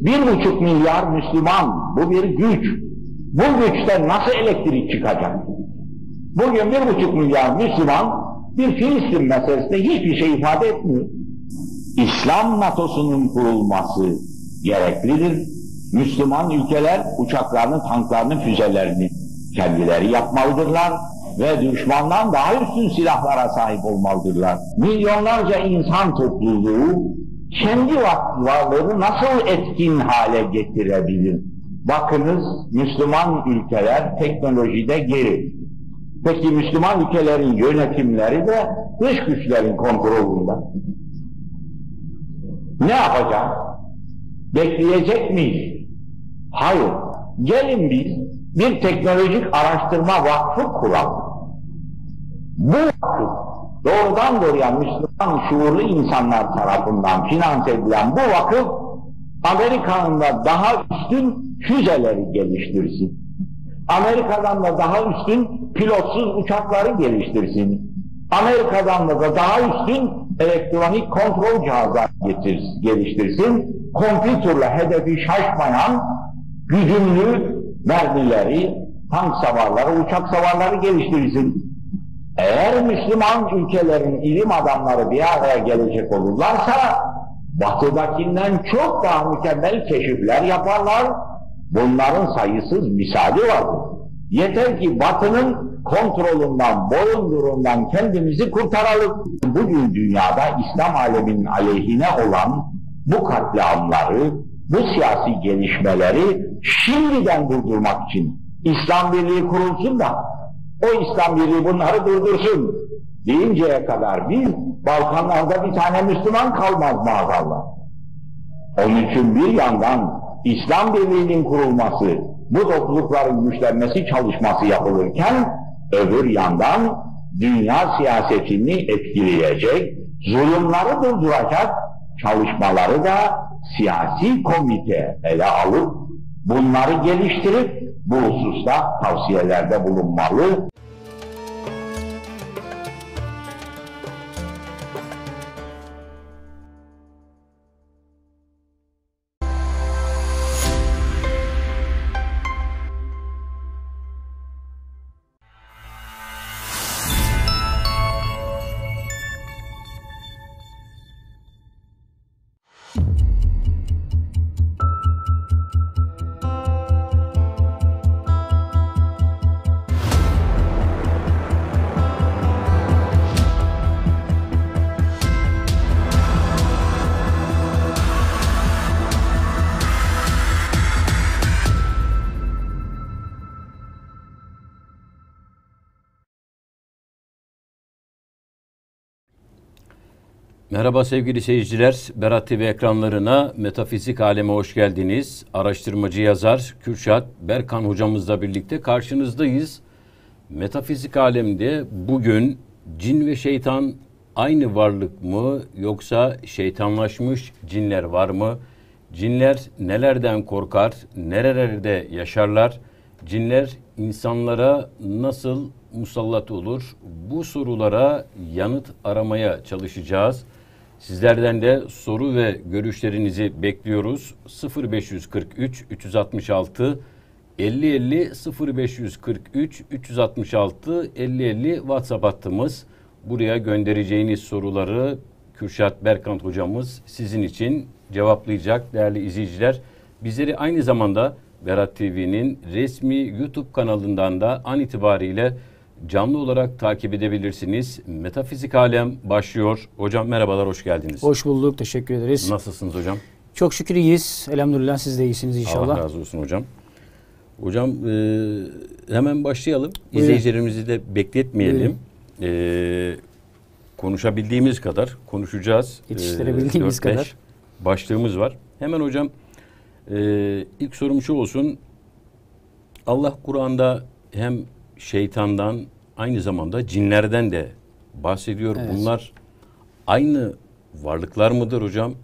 Bir buçuk milyar Müslüman, bu bir güç. Bu güçten nasıl elektrik çıkacak? Bugün bir buçuk milyar Müslüman bir Filistin meselesinde hiçbir şey ifade etmiyor. İslam NATO'sunun kurulması gereklidir. Müslüman ülkeler uçaklarını, tanklarını, füzelerini kendileri yapmalıdırlar ve düşmandan daha üstün silahlara sahip olmalıdırlar. Milyonlarca insan topluluğu kendi varlığını nasıl etkin hale getirebilir? Bakınız Müslüman ülkeler teknolojide geri. Peki Müslüman ülkelerin yönetimleri de dış güçlerin kontrolünde. Ne yapacağız? Bekleyecek miyiz? Hayır. Gelin biz bir teknolojik araştırma vakfı kuralım. Bu vakıf doğrudan doğruya Müslüman şuurlu insanlar tarafından finanse edilen bu vakıf Amerika'nın da daha üstün füzeleri geliştirsin. Amerika'dan da daha üstün pilotsuz uçakları geliştirsin. Amerika'dan da daha üstün elektronik kontrol cihazları geliştirsin. Kompütürle hedefi şaşmayan güdümlü mermileri, tank savarları, uçak savarları geliştirsin. Eğer Müslüman ülkelerin ilim adamları bir araya gelecek olurlarsa, batıdakinden çok daha mükemmel keşifler yaparlar. Bunların sayısız misali vardır. Yeter ki batının kontrolünden, boyundurundan kendimizi kurtaralım. Bugün dünyada İslam aleminin aleyhine olan bu katliamları, bu siyasi gelişmeleri şimdiden durdurmak için İslam Birliği kurulsun da o İslam Birliği bunları durdursun deyinceye kadar biz Balkanlarda bir tane Müslüman kalmaz maazallah. Onun için bir yandan İslam Birliği'nin kurulması, bu toplulukların güçlenmesi çalışması yapılırken öbür yandan dünya siyasetini etkileyecek, zulümleri durduracak çalışmaları da siyasi komite ele alıp bunları geliştirip bu hususta tavsiyelerde bulunmalı. Merhaba sevgili seyirciler. Berat TV ekranlarına Metafizik Aleme hoş geldiniz. Araştırmacı yazar Kürşat Berkan hocamızla birlikte karşınızdayız. Metafizik alemde bugün cin ve şeytan aynı varlık mı yoksa şeytanlaşmış cinler var mı? Cinler nelerden korkar, nerelerde yaşarlar? Cinler insanlara nasıl musallat olur? Bu sorulara yanıt aramaya çalışacağız. Sizlerden de soru ve görüşlerinizi bekliyoruz. 0543 366 50 50 0543 366 50 50 WhatsApp hattımız. Buraya göndereceğiniz soruları Kürşat Berkant hocamız sizin için cevaplayacak değerli izleyiciler. Bizleri aynı zamanda Berat TV'nin resmi YouTube kanalından da an itibariyle canlı olarak takip edebilirsiniz. Metafizik Alem başlıyor. Hocam merhabalar, hoş geldiniz. Hoş bulduk, teşekkür ederiz. Nasılsınız hocam? Çok şükür iyiyiz. Elhamdülillah siz de iyisiniz inşallah. Allah razı olsun hocam. Hocam e, hemen başlayalım. Buyurun. İzleyicilerimizi de bekletmeyelim. E, konuşabildiğimiz kadar konuşacağız. Yetiştirebildiğimiz e, kadar. Başlığımız var. Hemen hocam e, ilk sorum şu olsun. Allah Kur'an'da hem şeytandan aynı zamanda cinlerden de bahsediyor. Evet. Bunlar aynı varlıklar mıdır hocam?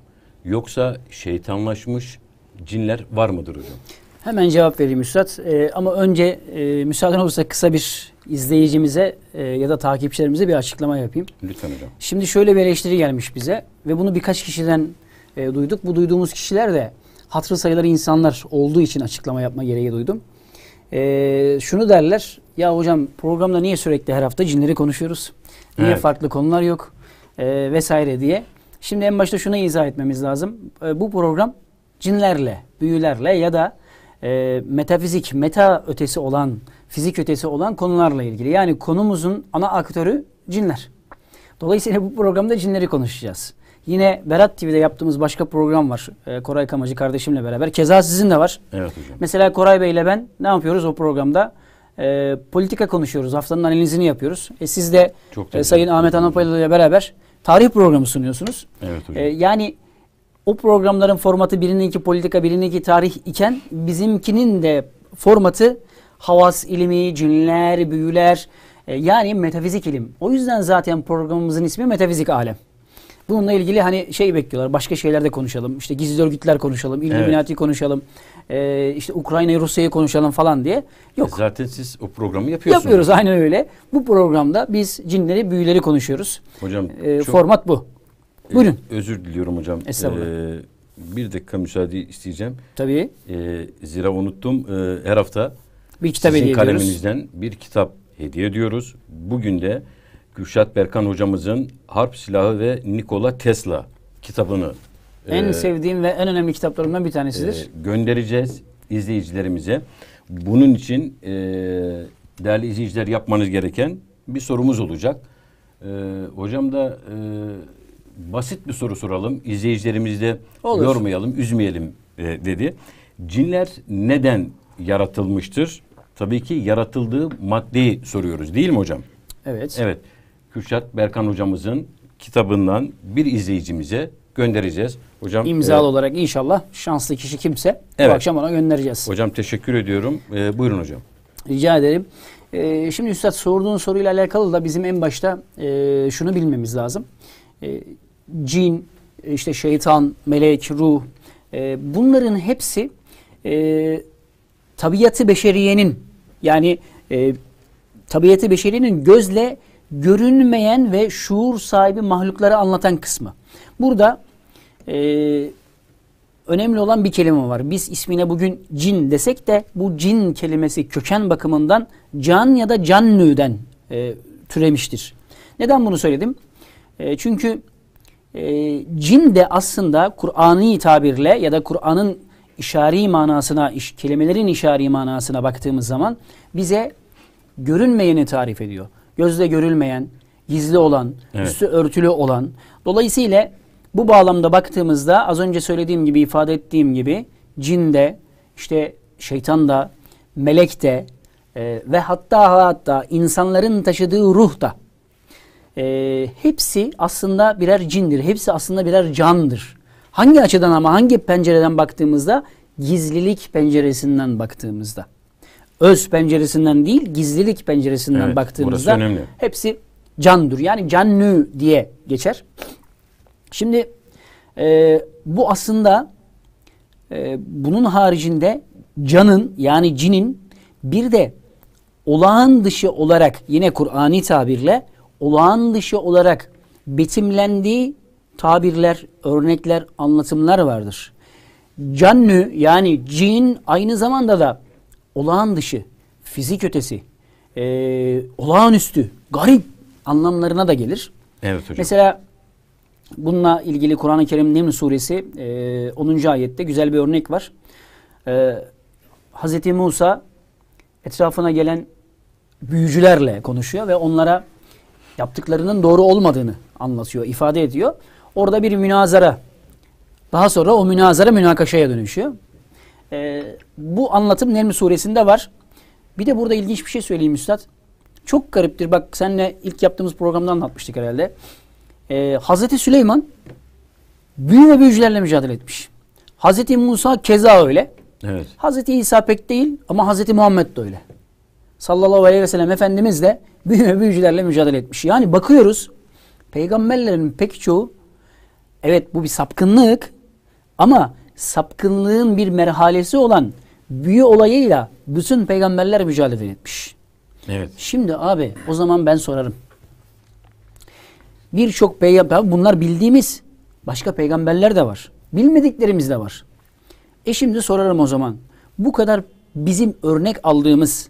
Yoksa şeytanlaşmış cinler var mıdır hocam? Hemen cevap vereyim Üstad. Ee, ama önce e, müsaaden olursa kısa bir izleyicimize e, ya da takipçilerimize bir açıklama yapayım. Lütfen hocam. Şimdi şöyle bir eleştiri gelmiş bize ve bunu birkaç kişiden e, duyduk. Bu duyduğumuz kişiler de hatırı sayıları insanlar olduğu için açıklama yapma gereği duydum. Ee, şunu derler. Ya hocam programda niye sürekli her hafta cinleri konuşuyoruz? Niye Evet. farklı konular yok? Ee, vesaire diye. Şimdi en başta şunu izah etmemiz lazım. Ee, bu program cinlerle, büyülerle ya da e, metafizik, meta ötesi olan, fizik ötesi olan konularla ilgili. Yani konumuzun ana aktörü cinler. Dolayısıyla bu programda cinleri konuşacağız. Yine Berat TV'de yaptığımız başka program var. Ee, Koray Kamacı kardeşimle beraber. Keza sizin de var. Evet hocam. Mesela Koray Bey ile ben ne yapıyoruz o programda? Ee, politika konuşuyoruz. Haftanın analizini yapıyoruz. E, siz de e, Sayın. Ahmet Anapalı ile beraber tarih programı sunuyorsunuz. Evet hocam. Ee, yani o programların formatı birininki politika, birininki tarih iken bizimkinin de formatı havas ilmi, cinler, büyüler e, yani metafizik ilim. O yüzden zaten programımızın ismi Metafizik Alem. Bununla ilgili hani şey bekliyorlar. Başka şeyler de konuşalım. İşte gizli örgütler konuşalım. Illuminati konuşalım. e, işte Ukrayna'yı Rusya'yı konuşalım falan diye. Yok. Zaten siz o programı yapıyorsunuz. Yapıyoruz aynen öyle. Bu programda biz cinleri, büyüleri konuşuyoruz. Hocam E, çok format bu. e, Buyurun. özür diliyorum hocam. Estağfurullah. Ee, bir dakika müsaade isteyeceğim. Tabii. Ee, zira unuttum. Ee, her hafta Bir kitap sizin hediye ediyoruz. kaleminizden bir kitap hediye ediyoruz. Bugün de Kürşat Berkan hocamızın Harp Silahı ve Nikola Tesla kitabını En e, sevdiğim ve en önemli kitaplarımdan bir tanesidir. e, göndereceğiz izleyicilerimize. Bunun için e, değerli izleyiciler yapmanız gereken bir sorumuz olacak. E, hocam da e, basit bir soru soralım. İzleyicilerimizi de Olur. yormayalım, üzmeyelim e, dedi. Cinler neden yaratılmıştır? Tabii ki yaratıldığı maddeyi soruyoruz değil mi hocam? evet. Evet. Kürşat Berkan hocamızın kitabından bir izleyicimize göndereceğiz. Hocam İmzalı e, olarak inşallah şanslı kişi kimse Evet. bu akşam ona göndereceğiz. Hocam teşekkür ediyorum. Ee, buyurun hocam. Rica ederim. Ee, şimdi Üstad sorduğun soruyla alakalı da bizim en başta e, şunu bilmemiz lazım. E, cin, işte şeytan, melek, ruh e, bunların hepsi e, tabiatı beşeriyenin yani e, tabiatı beşeriyenin gözle görünmeyen ve şuur sahibi mahlukları anlatan kısmı. Burada e, önemli olan bir kelime var. Biz ismine bugün cin desek de bu cin kelimesi köken bakımından can ya da cannüden e, türemiştir. Neden bunu söyledim? E, çünkü e, cin de aslında Kur'an'ı tabirle ya da Kur'an'ın işari manasına, iş, kelimelerin işari manasına baktığımız zaman bize görünmeyeni tarif ediyor. Gözle görülmeyen, gizli olan, Evet. üstü örtülü olan. Dolayısıyla bu bağlamda baktığımızda az önce söylediğim gibi ifade ettiğim gibi cin de işte şeytan da melek de e, ve hatta hatta insanların taşıdığı ruh da e, hepsi aslında birer cindir. Hepsi aslında birer candır. Hangi açıdan ama hangi pencereden baktığımızda gizlilik penceresinden baktığımızda. Öz penceresinden değil gizlilik penceresinden Evet, baktığımızda hepsi candır. Yani cannü diye geçer. Şimdi e, bu aslında e, bunun haricinde canın yani cinin bir de olağan dışı olarak yine Kur'ani tabirle olağan dışı olarak betimlendiği tabirler, örnekler, anlatımlar vardır. Cannü yani cin aynı zamanda da olağan dışı, fizik ötesi, e, olağanüstü, garip anlamlarına da gelir. Evet hocam. Mesela bununla ilgili Kur'an-ı Kerim Neml suresi e, 10. ayette güzel bir örnek var. E, Hz. Musa etrafına gelen büyücülerle konuşuyor ve onlara yaptıklarının doğru olmadığını anlatıyor, ifade ediyor. Orada bir münazara, daha sonra o münazara münakaşaya dönüşüyor. E, bu anlatım Neml suresinde var. Bir de burada ilginç bir şey söyleyeyim Üstad. Çok gariptir. Bak senle ilk yaptığımız programda anlatmıştık herhalde. Ee, Hazreti Süleyman büyü ve büyücülerle mücadele etmiş. Hazreti Musa keza öyle. Evet. Hazreti İsa pek değil ama Hazreti Muhammed de öyle. Sallallahu aleyhi ve sellem Efendimiz de büyü ve büyücülerle mücadele etmiş. Yani bakıyoruz peygamberlerin pek çoğu evet bu bir sapkınlık ama sapkınlığın bir merhalesi olan büyü olayıyla bütün peygamberler mücadele etmiş. Evet. Şimdi abi o zaman ben sorarım. Birçok peygamber bunlar bildiğimiz başka peygamberler de var. Bilmediklerimiz de var. E şimdi sorarım o zaman. Bu kadar bizim örnek aldığımız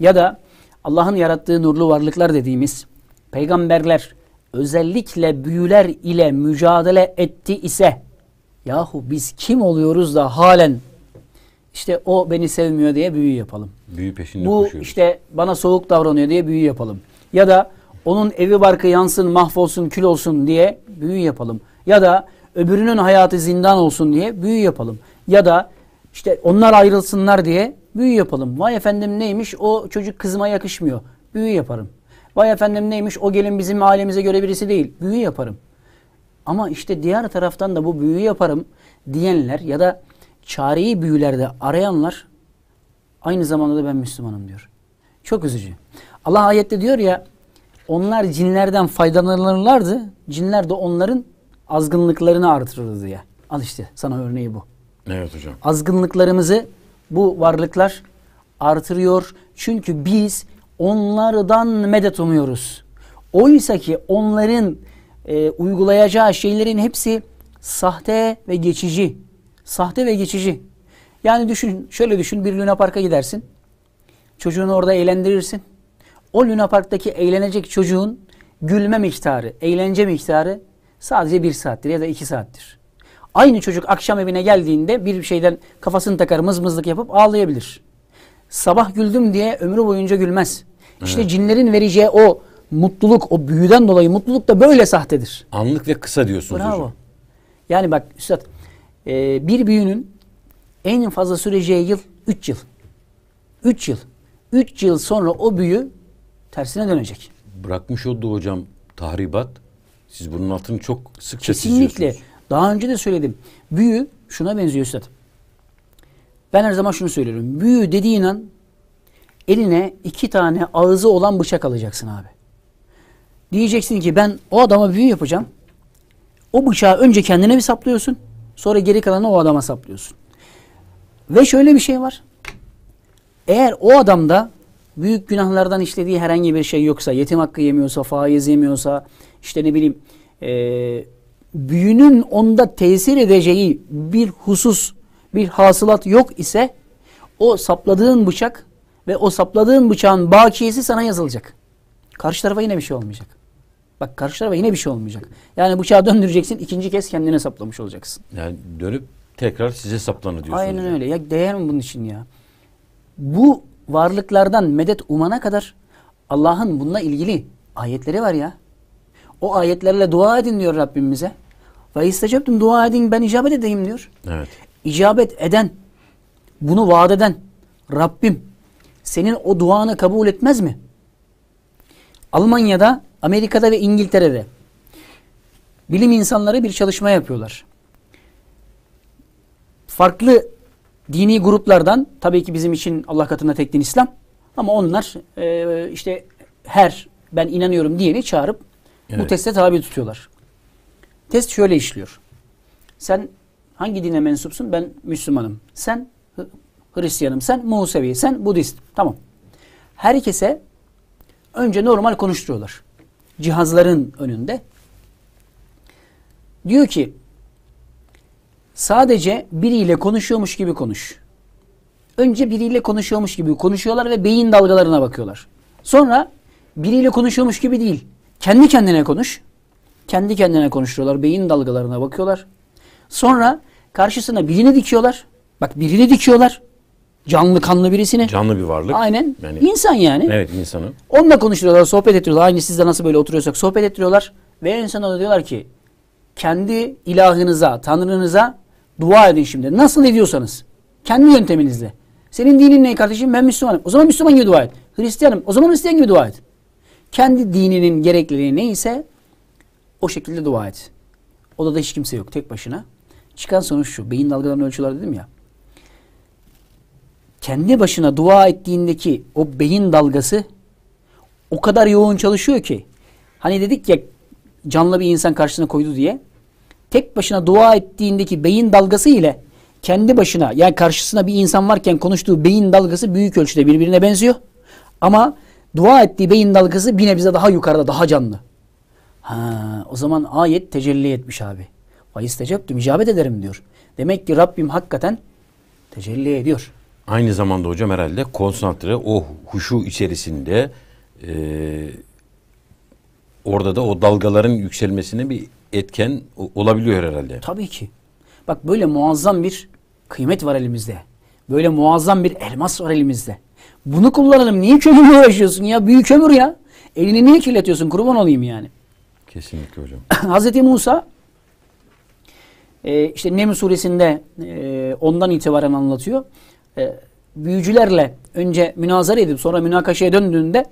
ya da Allah'ın yarattığı nurlu varlıklar dediğimiz peygamberler özellikle büyüler ile mücadele etti ise yahu biz kim oluyoruz da halen işte o beni sevmiyor diye büyü yapalım. Büyü peşinde Bu koşuyoruz. işte bana soğuk davranıyor diye büyü yapalım. Ya da onun evi barkı yansın, mahvolsun, kül olsun diye büyü yapalım. Ya da öbürünün hayatı zindan olsun diye büyü yapalım. Ya da işte onlar ayrılsınlar diye büyü yapalım. Vay efendim neymiş o çocuk kızıma yakışmıyor. Büyü yaparım. Vay efendim neymiş o gelin bizim ailemize göre birisi değil. Büyü yaparım. Ama işte diğer taraftan da bu büyü yaparım diyenler ya da çareyi büyülerde arayanlar aynı zamanda da ben Müslümanım diyor. Çok üzücü. Allah ayette diyor ya onlar cinlerden faydalanırlardı. Cinler de onların azgınlıklarını artırırdı diye. Al işte sana örneği bu. Evet hocam. Azgınlıklarımızı bu varlıklar artırıyor. Çünkü biz onlardan medet umuyoruz. Oysa ki onların e, uygulayacağı şeylerin hepsi sahte ve geçici. Sahte ve geçici. Yani düşün, şöyle düşün bir Luna Park'a gidersin. Çocuğunu orada eğlendirirsin. O Luna Park'taki eğlenecek çocuğun gülme miktarı, eğlence miktarı sadece bir saattir ya da iki saattir. Aynı çocuk akşam evine geldiğinde bir şeyden kafasını takar mızmızlık yapıp ağlayabilir. Sabah güldüm diye ömrü boyunca gülmez. İşte cinlerin vereceği o mutluluk, o büyüden dolayı mutluluk da böyle sahtedir. Anlık ve kısa diyorsunuz Bravo. hocam. Yani bak Üstad, e, bir büyünün en fazla süreceği yıl 3 yıl. 3 yıl. 3 yıl sonra o büyü tersine dönecek. Bırakmış olduğu hocam tahribat. Siz bunun altını çok sıkça Kesinlikle. Daha önce de söyledim. Büyü şuna benziyor Üstad. Ben her zaman şunu söylüyorum. Büyü dediğin an eline iki tane ağzı olan bıçak alacaksın abi. Diyeceksin ki ben o adama büyü yapacağım. O bıçağı önce kendine bir saplıyorsun. Sonra geri kalanı o adama saplıyorsun. Ve şöyle bir şey var. Eğer o adamda büyük günahlardan işlediği herhangi bir şey yoksa, yetim hakkı yemiyorsa, faiz yemiyorsa, işte ne bileyim e, büyünün onda tesir edeceği bir husus, bir hasılat yok ise o sapladığın bıçak ve o sapladığın bıçağın bakiyesi sana yazılacak. Karşı tarafa yine bir şey olmayacak. Bak karşı tarafa yine bir şey olmayacak. Yani bıçağı döndüreceksin, ikinci kez kendine saplamış olacaksın. Yani dönüp tekrar size saplanır diyorsunuz. Aynen hocam. öyle. Ya değer mi bunun için ya? Bu varlıklardan medet umana kadar Allah'ın bununla ilgili ayetleri var ya. O ayetlerle dua edin diyor Rabbimize. Ve istecebtum dua edin ben icabet edeyim diyor. Evet. İcabet eden, bunu vaat eden Rabbim senin o duanı kabul etmez mi? Almanya'da, Amerika'da ve İngiltere'de bilim insanları bir çalışma yapıyorlar. Farklı dini gruplardan tabii ki bizim için Allah katında tek din İslam ama onlar e, işte her ben inanıyorum diyeni çağırıp bu Evet. teste tabi tutuyorlar. Test şöyle işliyor. Sen hangi dine mensupsun? Ben Müslümanım. Sen Hristiyanım. Sen Musevi. Sen Budist. Tamam. Herkese önce normal konuşturuyorlar. Cihazların önünde. Diyor ki sadece biriyle konuşuyormuş gibi konuş. Önce biriyle konuşuyormuş gibi konuşuyorlar ve beyin dalgalarına bakıyorlar. Sonra biriyle konuşuyormuş gibi değil. Kendi kendine konuş. Kendi kendine konuşuyorlar. Beyin dalgalarına bakıyorlar. Sonra karşısına birini dikiyorlar. Bak birini dikiyorlar. Canlı kanlı birisini. Canlı bir varlık. Aynen. Yani, İnsan yani. evet insanı. Onunla konuşuyorlar, sohbet ettiriyorlar. Aynı sizde nasıl böyle oturuyorsak sohbet ettiriyorlar. Ve en sonunda diyorlar ki kendi ilahınıza, tanrınıza dua edin şimdi. Nasıl ediyorsanız. Kendi yönteminizle. Senin dinin ne kardeşim? Ben Müslümanım. O zaman Müslüman gibi dua et. Hristiyanım. O zaman Hristiyan gibi dua et. Kendi dininin gerekliliği neyse o şekilde dua et. Odada hiç kimse yok. Tek başına. Çıkan sonuç şu. Beyin dalgalarını ölçüyorlar dedim ya. Kendi başına dua ettiğindeki o beyin dalgası o kadar yoğun çalışıyor ki hani dedik ya canlı bir insan karşısına koydu diye tek başına dua ettiğindeki beyin dalgası ile kendi başına yani karşısına bir insan varken konuştuğu beyin dalgası büyük ölçüde birbirine benziyor. Ama dua ettiği beyin dalgası bir nebze daha yukarıda daha canlı. Ha, o zaman ayet tecelli etmiş abi. Ve istecebtüm icabet ederim diyor. Demek ki Rabbim hakikaten tecelli ediyor. Aynı zamanda hocam herhalde konsantre o huşu içerisinde e, orada da o dalgaların yükselmesine bir etken olabiliyor herhalde. Tabii ki. Bak böyle muazzam bir kıymet var elimizde. Böyle muazzam bir elmas var elimizde. Bunu kullanalım. Niye kömürle uğraşıyorsun ya? Büyük kömür ya. Elini niye kirletiyorsun? Kurban olayım yani. Kesinlikle hocam. Hazreti Musa e, işte Neml suresinde e, ondan itibaren anlatıyor. E, büyücülerle önce münazara edip sonra münakaşaya döndüğünde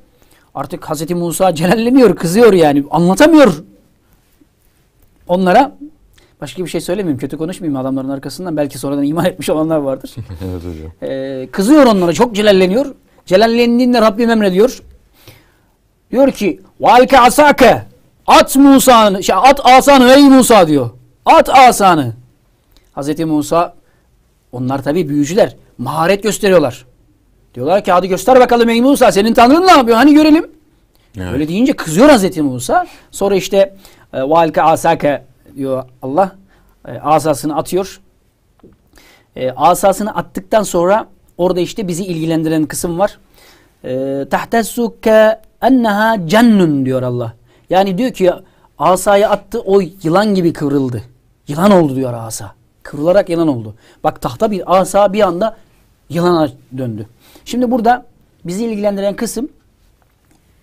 artık Hazreti Musa celalleniyor, kızıyor yani. Anlatamıyor onlara. Başka bir şey söylemeyeyim, kötü konuşmayayım adamların arkasından. Belki sonradan iman etmiş olanlar vardır. evet hocam. Ee, kızıyor onlara çok celalleniyor. Celallendiğinde Rabbim emrediyor. Diyor ki valke asake at Musa'nı şey, at asanı ey Musa diyor. At asanı. Hazreti Musa onlar tabi büyücüler. Maharet gösteriyorlar. Diyorlar ki hadi göster bakalım ey Musa senin tanrın ne yapıyor hani görelim. Evet. Öyle deyince kızıyor Hazreti Musa. Sonra işte e, valke asake diyor Allah. E, asasını atıyor. E, asasını attıktan sonra orada işte bizi ilgilendiren kısım var. E, Tahtessu ke enneha cennun diyor Allah. Yani diyor ki asayı attı o yılan gibi kıvrıldı. Yılan oldu diyor asa. Kıvrılarak yılan oldu. Bak tahta bir asa bir anda yılana döndü. Şimdi burada bizi ilgilendiren kısım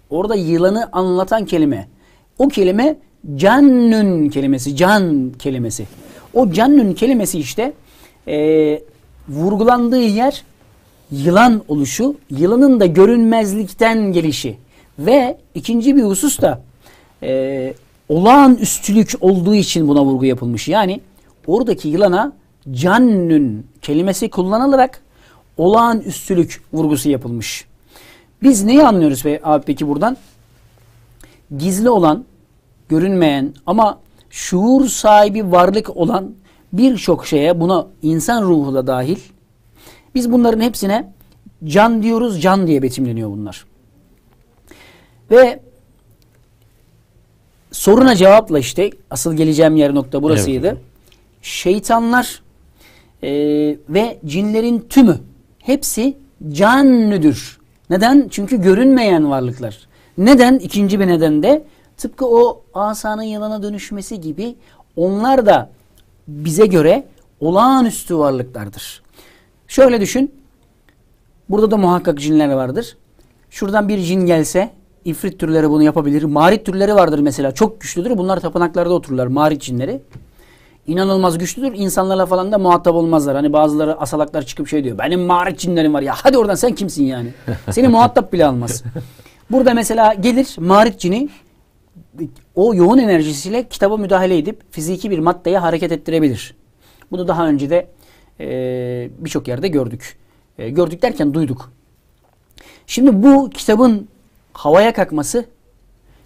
orada yılanı anlatan kelime. O kelime cannün kelimesi, can kelimesi. O cannün kelimesi işte e, vurgulandığı yer yılan oluşu, yılanın da görünmezlikten gelişi. Ve ikinci bir husus da e, olağanüstülük olduğu için buna vurgu yapılmış. Yani oradaki yılana cannün kelimesi kullanılarak olağanüstülük vurgusu yapılmış. Biz neyi anlıyoruz peki buradan? Gizli olan, görünmeyen ama şuur sahibi varlık olan birçok şeye buna insan ruhu da dahil. Biz bunların hepsine can diyoruz, can diye betimleniyor bunlar. Ve soruna cevapla işte asıl geleceğim yer nokta burasıydı. Evet. Şeytanlar e, ve cinlerin tümü hepsi cannüdür. Neden? Çünkü görünmeyen varlıklar. Neden? İkinci bir neden de tıpkı o asanın yılana dönüşmesi gibi onlar da bize göre olağanüstü varlıklardır. Şöyle düşün. Burada da muhakkak cinler vardır. Şuradan bir cin gelse ifrit türleri bunu yapabilir. Marit türleri vardır mesela. Çok güçlüdür. Bunlar tapınaklarda otururlar. Marit cinleri. İnanılmaz güçlüdür. İnsanlarla falan da muhatap olmazlar. Hani bazıları asalaklar çıkıp şey diyor. Benim marit cinlerim var. Ya hadi oradan sen kimsin yani? Seni muhatap bile almaz. Burada mesela gelir marit cini o yoğun enerjisiyle kitaba müdahale edip fiziki bir maddeye hareket ettirebilir. Bunu daha önce de e, birçok yerde gördük. E, gördük derken duyduk. Şimdi bu kitabın havaya kalkması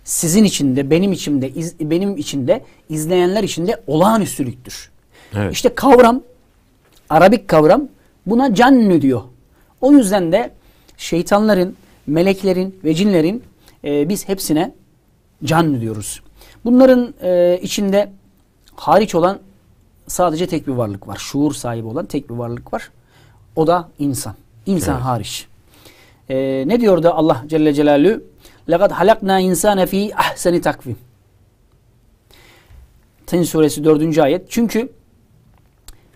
sizin için de benim için de iz- benim için de izleyenler için de olağanüstülüktür. Evet. İşte kavram Arabik kavram buna cannü diyor. O yüzden de şeytanların, meleklerin ve cinlerin e, biz hepsine cannü diyoruz. Bunların e, içinde hariç olan sadece tek bir varlık var. Şuur sahibi olan tek bir varlık var. O da insan. İnsan Evet. hariç. E, ne diyordu Allah Celle Celaluhu? لَقَدْ حَلَقْنَا insane fi ahseni takvim. Tin suresi 4. ayet. Çünkü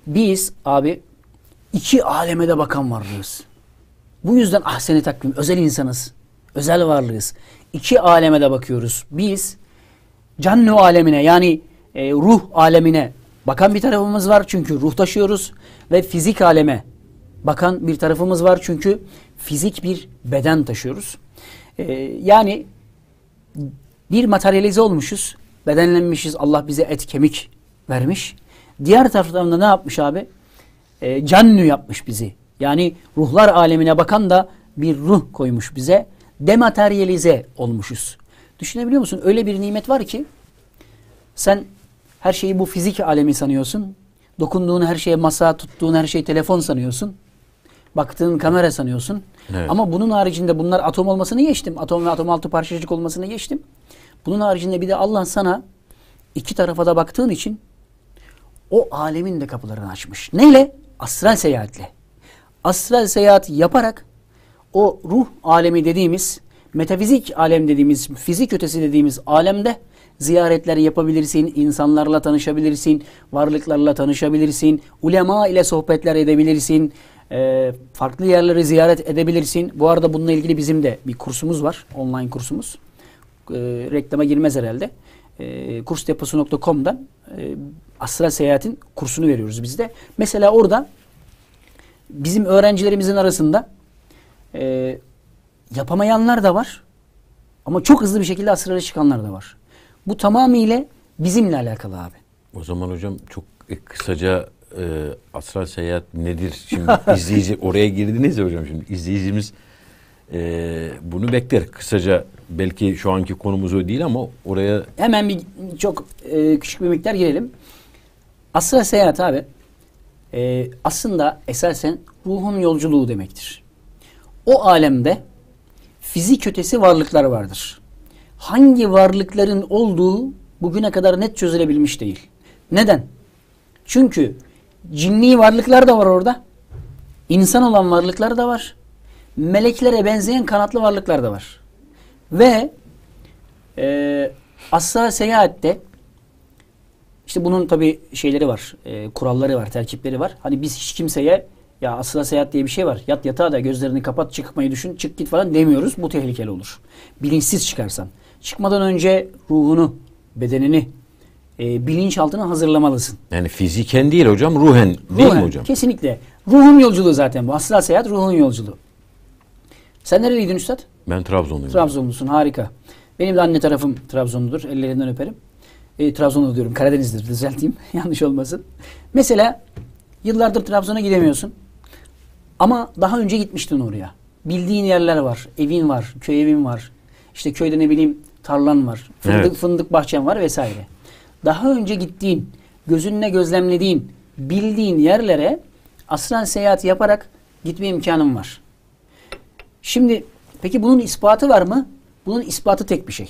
biz abi iki aleme de bakan varlığız. Bu yüzden ahseni takvim, özel insanız. Özel varlığız. İki aleme de bakıyoruz. Biz canlı alemine yani e, ruh alemine bakan bir tarafımız var çünkü ruh taşıyoruz ve fizik aleme bakan bir tarafımız var çünkü fizik bir beden taşıyoruz. E, yani bir materyalize olmuşuz. Bedenlenmişiz. Allah bize et kemik vermiş. Diğer taraftan da ne yapmış abi? E, cannü yapmış bizi. Yani ruhlar alemine bakan da bir ruh koymuş bize. Demateryalize olmuşuz. Düşünebiliyor musun? Öyle bir nimet var ki sen her şeyi bu fizik alemi sanıyorsun. Dokunduğun her şeye masa, tuttuğun her şey telefon sanıyorsun. Baktığın kamera sanıyorsun. Evet. Ama bunun haricinde bunlar atom olmasını geçtim. Atom ve atom altı parçacık olmasını geçtim. Bunun haricinde bir de Allah sana iki tarafa da baktığın için o alemin de kapılarını açmış. Neyle? Astral seyahatle. astral seyahat yaparak o ruh alemi dediğimiz, metafizik alem dediğimiz, fizik ötesi dediğimiz alemde ziyaretler yapabilirsin, insanlarla tanışabilirsin, varlıklarla tanışabilirsin, ulema ile sohbetler edebilirsin, e, farklı yerleri ziyaret edebilirsin. Bu arada bununla ilgili bizim de bir kursumuz var, online kursumuz. E, reklama girmez herhalde. E, kursdeposu.com'dan e, astral seyahatin kursunu veriyoruz biz de. Mesela orada bizim öğrencilerimizin arasında e, yapamayanlar da var. Ama çok hızlı bir şekilde astrale çıkanlar da var. Bu tamamıyla bizimle alakalı abi. O zaman hocam çok e, kısaca e, astral seyahat nedir? Şimdi izleyici oraya girdiniz ya hocam şimdi izleyicimiz e, bunu bekler. Kısaca belki şu anki konumuz o değil ama oraya Hemen bir çok e, küçük bir miktar girelim. Astral seyahat abi e, aslında esasen ruhun yolculuğu demektir. O alemde fizik ötesi varlıklar vardır. Hangi varlıkların olduğu bugüne kadar net çözülebilmiş değil. Neden? Çünkü cinni varlıklar da var orada. İnsan olan varlıklar da var. Meleklere benzeyen kanatlı varlıklar da var. Ve e, astral seyahatte işte bunun tabi şeyleri var, e, kuralları var, terkipleri var. Hani biz hiç kimseye ya astral seyahat diye bir şey var. Yat yatağa da gözlerini kapat çıkmayı düşün, çık git falan demiyoruz. Bu tehlikeli olur. Bilinçsiz çıkarsan. Çıkmadan önce ruhunu, bedenini, e, bilinçaltına hazırlamalısın. yani fiziken değil hocam ruhen değil Ruhen, mi hocam? Kesinlikle. Ruhun yolculuğu zaten bu. Astral seyahat ruhun yolculuğu. Sen nereliydin Üstad? Ben Trabzonluyum. Trabzonlusun harika. Benim de anne tarafım Trabzonludur. Ellerinden öperim. E, Trabzonlu diyorum. Karadeniz'dir düzelteyim. Yanlış olmasın. Mesela yıllardır Trabzon'a gidemiyorsun. Ama daha önce gitmiştin oraya. Bildiğin yerler var. Evin var. Köy evin var. İşte köyde ne bileyim tarlan var. Fındık, Evet. fındık bahçen var vesaire. Daha önce gittiğin, gözünle gözlemlediğin, bildiğin yerlere astral seyahat yaparak gitme imkanın var. Şimdi peki bunun ispatı var mı? Bunun ispatı tek bir şey.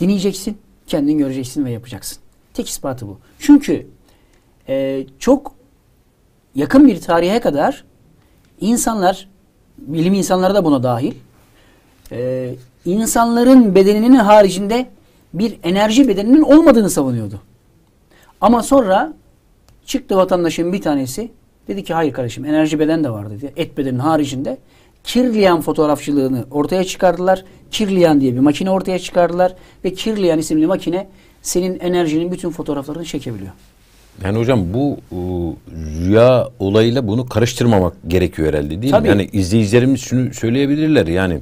Dinleyeceksin, kendin göreceksin ve yapacaksın. Tek ispatı bu. Çünkü e, çok yakın bir tarihe kadar insanlar, bilim insanları da buna dahil, e, insanların bedeninin haricinde bir enerji bedeninin olmadığını savunuyordu. Ama sonra çıktı vatandaşın bir tanesi dedi ki hayır kardeşim enerji beden de var dedi. Et bedenin haricinde Kirlian fotoğrafçılığını ortaya çıkardılar. Kirlian diye bir makine ortaya çıkardılar ve Kirlian isimli makine senin enerjinin bütün fotoğraflarını çekebiliyor. Yani hocam bu e, rüya olayıyla bunu karıştırmamak gerekiyor herhalde değil Tabii. mi? Yani izleyicilerimiz şunu söyleyebilirler yani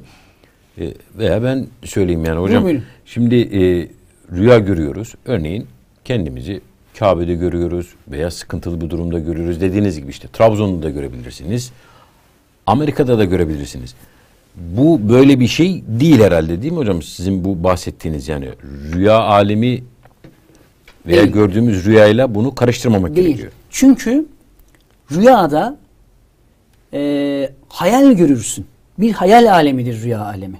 e, veya ben söyleyeyim yani hocam. Buyurun. Şimdi e, rüya görüyoruz. Örneğin kendimizi Kabe'de görüyoruz veya sıkıntılı bir durumda görüyoruz. Dediğiniz gibi işte Trabzon'da da görebilirsiniz. Amerika'da da görebilirsiniz. Bu böyle bir şey değil herhalde değil mi hocam? Sizin bu bahsettiğiniz yani rüya alemi veya Değil. gördüğümüz rüyayla bunu karıştırmamak Değil. gerekiyor. Çünkü rüyada e, hayal görürsün. Bir hayal alemidir rüya alemi.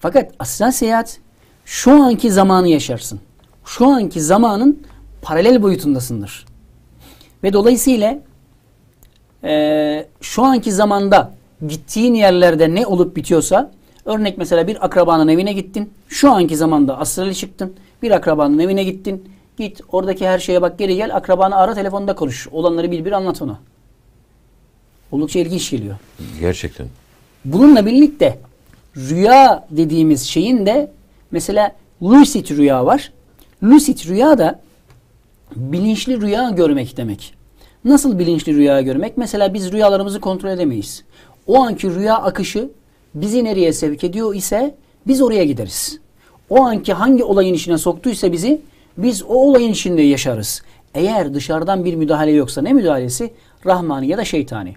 Fakat astral seyahat şu anki zamanı yaşarsın. Şu anki zamanın paralel boyutundasındır. Ve dolayısıyla e, şu anki zamanda gittiğin yerlerde ne olup bitiyorsa örnek mesela bir akrabanın evine gittin. Şu anki zamanda astrale çıktın. Bir akrabanın evine gittin. Git oradaki her şeye bak geri gel. Akrabanı ara telefonda konuş. Olanları bir bir anlat ona. Oldukça ilginç geliyor. Gerçekten. Bununla birlikte rüya dediğimiz şeyin de mesela lucid rüya var. Lucid rüya da bilinçli rüya görmek demek. Nasıl bilinçli rüya görmek? Mesela biz rüyalarımızı kontrol edemeyiz. O anki rüya akışı bizi nereye sevk ediyor ise biz oraya gideriz. O anki hangi olayın içine soktuysa bizi biz o olayın içinde yaşarız. Eğer dışarıdan bir müdahale yoksa ne müdahalesi? Rahmani ya da şeytani.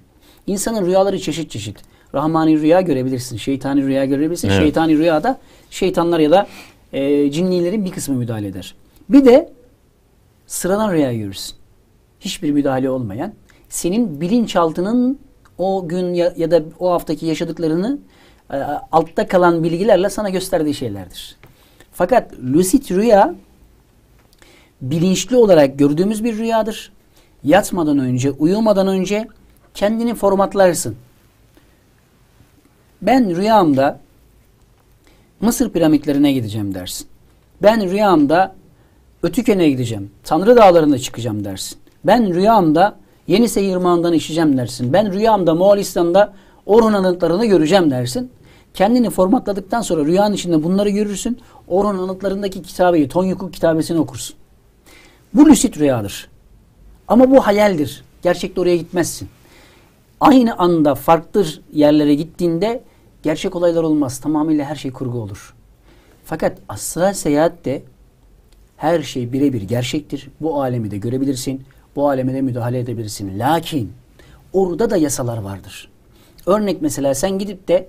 İnsanın rüyaları çeşit çeşit. Rahmani rüya görebilirsin, şeytani rüya görebilirsin. Evet. Şeytani rüyada şeytanlar ya da e, cinnilerin bir kısmı müdahale eder. Bir de sıradan rüya görürsün. Hiçbir müdahale olmayan, senin bilinçaltının o gün ya, ya da o haftaki yaşadıklarını e, altta kalan bilgilerle sana gösterdiği şeylerdir. Fakat lucid rüya bilinçli olarak gördüğümüz bir rüyadır. Yatmadan önce, uyumadan önce kendini formatlarsın. Ben rüyamda Mısır piramitlerine gideceğim dersin. Ben rüyamda Ötüken'e gideceğim. Tanrı dağlarına çıkacağım dersin. Ben rüyamda Yeni Seyirman'dan işeceğim dersin. Ben rüyamda Moğolistan'da Orhun anıtlarını göreceğim dersin. Kendini formatladıktan sonra rüyanın içinde bunları görürsün. Orhun anıtlarındaki kitabeyi, Tonyuk'un kitabesini okursun. Bu lucid rüyadır. Ama bu hayaldir. Gerçekte oraya gitmezsin. Aynı anda farklı yerlere gittiğinde gerçek olaylar olmaz. Tamamıyla her şey kurgu olur. Fakat astral seyahatte her şey birebir gerçektir. Bu alemi de görebilirsin. Bu aleme de müdahale edebilirsin. Lakin orada da yasalar vardır. Örnek mesela sen gidip de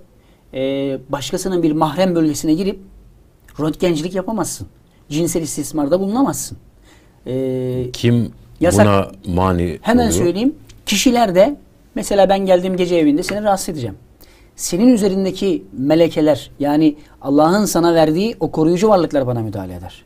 e, başkasının bir mahrem bölgesine girip röntgencilik yapamazsın. Cinsel istismarda bulunamazsın. E, Kim Yasak. buna mani Hemen oluyor? söyleyeyim. Kişilerde mesela ben geldiğim gece evinde seni rahatsız edeceğim. Senin üzerindeki melekeler yani Allah'ın sana verdiği o koruyucu varlıklar bana müdahale eder.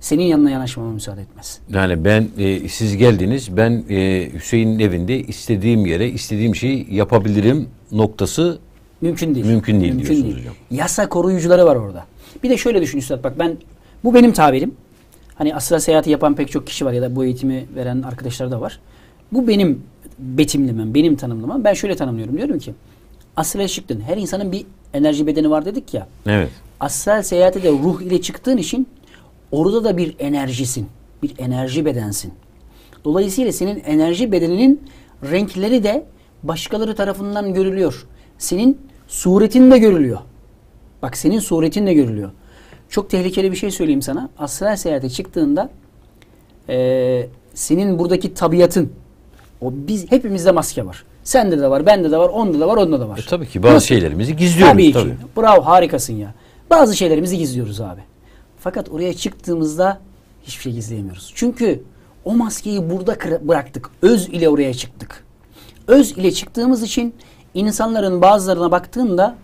Senin yanına yanaşmama müsaade etmez. Yani ben e, siz geldiniz ben e, Hüseyin'in evinde istediğim yere istediğim şeyi yapabilirim noktası Mümkün değil. Mümkün değil diyorsunuz hocam. Yasa koruyucuları var orada. Bir de şöyle düşün Üstad bak ben bu benim tabirim. Hani asra seyahati yapan pek çok kişi var ya da bu eğitimi veren arkadaşlar da var. Bu benim betimlemem, benim tanımlamam. Ben şöyle tanımlıyorum. Diyorum ki asraya çıktın. Her insanın bir enerji bedeni var dedik ya. evet. Astral seyahate de ruh ile çıktığın için orada da bir enerjisin. Bir enerji bedensin. Dolayısıyla senin enerji bedeninin renkleri de başkaları tarafından görülüyor. Senin suretin de görülüyor. Bak senin suretin de görülüyor. Çok tehlikeli bir şey söyleyeyim sana. Astral seyahate çıktığında eee, senin buradaki tabiatın o biz hepimizde maske var. Sende de var, bende de var, onda da var, onda da var. E, tabii ki bazı Nasıl? şeylerimizi gizliyoruz Tabii tabii. ki. Bravo harikasın ya. Bazı şeylerimizi gizliyoruz abi. Fakat oraya çıktığımızda hiçbir şey gizleyemiyoruz. Çünkü o maskeyi burada bıraktık. Öz ile oraya çıktık. Öz ile çıktığımız için insanların bazılarına baktığında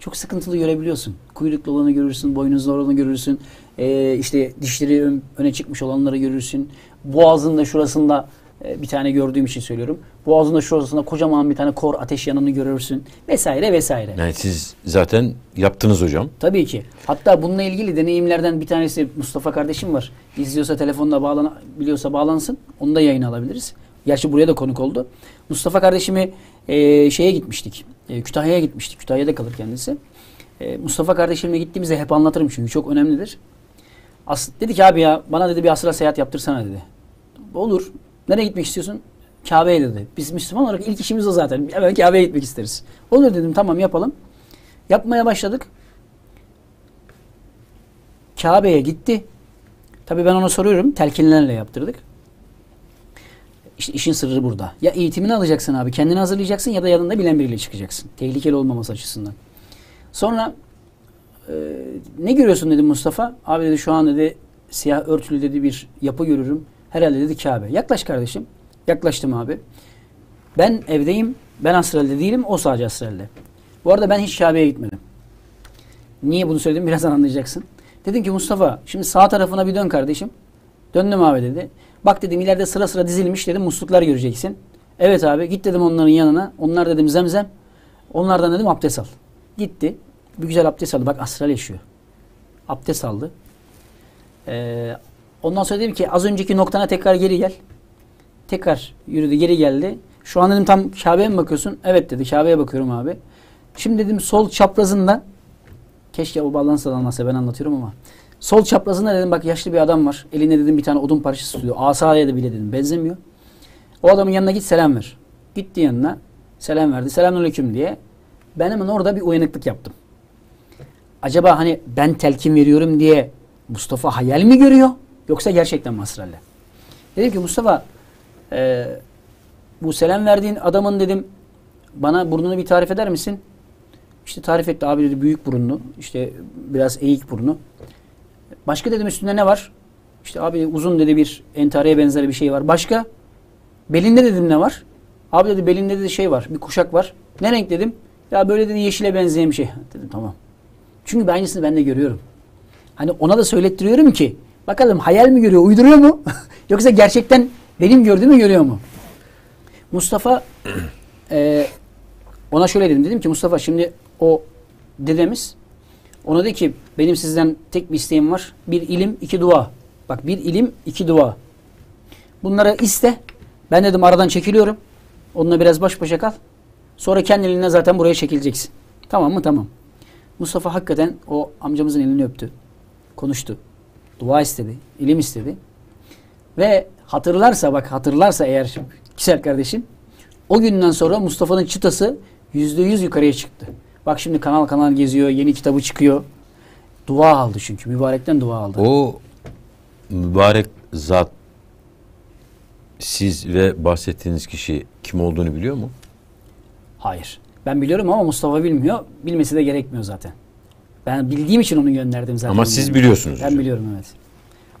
çok sıkıntılı görebiliyorsun. Kuyruklu olanı görürsün, boynuzlu olanı görürsün. Ee, işte dişleri ön- öne çıkmış olanları görürsün. Boğazında şurasında e, bir tane gördüğüm için söylüyorum. Boğazında şurasında kocaman bir tane kor ateş yanını görürsün. Vesaire vesaire. Yani siz zaten yaptınız hocam. Tabii ki. Hatta bununla ilgili deneyimlerden bir tanesi Mustafa kardeşim var. İzliyorsa telefonla bağlan biliyorsa bağlansın. Onu da yayına alabiliriz. Gerçi buraya da konuk oldu. Mustafa kardeşimi e, şeye gitmiştik. E, Kütahya'ya gitmiştik. Kütahya'da kalır kendisi. E, Mustafa kardeşimle gittiğimizde hep anlatırım çünkü çok önemlidir. As dedi ki abi ya bana dedi bir asra seyahat yaptırsana dedi. Olur. Nereye gitmek istiyorsun? Kabe'ye dedi. Biz Müslüman olarak ilk işimiz o zaten. Hemen Kabe'ye gitmek isteriz. Olur dedim tamam yapalım. Yapmaya başladık. Kabe'ye gitti. Tabii ben ona soruyorum. Telkinlerle yaptırdık. İşte işin sırrı burada. Ya eğitimini alacaksın abi. Kendini hazırlayacaksın ya da yanında bilen biriyle çıkacaksın. Tehlikeli olmaması açısından. Sonra e, ne görüyorsun dedi Mustafa. Abi dedi şu an dedi siyah örtülü dedi bir yapı görürüm. Herhalde dedi Kabe. Yaklaş kardeşim. Yaklaştım abi. Ben evdeyim. Ben Asrel'de değilim. O sadece Asrel'de. Bu arada ben hiç Kabe'ye gitmedim. Niye bunu söyledim birazdan anlayacaksın. Dedim ki Mustafa şimdi sağ tarafına bir dön kardeşim. Döndüm abi dedi. Bak dedim ileride sıra sıra dizilmiş dedim musluklar göreceksin. Evet abi git dedim onların yanına. Onlar dedim zemzem. Onlardan dedim abdest al. Gitti. Bir güzel abdest aldı. Bak astral yaşıyor. Abdest aldı. Ee, ondan sonra dedim ki az önceki noktana tekrar geri gel. Tekrar yürüdü geri geldi. Şu an dedim tam Kabe'ye mi bakıyorsun? Evet dedi Kabe'ye bakıyorum abi. Şimdi dedim sol çaprazında keşke o bağlansa da ben anlatıyorum ama sol çaprazında dedim bak yaşlı bir adam var. Elinde dedim bir tane odun parçası tutuyor. Asaya da bile dedim benzemiyor. O adamın yanına git selam ver. Gitti yanına selam verdi. Selamünaleyküm diye. Ben hemen orada bir uyanıklık yaptım. Acaba hani ben telkin veriyorum diye Mustafa hayal mi görüyor? Yoksa gerçekten mi? Dedim ki Mustafa e, bu selam verdiğin adamın dedim bana burnunu bir tarif eder misin? İşte tarif etti abi dedi büyük burunlu. işte biraz eğik burnu. Başka dedim üstünde ne var? İşte abi uzun dedi bir entareye benzer bir şey var. Başka? Belinde dedim ne var? Abi dedi belinde dedi şey var. Bir kuşak var. Ne renk dedim? Ya böyle dedi yeşile benzeyen bir şey. Dedim tamam. Çünkü ben aynısını ben de görüyorum. Hani ona da söylettiriyorum ki bakalım hayal mi görüyor, uyduruyor mu? Yoksa gerçekten benim gördüğümü görüyor mu? Mustafa e, ona şöyle dedim. Dedim ki Mustafa şimdi o dedemiz ona dedi ki benim sizden tek bir isteğim var. Bir ilim, iki dua. Bak bir ilim, iki dua. Bunları iste. Ben dedim aradan çekiliyorum. Onunla biraz baş başa kal. Sonra kendiliğinden zaten buraya çekileceksin. Tamam mı? Tamam. Mustafa hakikaten o amcamızın elini öptü. Konuştu. Dua istedi. ilim istedi. Ve hatırlarsa bak hatırlarsa eğer güzel kardeşim o günden sonra Mustafa'nın çıtası yüzde yüz yukarıya çıktı. Bak şimdi kanal kanal geziyor. Yeni kitabı çıkıyor. Dua aldı çünkü. Mübarekten dua aldı. O mübarek zat siz ve bahsettiğiniz kişi kim olduğunu biliyor mu? Hayır. Ben biliyorum ama Mustafa bilmiyor. Bilmesi de gerekmiyor zaten. Ben bildiğim için onu gönderdim zaten. Ama siz biliyorsunuz Ben hocam. biliyorum evet.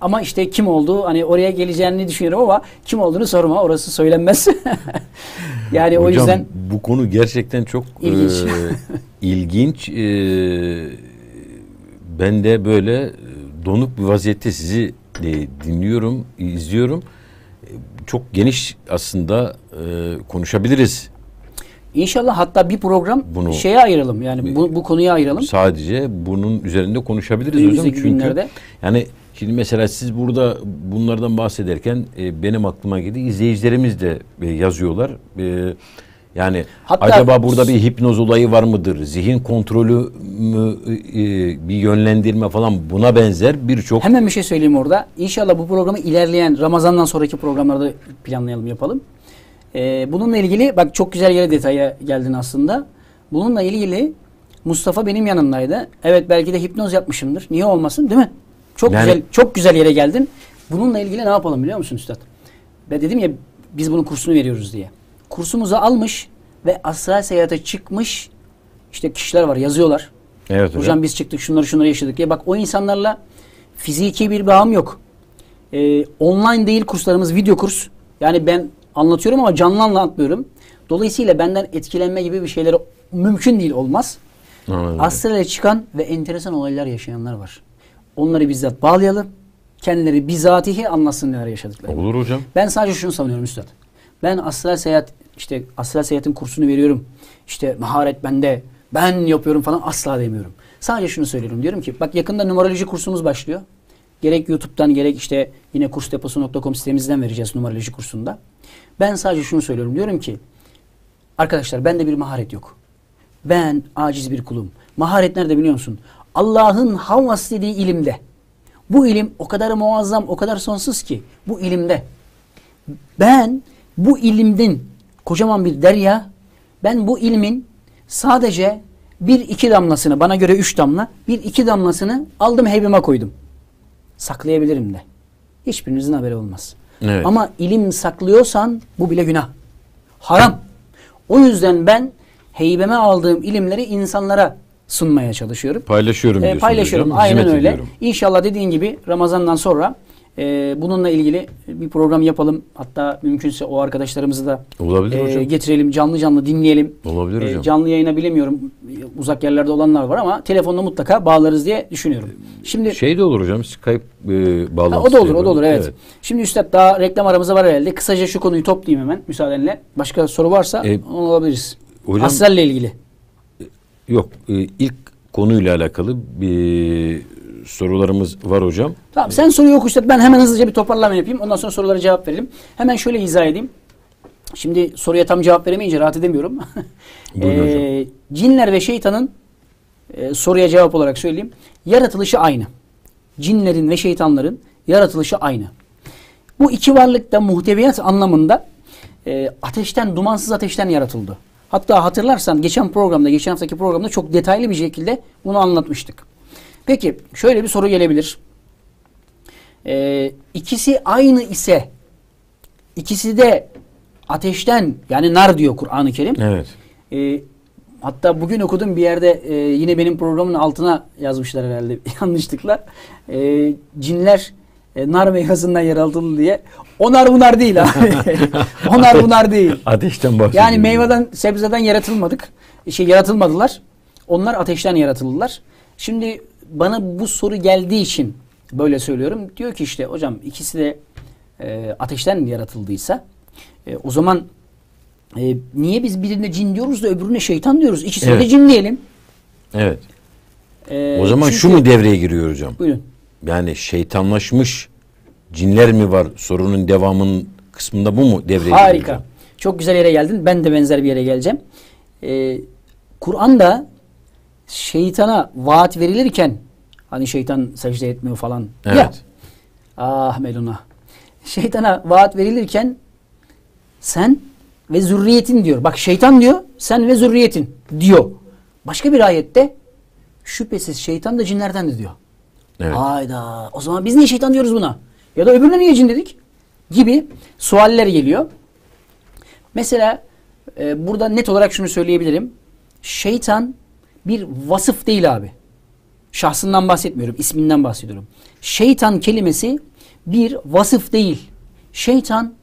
Ama işte kim olduğu hani oraya geleceğini düşünüyorum ama kim olduğunu sorma. Orası söylenmez. yani o Hocam, yüzden bu konu gerçekten çok İlginç. e, ilginç. E, ben de böyle e, donuk bir vaziyette sizi e, dinliyorum, izliyorum. E, çok geniş aslında e, konuşabiliriz. inşallah hatta bir program Bunu- şeye ayıralım. Yani bu, bu konuya ayıralım. Sadece bunun üzerinde konuşabiliriz hocam. Çünkü günlerde. yani şimdi mesela siz burada bunlardan bahsederken e, benim aklıma geldi. İzleyicilerimiz de e, yazıyorlar. E, yani Hatta- acaba burada bir hipnoz olayı var mıdır? Zihin kontrolü mü e, bir yönlendirme falan buna benzer birçok Hemen bir şey söyleyeyim orada. İnşallah bu programı ilerleyen Ramazan'dan sonraki programlarda planlayalım yapalım. Ee, bununla ilgili bak çok güzel yere detaya geldin aslında. Bununla ilgili Mustafa benim yanımdaydı. Evet belki de hipnoz yapmışımdır. Niye olmasın değil mi? Çok Yani- güzel çok güzel yere geldin. Bununla ilgili ne yapalım biliyor musun üstad? Ben dedim ya biz bunun kursunu veriyoruz diye. Kursumuzu almış ve astral seyahate çıkmış işte kişiler var yazıyorlar. Evet hocam. Hocam biz çıktık şunları şunları yaşadık diye. Bak o insanlarla fiziki bir bağım yok. Ee, online değil kurslarımız video kurs. Yani ben anlatıyorum ama canlı anlatmıyorum. Dolayısıyla benden etkilenme gibi bir şeyler mümkün değil olmaz. Astrale çıkan ve enteresan olaylar yaşayanlar var. Onları bizzat bağlayalım. Kendileri bizatihi anlatsın neler yaşadıklarını. Olur hocam. Ben sadece şunu savunuyorum üstad. Ben astral seyahat işte astral seyahatin kursunu veriyorum. İşte maharet bende. Ben yapıyorum falan asla demiyorum. Sadece şunu söylüyorum. Diyorum ki bak yakında numaroloji kursumuz başlıyor. Gerek YouTube'dan gerek işte yine kursdeposu.com sitemizden vereceğiz numaroloji kursunda. Ben sadece şunu söylüyorum. Diyorum ki arkadaşlar bende bir maharet yok. Ben aciz bir kulum. Maharet nerede biliyor musun? Allah'ın havas dediği ilimde. Bu ilim o kadar muazzam, o kadar sonsuz ki bu ilimde. Ben bu ilimden kocaman bir derya, ben bu ilmin sadece bir iki damlasını, bana göre üç damla, bir iki damlasını aldım heybime koydum. Saklayabilirim de. Hiçbirinizin haberi olmaz. Evet. Ama ilim saklıyorsan bu bile günah. Haram. O yüzden ben heybeme aldığım ilimleri insanlara sunmaya çalışıyorum. Paylaşıyorum E, diyorsunuz paylaşıyorum. hocam. Aynen Hizmet öyle. ediyorum. İnşallah dediğin gibi Ramazan'dan sonra e, bununla ilgili bir program yapalım. Hatta mümkünse o arkadaşlarımızı da Olabilir e, hocam. getirelim. Canlı canlı dinleyelim. Olabilir E, hocam. canlı yayına bilemiyorum. E, Uzak yerlerde olanlar var ama telefonla mutlaka bağlarız diye düşünüyorum. Şimdi Şey de olur hocam. Skype e, Ha, bağlantısı. o da olur, o da olur evet. Şimdi üstad daha reklam aramızı var herhalde. Kısaca şu konuyu toplayayım hemen müsaadenle. Başka soru varsa E, onu alabiliriz. hocam- Astralle ilgili. Yok. e, ilk konuyla alakalı bir sorularımız var hocam. Tamam sen soruyu oku üstad. Ben hemen hızlıca bir toparlama yapayım. Ondan sonra sorulara cevap verelim. Hemen şöyle izah edeyim. Şimdi soruya tam cevap veremeyince rahat edemiyorum. Buyurun Ee, cinler ve şeytanın e, soruya cevap olarak söyleyeyim. Yaratılışı aynı. Cinlerin ve şeytanların yaratılışı aynı. Bu iki varlık da muhteviyat anlamında e, ateşten, dumansız ateşten yaratıldı. Hatta hatırlarsan geçen programda, geçen haftaki programda çok detaylı bir şekilde bunu anlatmıştık. Peki şöyle bir soru gelebilir. Ee, ikisi aynı ise ikisi de ateşten yani nar diyor Kur'an-ı Kerim. Evet. Ee, hatta bugün okudum bir yerde e, yine benim programın altına yazmışlar herhalde yanlışlıkla. Ee, cinler e, nar meyvasından yaratıldı diye. O nar bu nar değil abi. o nar bu nar değil. Ateşten bahsediyoruz. Yani meyveden, sebzeden yaratılmadık. Şey yaratılmadılar. Onlar ateşten yaratıldılar. Şimdi bana bu soru geldiği için böyle söylüyorum. Diyor ki işte hocam ikisi de e, ateşten yaratıldıysa e, o zaman e, niye biz birine cin diyoruz da öbürüne şeytan diyoruz? İkisine Evet. de cin diyelim. Evet. E, O zaman çünkü- şu mu devreye giriyor hocam? Buyurun. Yani şeytanlaşmış cinler mi var? Sorunun devamının kısmında bu mu devreye? Harika. Çok güzel yere geldin. Ben de benzer bir yere geleceğim. Ee, Kur'an'da şeytana vaat verilirken hani şeytan secde etmiyor falan. Evet. Ya. Ah Meluna. Şeytana vaat verilirken sen ve zürriyetin diyor. Bak şeytan diyor sen ve zürriyetin diyor. Başka bir ayette şüphesiz şeytan da cinlerden de diyor. Evet. Hayda. O zaman biz niye şeytan diyoruz buna? Ya da öbürüne niye cin dedik? Gibi sualler geliyor. Mesela e, burada net olarak şunu söyleyebilirim. Şeytan bir vasıf değil abi. Şahsından bahsetmiyorum, isminden bahsediyorum. Şeytan kelimesi bir vasıf değil. Şeytan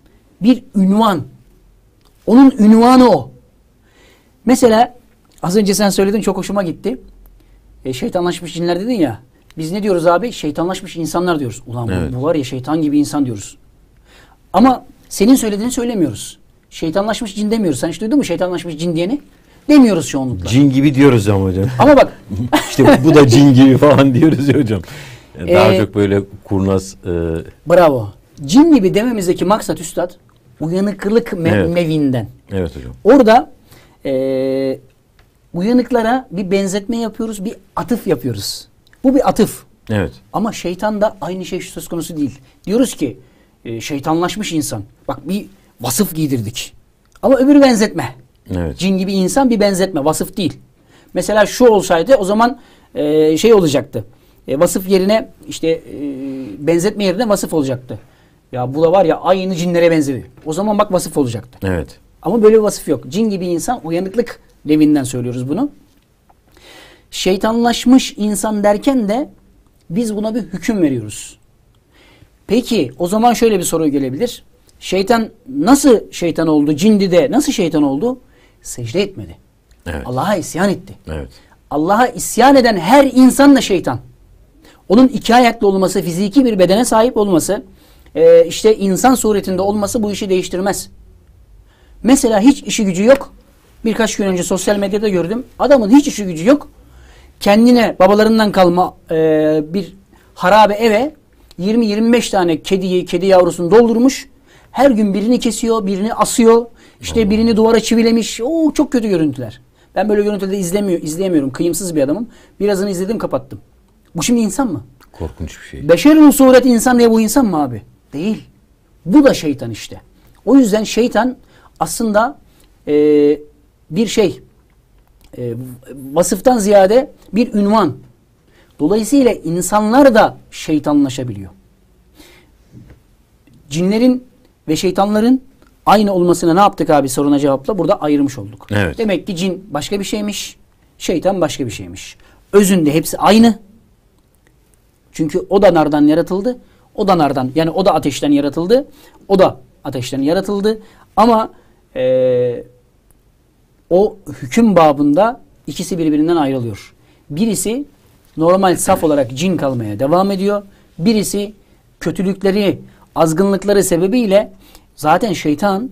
bir ünvan. Onun ünvanı o. Mesela az önce sen söyledin çok hoşuma gitti. E, şeytanlaşmış cinler dedin ya. Biz ne diyoruz abi? Şeytanlaşmış insanlar diyoruz. Ulan bu- Evet. bu var ya şeytan gibi insan diyoruz. Ama senin söylediğini söylemiyoruz. Şeytanlaşmış cin demiyoruz. Sen hiç duydun mu şeytanlaşmış cin diyeni? Demiyoruz çoğunlukla. Cin gibi diyoruz ama hocam. Ama bak işte bu da cin gibi falan diyoruz ya hocam. Daha Ee, çok böyle kurnaz e, bravo. Cin gibi dememizdeki maksat üstad uyanıklık me- Evet. mevinden. evet hocam. Orada eee uyanıklara bir benzetme yapıyoruz, bir atıf yapıyoruz. Bu bir atıf. Evet. Ama şeytan da aynı şey söz konusu değil. Diyoruz ki e, şeytanlaşmış insan. Bak bir vasıf giydirdik. Ama öbürü benzetme. Evet. Cin gibi insan bir benzetme, vasıf değil. Mesela şu olsaydı o zaman e, şey olacaktı. E, vasıf yerine işte e, benzetme yerine vasıf olacaktı. Ya bu da var ya aynı cinlere benzedi. O zaman bak vasıf olacaktı. Evet. Ama böyle bir vasıf yok. Cin gibi insan uyanıklık devinden söylüyoruz bunu. Şeytanlaşmış insan derken de biz buna bir hüküm veriyoruz. Peki o zaman şöyle bir soru gelebilir. Şeytan nasıl şeytan oldu? Cindi de nasıl şeytan oldu? Secde etmedi. Evet. Allah'a isyan etti. Evet. Allah'a isyan eden her insan da şeytan. Onun iki ayaklı olması, fiziki bir bedene sahip olması, e, işte insan suretinde olması bu işi değiştirmez. Mesela hiç işi gücü yok. Birkaç gün önce sosyal medyada gördüm. Adamın hiç işi gücü yok. Kendine babalarından kalma e, bir harabe eve 20-25 tane kediyi, kedi yavrusunu doldurmuş. Her gün birini kesiyor, birini asıyor. İşte birini duvara çivilemiş. Oo, çok kötü görüntüler. Ben böyle görüntüleri izlemiyor, izleyemiyorum. Kıyımsız bir adamım. Birazını izledim kapattım. Bu şimdi insan mı? Korkunç bir şey. Beşerun suret insan diye bu insan mı abi? Değil. Bu da şeytan işte. O yüzden şeytan aslında e, bir şey e, vasıftan ziyade bir ünvan. Dolayısıyla insanlar da şeytanlaşabiliyor. Cinlerin ve şeytanların aynı olmasına ne yaptık abi soruna cevapla? Burada ayırmış olduk. Evet. Demek ki cin başka bir şeymiş, şeytan başka bir şeymiş. Özünde hepsi aynı. Çünkü o da nardan yaratıldı. O da nardan yani o da ateşten yaratıldı. O da ateşten yaratıldı. Ama eee, o hüküm babında ikisi birbirinden ayrılıyor. Birisi normal saf olarak cin kalmaya devam ediyor. Birisi kötülükleri, azgınlıkları sebebiyle zaten şeytan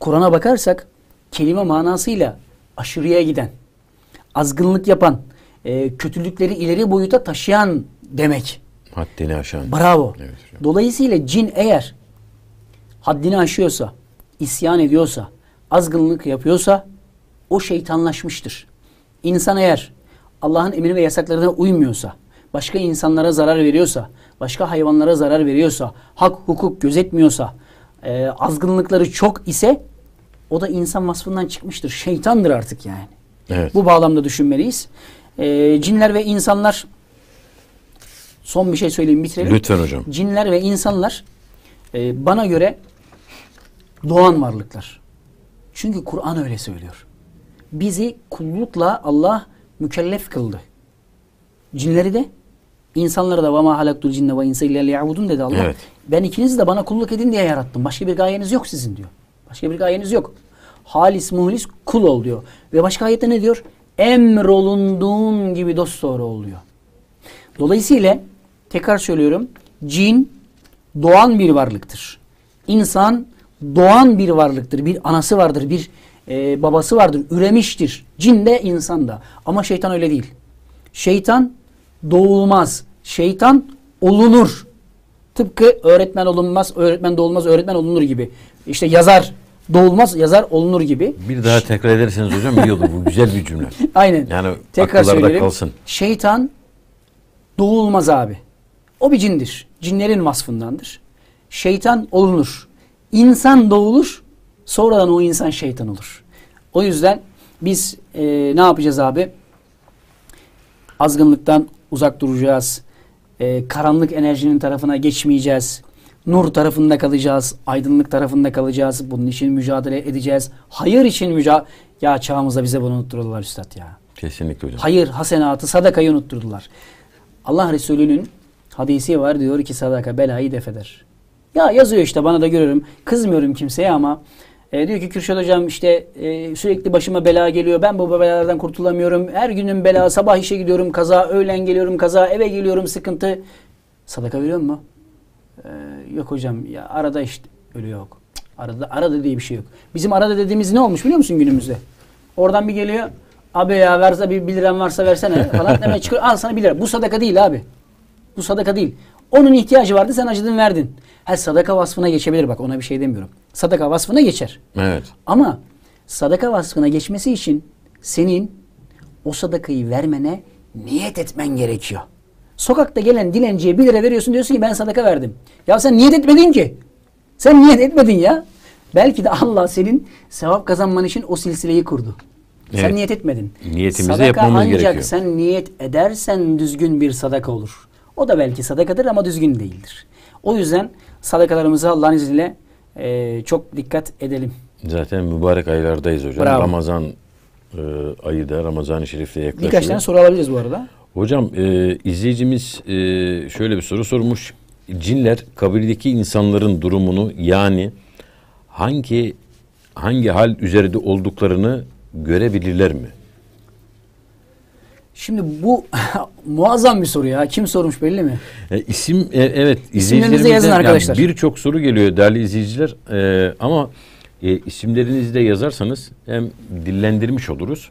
Kur'an'a bakarsak kelime manasıyla aşırıya giden, azgınlık yapan, e, kötülükleri ileri boyuta taşıyan demek. Haddini aşan. Bravo. Evet hocam. Dolayısıyla cin eğer haddini aşıyorsa, isyan ediyorsa, azgınlık yapıyorsa o şeytanlaşmıştır. İnsan eğer Allah'ın emir ve yasaklarına uymuyorsa, başka insanlara zarar veriyorsa, başka hayvanlara zarar veriyorsa, hak hukuk gözetmiyorsa, e, azgınlıkları çok ise o da insan vasfından çıkmıştır. Şeytandır artık yani. Evet. Bu bağlamda düşünmeliyiz. E, cinler ve insanlar son bir şey söyleyeyim bitirelim. Lütfen hocam. Cinler ve insanlar e, bana göre doğan varlıklar. Çünkü Kur'an öyle söylüyor. Bizi kullukla Allah mükellef kıldı. Cinleri de insanları da ve ma halaktul cinne ve insa illa dedi Allah. Evet. Ben ikinizi de bana kulluk edin diye yarattım. Başka bir gayeniz yok sizin diyor. Başka bir gayeniz yok. Halis muhlis kul ol diyor. Ve başka ayette ne diyor? Emrolunduğun gibi dost doğru ol diyor. Dolayısıyla tekrar söylüyorum. Cin doğan bir varlıktır. İnsan doğan bir varlıktır. Bir anası vardır. Bir e, babası vardır. Üremiştir. Cin de insan da. Ama şeytan öyle değil. Şeytan doğulmaz. Şeytan olunur. Tıpkı öğretmen olunmaz, öğretmen doğulmaz, öğretmen olunur gibi. İşte yazar doğulmaz, yazar olunur gibi. Bir daha tekrar ederseniz hocam iyi olur. Bu güzel bir cümle. Aynen. Yani Tekrar söyleyelim. kalsın. Şeytan doğulmaz abi. O bir cindir. Cinlerin vasfındandır. Şeytan olunur. İnsan doğulur. Sonradan o insan şeytan olur. O yüzden biz e, ne yapacağız abi? Azgınlıktan uzak duracağız. E, karanlık enerjinin tarafına geçmeyeceğiz. Nur tarafında kalacağız. Aydınlık tarafında kalacağız. Bunun için mücadele edeceğiz. Hayır için mücadele... Ya çağımızda bize bunu unutturdular üstad ya. Kesinlikle hocam. Hayır, hasenatı, sadakayı unutturdular. Allah Resulü'nün hadisi var diyor ki sadaka belayı defeder. Ya yazıyor işte bana da görüyorum. Kızmıyorum kimseye ama e, diyor ki Kürşat hocam işte e, sürekli başıma bela geliyor. Ben bu belalardan kurtulamıyorum. Her günün bela. Sabah işe gidiyorum kaza, öğlen geliyorum kaza, eve geliyorum sıkıntı. Sadaka veriyor mu? E, yok hocam ya arada işte öyle yok. Arada, arada diye bir şey yok. Bizim arada dediğimiz ne olmuş biliyor musun günümüzde? Oradan bir geliyor. Abi ya verse bir 1 liran varsa versene falan. Hemen çıkıyor. Al sana 1 lira. Bu sadaka değil abi. Bu sadaka değil. Onun ihtiyacı vardı sen acıdın verdin. Ha sadaka vasfına geçebilir bak ona bir şey demiyorum. Sadaka vasfına geçer. Evet. Ama sadaka vasfına geçmesi için senin o sadakayı vermene niyet etmen gerekiyor. Sokakta gelen dilenciye 1 lira veriyorsun diyorsun ki ben sadaka verdim. Ya sen niyet etmedin ki. Sen niyet etmedin ya. Belki de Allah senin sevap kazanman için o silsileyi kurdu. Sen Evet. niyet etmedin. Niyetimizi sadaka yapmamız ancak gerekiyor. sen niyet edersen düzgün bir sadaka olur. O da belki sadakadır ama düzgün değildir. O yüzden sadakalarımıza Allah'ın izniyle eee, çok dikkat edelim. Zaten mübarek aylardayız hocam. Bravo. Ramazan e, ayı da Ramazan-ı Şerif'te yaklaşıyor. Birkaç tane soru alabiliriz bu arada. Hocam e, izleyicimiz e, şöyle bir soru sormuş. Cinler kabirdeki insanların durumunu yani hangi hangi hal üzerinde olduklarını görebilirler mi? Şimdi bu muazzam bir soru ya. Kim sormuş belli mi? E, isim e, evet İsimlerinizi yazın izleyicilerimizden- yani arkadaşlar. Birçok soru geliyor değerli izleyiciler. E, ama e, isimlerinizi de yazarsanız hem dillendirmiş oluruz.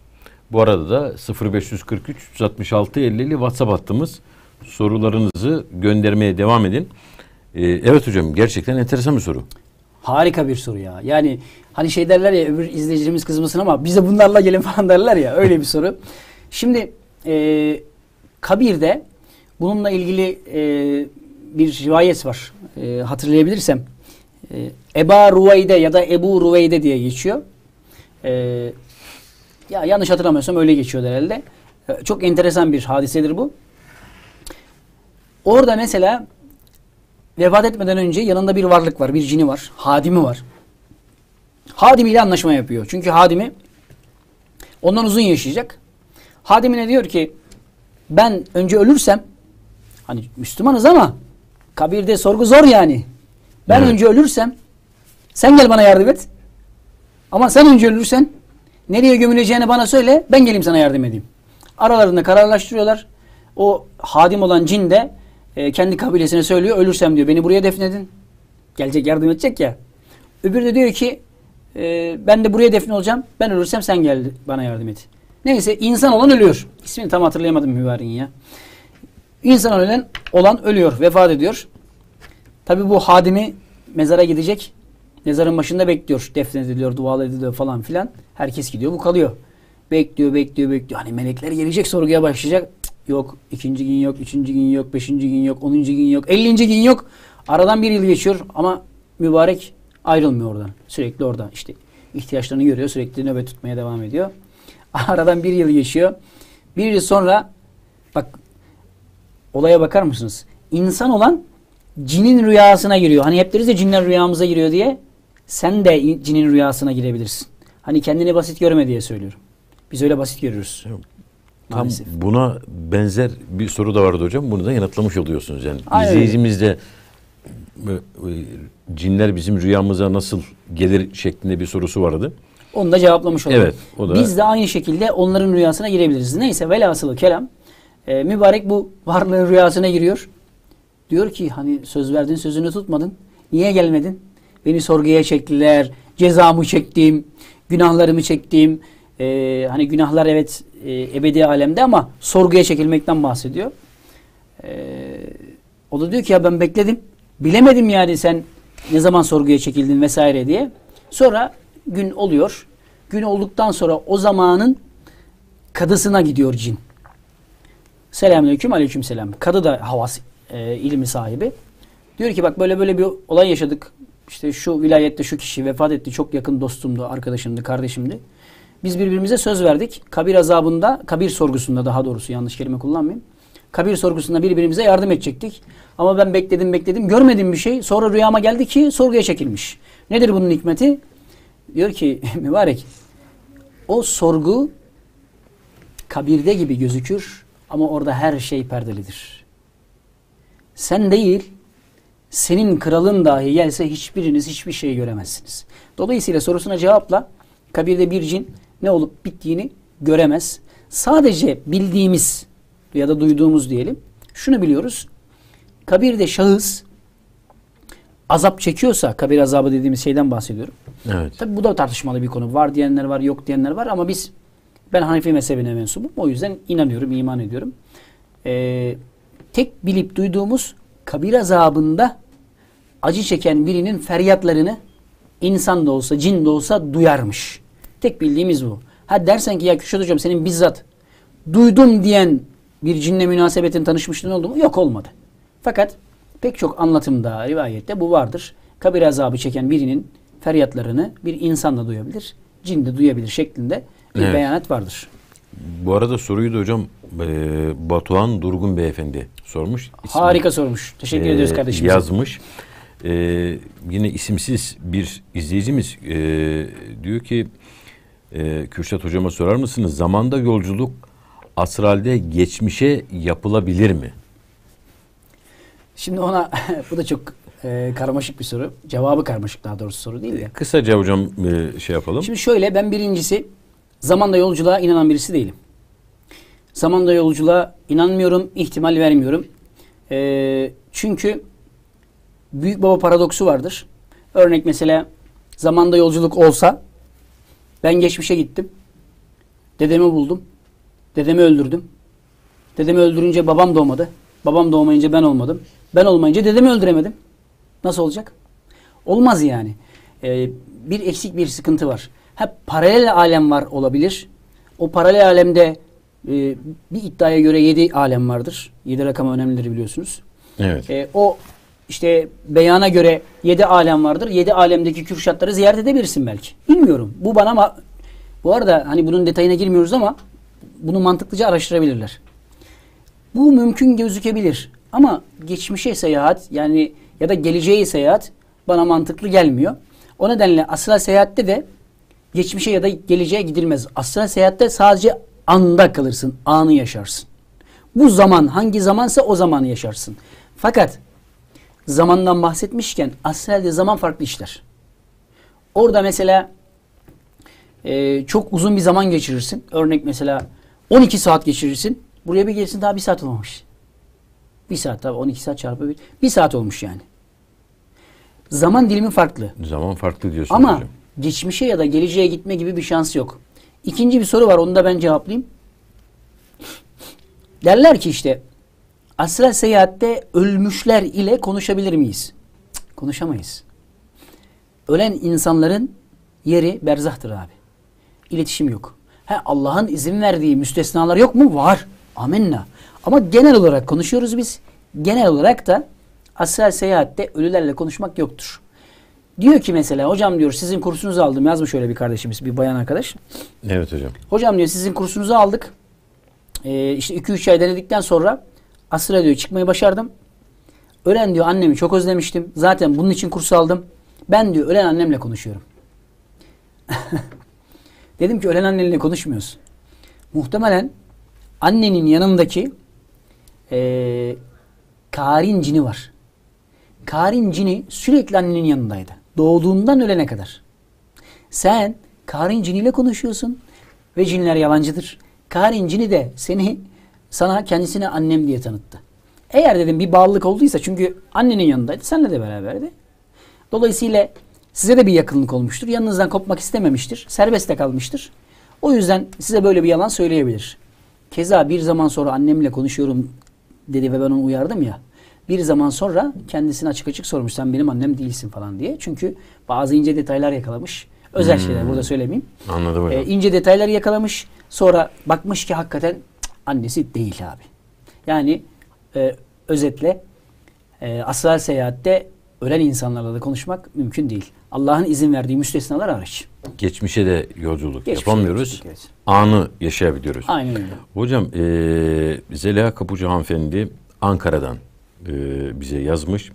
Bu arada da 0543 366 50'li WhatsApp hattımız. Sorularınızı göndermeye devam edin. E, evet hocam gerçekten enteresan bir soru. Harika bir soru ya. Yani hani şey derler ya öbür izleyicilerimiz kızmasın ama bize bunlarla gelin falan derler ya. Öyle bir soru. Şimdi e, Kabir'de bununla ilgili e, bir rivayet var. E, hatırlayabilirsem. E, Eba Ruveyde ya da Ebu Ruveyde diye geçiyor. E, ya yanlış hatırlamıyorsam öyle geçiyor herhalde. E, çok enteresan bir hadisedir bu. Orada mesela vefat etmeden önce yanında bir varlık var, bir cini var, hadimi var. Hadimiyle anlaşma yapıyor. Çünkü hadimi ondan uzun yaşayacak. Hadimine diyor ki ben önce ölürsem hani Müslümanız ama kabirde sorgu zor yani. Ben Evet. önce ölürsem sen gel bana yardım et. Ama sen önce ölürsen nereye gömüleceğini bana söyle ben geleyim sana yardım edeyim. Aralarında kararlaştırıyorlar. O hadim olan cin de e, kendi kabilesine söylüyor ölürsem diyor beni buraya defnedin. Gelecek yardım edecek ya. Öbürü de diyor ki e, ben de buraya defne olacağım. Ben ölürsem sen gel bana yardım et. Neyse insan olan ölüyor. İsmini tam hatırlayamadım mübareğin ya. İnsan ölen olan ölüyor, vefat ediyor. Tabi bu hadimi mezara gidecek. Mezarın başında bekliyor. Defnediliyor, dualar ediliyor falan filan. Herkes gidiyor, bu kalıyor. Bekliyor, bekliyor, bekliyor. Hani melekler gelecek, sorguya başlayacak. Yok, ikinci gün yok, üçüncü gün yok, beşinci gün yok, onuncu gün yok, ellinci gün yok. Aradan bir yıl geçiyor ama mübarek ayrılmıyor oradan. Sürekli orada işte ihtiyaçlarını görüyor, sürekli nöbet tutmaya devam ediyor. Aradan bir yıl geçiyor. Bir yıl sonra bak olaya bakar mısınız? İnsan olan cinin rüyasına giriyor. Hani hep deriz ya cinler rüyamıza giriyor diye. Sen de in- cinin rüyasına girebilirsin. Hani kendini basit görme diye söylüyorum. Biz öyle basit görüyoruz. Tam Maalesef. buna benzer bir soru da vardı hocam. Bunu da yanıtlamış oluyorsunuz yani. Aynen. İzleyicimiz de e, e, cinler bizim rüyamıza nasıl gelir şeklinde bir sorusu vardı. Onu da cevaplamış olalım. Evet, o da- Biz de aynı şekilde onların rüyasına girebiliriz. Neyse velhasılı kelam. e, mübarek bu varlığın rüyasına giriyor. Diyor ki hani söz verdin sözünü tutmadın. Niye gelmedin? Beni sorguya çektiler. cezamı çektiğim, günahlarımı çektiğim, e, hani günahlar evet e, ebedi alemde ama sorguya çekilmekten bahsediyor. E, o da diyor ki ya ben bekledim. Bilemedim yani sen ne zaman sorguya çekildin vesaire diye. Sonra gün oluyor. Gün olduktan sonra o zamanın kadısına gidiyor cin. Selamünaleyküm, aleykümselam. Kadı da havas e, ilmi sahibi. Diyor ki bak böyle böyle bir olay yaşadık. İşte şu vilayette şu kişi vefat etti. Çok yakın dostumdu, arkadaşımdı, kardeşimdi. Biz birbirimize söz verdik. Kabir azabında, kabir sorgusunda daha doğrusu yanlış kelime kullanmayayım. Kabir sorgusunda birbirimize yardım edecektik. Ama ben bekledim bekledim görmedim bir şey. Sonra rüyama geldi ki sorguya çekilmiş. Nedir bunun hikmeti? Diyor ki mübarek o sorgu kabirde gibi gözükür ama orada her şey perdelidir. Sen değil, senin kralın dahi gelse hiçbiriniz hiçbir şey göremezsiniz. Dolayısıyla sorusuna cevapla kabirde bir cin ne olup bittiğini göremez. Sadece bildiğimiz ya da duyduğumuz diyelim. Şunu biliyoruz. Kabirde şahıs azap çekiyorsa kabir azabı dediğimiz şeyden bahsediyorum. Evet. Tabi bu da tartışmalı bir konu. Var diyenler var, yok diyenler var ama biz ben Hanefi mezhebine mensubum. O yüzden inanıyorum, iman ediyorum. Ee, tek bilip duyduğumuz kabir azabında acı çeken birinin feryatlarını insan da olsa, cin de olsa duyarmış. Tek bildiğimiz bu. Ha dersen ki ya Kürşat Hocam senin bizzat duydum diyen bir cinle münasebetin tanışmışlığın oldu mu? Yok olmadı. Fakat pek çok anlatımda, rivayette bu vardır. Kabir azabı çeken birinin feryatlarını bir insan da duyabilir, cin de duyabilir şeklinde bir Evet. beyanat vardır. Bu arada soruyu da hocam e, Batuhan Durgun Beyefendi sormuş. İsmi- Harika sormuş. Teşekkür e, ediyoruz kardeşim. Yazmış. E, yine isimsiz bir izleyicimiz e, diyor ki e, Kürşat hocama sorar mısınız? Zamanda yolculuk asralde geçmişe yapılabilir mi? Şimdi ona bu da çok e, karmaşık bir soru. Cevabı karmaşık daha doğrusu soru değil de. Kısaca hocam e, şey yapalım. Şimdi şöyle ben birincisi zamanda yolculuğa inanan birisi değilim. Zamanda yolculuğa inanmıyorum, ihtimal vermiyorum. Ee, çünkü büyük baba paradoksu vardır. Örnek mesela zamanda yolculuk olsa ben geçmişe gittim. Dedemi buldum. Dedemi öldürdüm. Dedemi öldürünce babam doğmadı. Babam doğmayınca ben olmadım. Ben olmayınca dedemi öldüremedim. Nasıl olacak? Olmaz yani. Ee, bir eksik bir sıkıntı var. Ha paralel alem var olabilir. O paralel alemde e, bir iddiaya göre yedi alem vardır. Yedi rakamı önemlidir biliyorsunuz. Evet. E, o işte beyana göre yedi alem vardır. Yedi alemdeki kürşatları ziyaret edebilirsin belki. Bilmiyorum. Bu bana ma- bu arada hani bunun detayına girmiyoruz ama bunu mantıklıca araştırabilirler. Bu mümkün gözükebilir. Ama geçmişe seyahat yani ya da geleceğe seyahat bana mantıklı gelmiyor. O nedenle asla seyahatte de geçmişe ya da geleceğe gidilmez. Asla seyahatte sadece anda kalırsın, anı yaşarsın. Bu zaman hangi zamansa o zamanı yaşarsın. Fakat zamandan bahsetmişken astralde zaman farklı işler. Orada mesela e, çok uzun bir zaman geçirirsin. Örnek mesela 12 saat geçirirsin. Buraya bir gelirsin daha bir saat olmamış. Bir saat tabii 12 saat çarpı bir. Bir saat olmuş yani. Zaman dilimi farklı. Zaman farklı diyorsunuz Ama hocam. geçmişe ya da geleceğe gitme gibi bir şans yok. İkinci bir soru var onu da ben cevaplayayım. Derler ki işte astral seyahatte ölmüşler ile konuşabilir miyiz? Cık, konuşamayız. Ölen insanların yeri berzahtır abi. İletişim yok. Ha, Allah'ın izin verdiği müstesnalar yok mu? Var. Amenna. Ama genel olarak konuşuyoruz biz. Genel olarak da astral seyahatte ölülerle konuşmak yoktur. Diyor ki mesela hocam diyor sizin kursunuzu aldım yazmış öyle bir kardeşimiz bir bayan arkadaş. Evet hocam. Hocam diyor sizin kursunuzu aldık. Ee, işte 2-3 ay denedikten sonra asra diyor çıkmayı başardım. Ölen diyor annemi çok özlemiştim. Zaten bunun için kurs aldım. Ben diyor ölen annemle konuşuyorum. Dedim ki ölen annenle konuşmuyorsun. Muhtemelen annenin yanındaki ee, Karin cini var. Karin cini sürekli annenin yanındaydı. Doğduğundan ölene kadar. Sen Karin ciniyle konuşuyorsun ve cinler yalancıdır. Karin cini de seni sana kendisine annem diye tanıttı. Eğer dedim bir bağlılık olduysa çünkü annenin yanındaydı, senle de beraberdi. Dolayısıyla Size de bir yakınlık olmuştur. Yanınızdan kopmak istememiştir. Serbest de kalmıştır. O yüzden size böyle bir yalan söyleyebilir. Keza bir zaman sonra annemle konuşuyorum dedi ve ben onu uyardım ya. Bir zaman sonra kendisine açık açık sormuş sen benim annem değilsin falan diye. Çünkü bazı ince detaylar yakalamış. Özel şeyler burada söylemeyeyim. Anladım hocam. Ee, ince detayları yakalamış. Sonra bakmış ki hakikaten annesi değil abi. Yani e, özetle e, astral seyahatte ölen insanlarla da konuşmak mümkün değil. Allah'ın izin verdiği müstesnalar hariç. Geçmişe de yolculuk Geçmişe yapamıyoruz. yolculuk, evet. Anı yaşayabiliyoruz. Aynen öyle. Hocam eee Zeliha Kapıcı hanımefendi Ankara'dan eee, bize yazmış.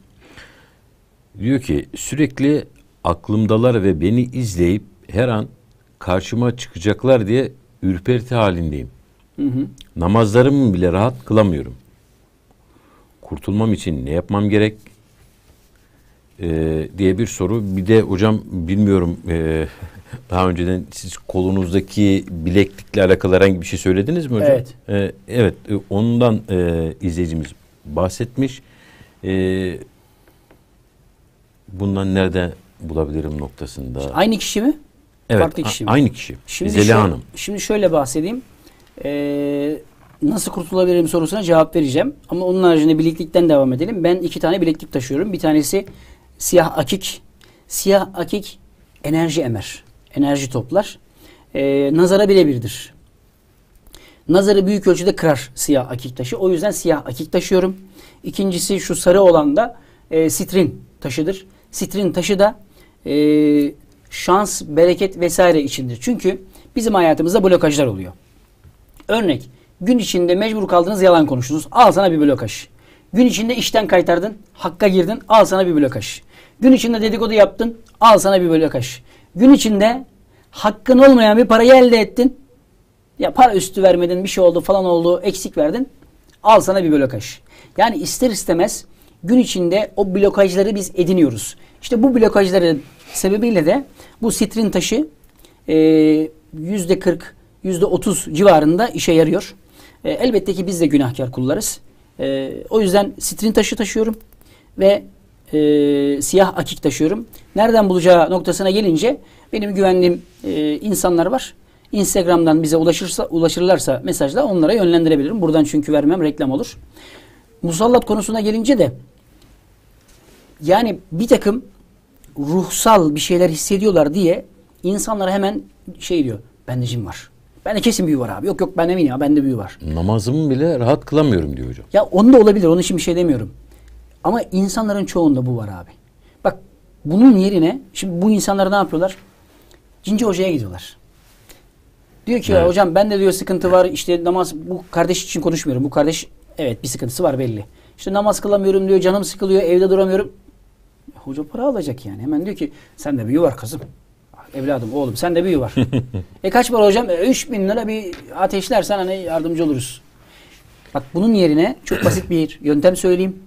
Diyor ki sürekli aklımdalar ve beni izleyip her an karşıma çıkacaklar diye ürperti halindeyim. Namazlarımı bile rahat kılamıyorum. Kurtulmam için ne yapmam gerek? Eee, diye bir soru. Bir de hocam bilmiyorum eee, daha önceden siz kolunuzdaki bileklikle alakalı herhangi bir şey söylediniz mi hocam? Evet. Ee, evet, e, ondan e, izleyicimiz bahsetmiş. E, bundan nerede bulabilirim noktasında. Aynı kişi mi? evet, farklı kişi mi? aynı kişi. Şimdi Zeliha şö- Hanım. Şimdi şöyle bahsedeyim. Ee, nasıl kurtulabilirim sorusuna cevap vereceğim. Ama onun haricinde bileklikten devam edelim. Ben iki tane bileklik taşıyorum. Bir tanesi siyah akik. Siyah akik enerji emer. Enerji toplar. Ee, nazara birebirdir. Nazarı büyük ölçüde kırar siyah akik taşı. O yüzden siyah akik taşıyorum. İkincisi şu sarı olan da e, sitrin taşıdır. Sitrin taşı da e, şans, bereket vesaire içindir. Çünkü bizim hayatımızda blokajlar oluyor. Örnek, gün içinde mecbur kaldınız yalan konuştunuz. Al sana bir blokaj. Gün içinde işten kaytardın, hakka girdin, al sana bir blokaj. Gün içinde dedikodu yaptın, al sana bir blokaj. Gün içinde hakkın olmayan bir parayı elde ettin. Ya para üstü vermedin, bir şey oldu falan oldu, eksik verdin. Al sana bir blokaj. Yani ister istemez gün içinde o blokajları biz ediniyoruz. İşte bu blokajların sebebiyle de bu sitrin taşı e, yüzde 40, yüzde 30 civarında işe yarıyor. E, elbette ki biz de günahkar kullarız. E, o yüzden sitrin taşı taşıyorum ve e, siyah akik taşıyorum. Nereden bulacağı noktasına gelince benim güvendiğim e, insanlar var. Instagram'dan bize ulaşırsa ulaşırlarsa mesajla onlara yönlendirebilirim. Buradan çünkü vermem reklam olur. Musallat konusuna gelince de yani bir takım ruhsal bir şeyler hissediyorlar diye insanlara hemen şey diyor. Bende cin var. Bende kesin büyü var abi. Yok yok ben eminim ya bende büyü var. Namazımı bile rahat kılamıyorum diyor hocam. Ya onda olabilir. Onun için bir şey demiyorum. Ama insanların çoğunda bu var abi. Bak bunun yerine şimdi bu insanlar ne yapıyorlar? Cinci hocaya gidiyorlar. Diyor ki Evet. hocam bende diyor sıkıntı var. İşte namaz bu kardeş için konuşmuyorum. Bu kardeş evet bir sıkıntısı var belli. İşte namaz kılamıyorum diyor. Canım sıkılıyor. Evde duramıyorum. Hoca para alacak yani. Hemen diyor ki sende büyü var kızım. Evladım oğlum sende büyü var. e kaç para hocam? E, 3 bin lira bir ateşlersen hani yardımcı oluruz. Bak bunun yerine çok basit bir yöntem söyleyeyim.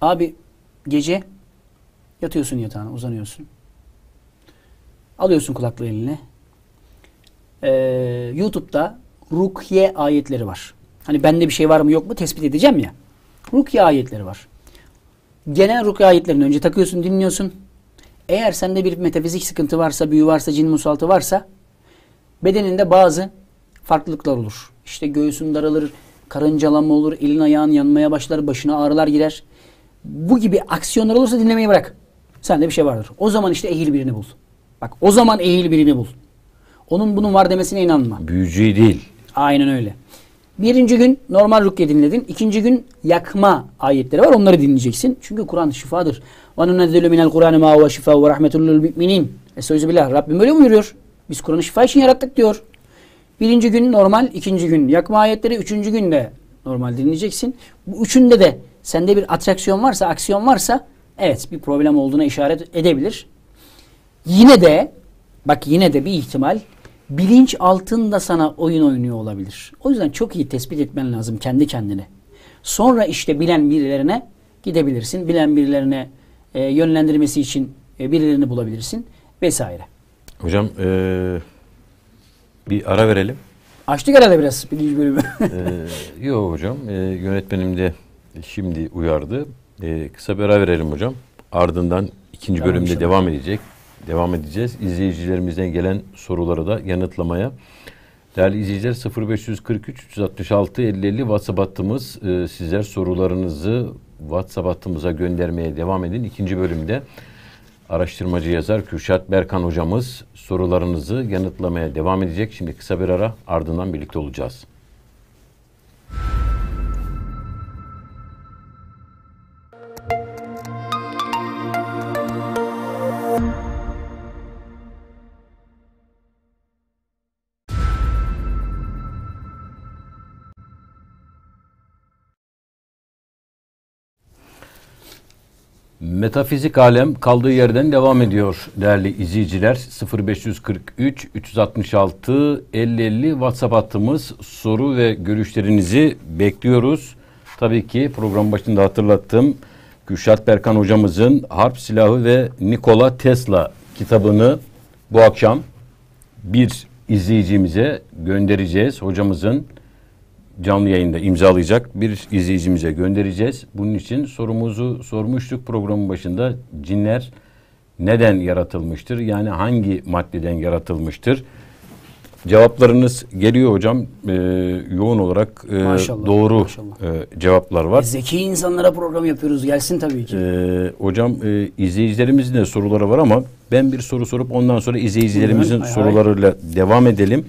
Abi gece yatıyorsun yatağına uzanıyorsun. Alıyorsun kulaklığı eline. Ee, YouTube'da rukiye ayetleri var. Hani bende bir şey var mı yok mu tespit edeceğim ya. Rukiye ayetleri var. Genel rukiye ayetlerini önce takıyorsun dinliyorsun. Eğer sende bir metafizik sıkıntı varsa, büyü varsa, cin musallatı varsa bedeninde bazı farklılıklar olur. İşte göğsün daralır, karıncalanma olur, elin ayağın yanmaya başlar, başına ağrılar girer. Bu gibi aksiyonlar olursa dinlemeyi bırak. Sende bir şey vardır. O zaman işte ehil birini bul. Bak o zaman ehil birini bul. Onun bunun var demesine inanma. Büyücü değil. Aynen öyle. Birinci gün normal rukye dinledin. İkinci gün yakma ayetleri var. Onları dinleyeceksin. Çünkü Kur'an şifadır. Ve nunezzilu minel Kur'an ma huve şifa ve rahmetul lil müminin. Estağfirullah. Rabbim böyle buyuruyor. Biz Kur'an'ı şifa için yarattık diyor. Birinci gün normal, ikinci gün yakma ayetleri, üçüncü gün de normal dinleyeceksin. Bu üçünde de sende bir atraksiyon varsa, aksiyon varsa evet bir problem olduğuna işaret edebilir. Yine de bak yine de bir ihtimal bilinç altında sana oyun oynuyor olabilir. O yüzden çok iyi tespit etmen lazım kendi kendine. Sonra işte bilen birilerine gidebilirsin. Bilen birilerine e, yönlendirmesi için e, birilerini bulabilirsin vesaire. Hocam eee, bir ara verelim. Açtık herhalde biraz birinci bölümü. Ee, yok hocam. Ee, yönetmenim de şimdi uyardı. Ee, kısa bir ara verelim hocam. ardından ikinci Tamam, bölümde inşallah. devam edecek. Devam edeceğiz. İzleyicilerimizden gelen soruları da yanıtlamaya. Değerli izleyiciler 0543 366 50 50 WhatsApp hattımız. Ee, sizler sorularınızı WhatsApp hattımıza göndermeye devam edin. İkinci bölümde araştırmacı yazar Kürşat Berkan hocamız sorularınızı yanıtlamaya devam edecek. Şimdi kısa bir ara ardından birlikte olacağız. Metafizik alem kaldığı yerden devam ediyor değerli izleyiciler. 0543 366 50 50 WhatsApp hattımız soru ve görüşlerinizi bekliyoruz. Tabii ki program başında hatırlattım. Kürşat Berkan hocamızın Harp Silahı ve Nikola Tesla kitabını bu akşam bir izleyicimize göndereceğiz. Hocamızın canlı yayında imzalayacak bir izleyicimize göndereceğiz. Bunun için sorumuzu sormuştuk programın başında. Cinler neden yaratılmıştır? Yani hangi maddeden yaratılmıştır? Cevaplarınız geliyor hocam. Ee, yoğun olarak e, Maşallah, doğru maşallah. e, cevaplar var. Zeki insanlara program yapıyoruz. Gelsin tabii ki. Ee, hocam e, izleyicilerimizin de soruları var ama ben bir soru sorup ondan sonra izleyicilerimizin Buyurun, hay hay. sorularıyla devam edelim.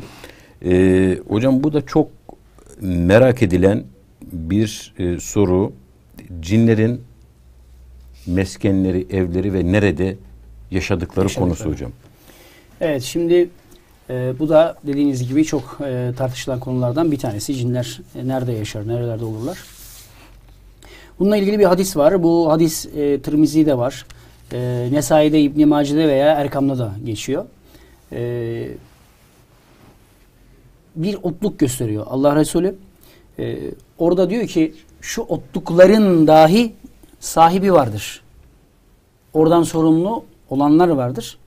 Ee, hocam bu da çok merak edilen bir e, soru. Cinlerin meskenleri, evleri ve nerede yaşadıkları Yaşadıkları. konusu hocam. Evet şimdi e, bu da dediğiniz gibi çok e, tartışılan konulardan bir tanesi. Cinler e, nerede yaşar, nerelerde olurlar? Bununla ilgili bir hadis var. Bu hadis e, Tirmizi'de var. E, Nesai'de, İbn Mace'de veya Erkam'da da geçiyor. E, bir otluk gösteriyor Allah Resulü. E, orada diyor ki şu otlukların dahi sahibi vardır. Oradan sorumlu olanlar vardır.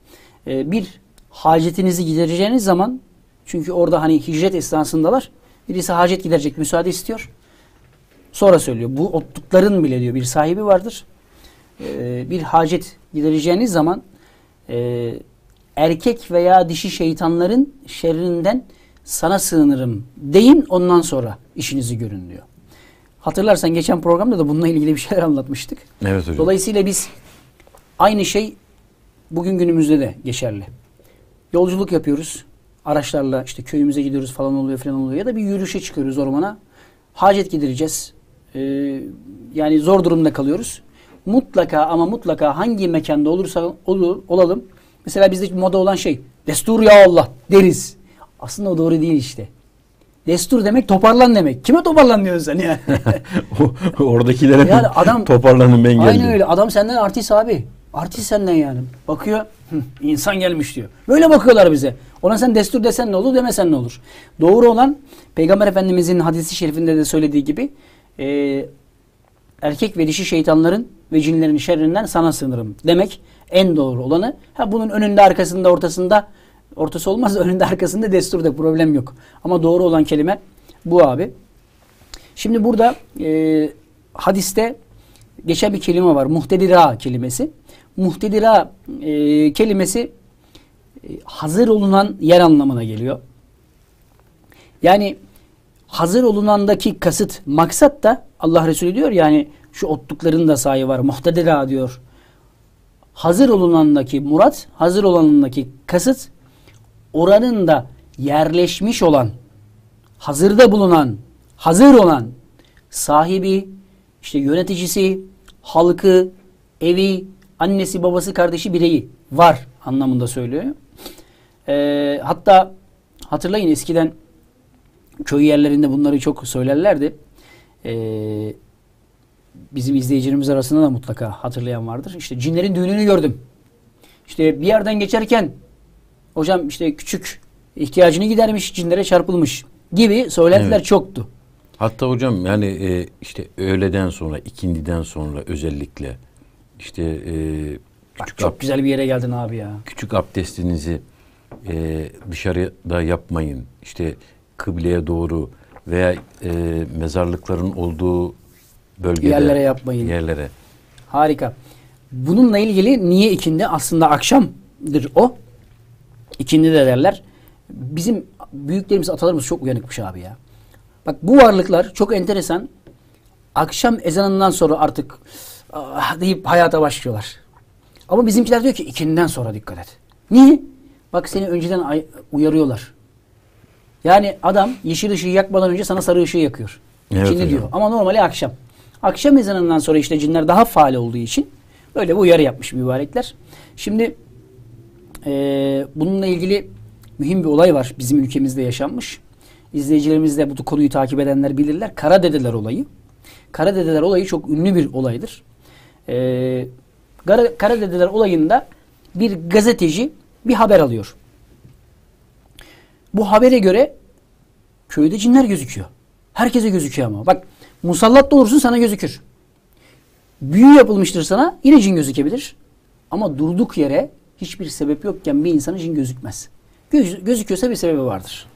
E, bir hacetinizi gidereceğiniz zaman çünkü orada hani hicret esnasındalar. Birisi hacet giderecek müsaade istiyor. Sonra söylüyor. Bu otlukların bile diyor bir sahibi vardır. E, bir hacet gidereceğiniz zaman e, erkek veya dişi şeytanların şerrinden sana sığınırım deyin ondan sonra işinizi görün diyor. Hatırlarsan geçen programda da bununla ilgili bir şeyler anlatmıştık. Evet hocam. Dolayısıyla biz aynı şey bugün günümüzde de geçerli. Yolculuk yapıyoruz. Araçlarla işte köyümüze gidiyoruz falan oluyor falan oluyor. Ya da bir yürüyüşe çıkıyoruz ormana. Hacet gidereceğiz. Ee, yani zor durumda kalıyoruz. Mutlaka ama mutlaka hangi mekanda olursa olur, olalım. Mesela bizde moda olan şey destur ya Allah deriz. Aslında o doğru değil işte. Destur demek toparlan demek. Kime toparlan diyorsun sen yani? Oradakilere Yani adam- toparlanın ben geldim. Aynen öyle. Adam senden artist abi. Artist senden yani. Bakıyor. "Hı, insan gelmiş diyor. Böyle bakıyorlar bize. Ona sen destur desen ne olur demesen ne olur. Doğru olan Peygamber Efendimizin hadisi şerifinde de söylediği gibi e, erkek ve dişi şeytanların ve cinlerin şerrinden sana sığınırım demek en doğru olanı. Ha bunun önünde arkasında ortasında ortası olmaz önünde arkasında destur da problem yok. Ama doğru olan kelime bu abi. Şimdi burada e, hadiste geçen bir kelime var. Muhtedira kelimesi. Muhtedira e, kelimesi e, hazır olunan yer anlamına geliyor. Yani hazır olunandaki kasıt, maksat da Allah Resulü diyor yani şu otlukların da sahi var. Muhtedira diyor. Hazır olunandaki murat, hazır olanındaki kasıt oranın da yerleşmiş olan, hazırda bulunan, hazır olan sahibi, işte yöneticisi, halkı, evi, annesi, babası, kardeşi, bireyi var anlamında söylüyor. Ee, hatta hatırlayın eskiden köy yerlerinde bunları çok söylerlerdi. Ee, bizim izleyicilerimiz arasında da mutlaka hatırlayan vardır. İşte cinlerin düğününü gördüm. İşte bir yerden geçerken hocam işte küçük ihtiyacını gidermiş, cinlere çarpılmış gibi söylentiler Evet. çoktu. Hatta hocam yani e, işte öğleden sonra, ikindiden sonra özellikle işte e, Bak, küçük, çok ab- güzel bir yere geldin abi ya. küçük abdestinizi e, dışarıda yapmayın. İşte kıbleye doğru veya e, mezarlıkların olduğu bölgede Yerlere yapmayın. Yerlere. Harika. Bununla ilgili niye ikindi? Aslında akşamdır o. İkindi de derler. Bizim büyüklerimiz, atalarımız çok uyanıkmış abi ya. Bak bu varlıklar çok enteresan. Akşam ezanından sonra artık ah, deyip hayata başlıyorlar. Ama bizimkiler diyor ki ikinden sonra dikkat et. Niye? Bak seni önceden uyarıyorlar. Yani adam yeşil ışığı yakmadan önce sana sarı ışığı yakıyor. Evet hocam. diyor. Ama normali akşam. Akşam ezanından sonra işte cinler daha faal olduğu için böyle bir uyarı yapmış mübarekler. Şimdi eee, bununla ilgili mühim bir olay var. Bizim ülkemizde yaşanmış. İzleyicilerimiz de bu konuyu takip edenler bilirler. Kara Dedeler olayı. Kara Dedeler olayı çok ünlü bir olaydır. Eee Kara, Kara Dedeler olayında bir gazeteci bir haber alıyor. Bu habere göre köyde cinler gözüküyor. Herkese gözüküyor ama. Bak musallat da olursun sana gözükür. Büyü yapılmıştır sana yine cin gözükebilir. Ama durduk yere hiçbir sebep yokken bir insana cin gözükmez. Göz, gözüküyorsa bir sebebi vardır.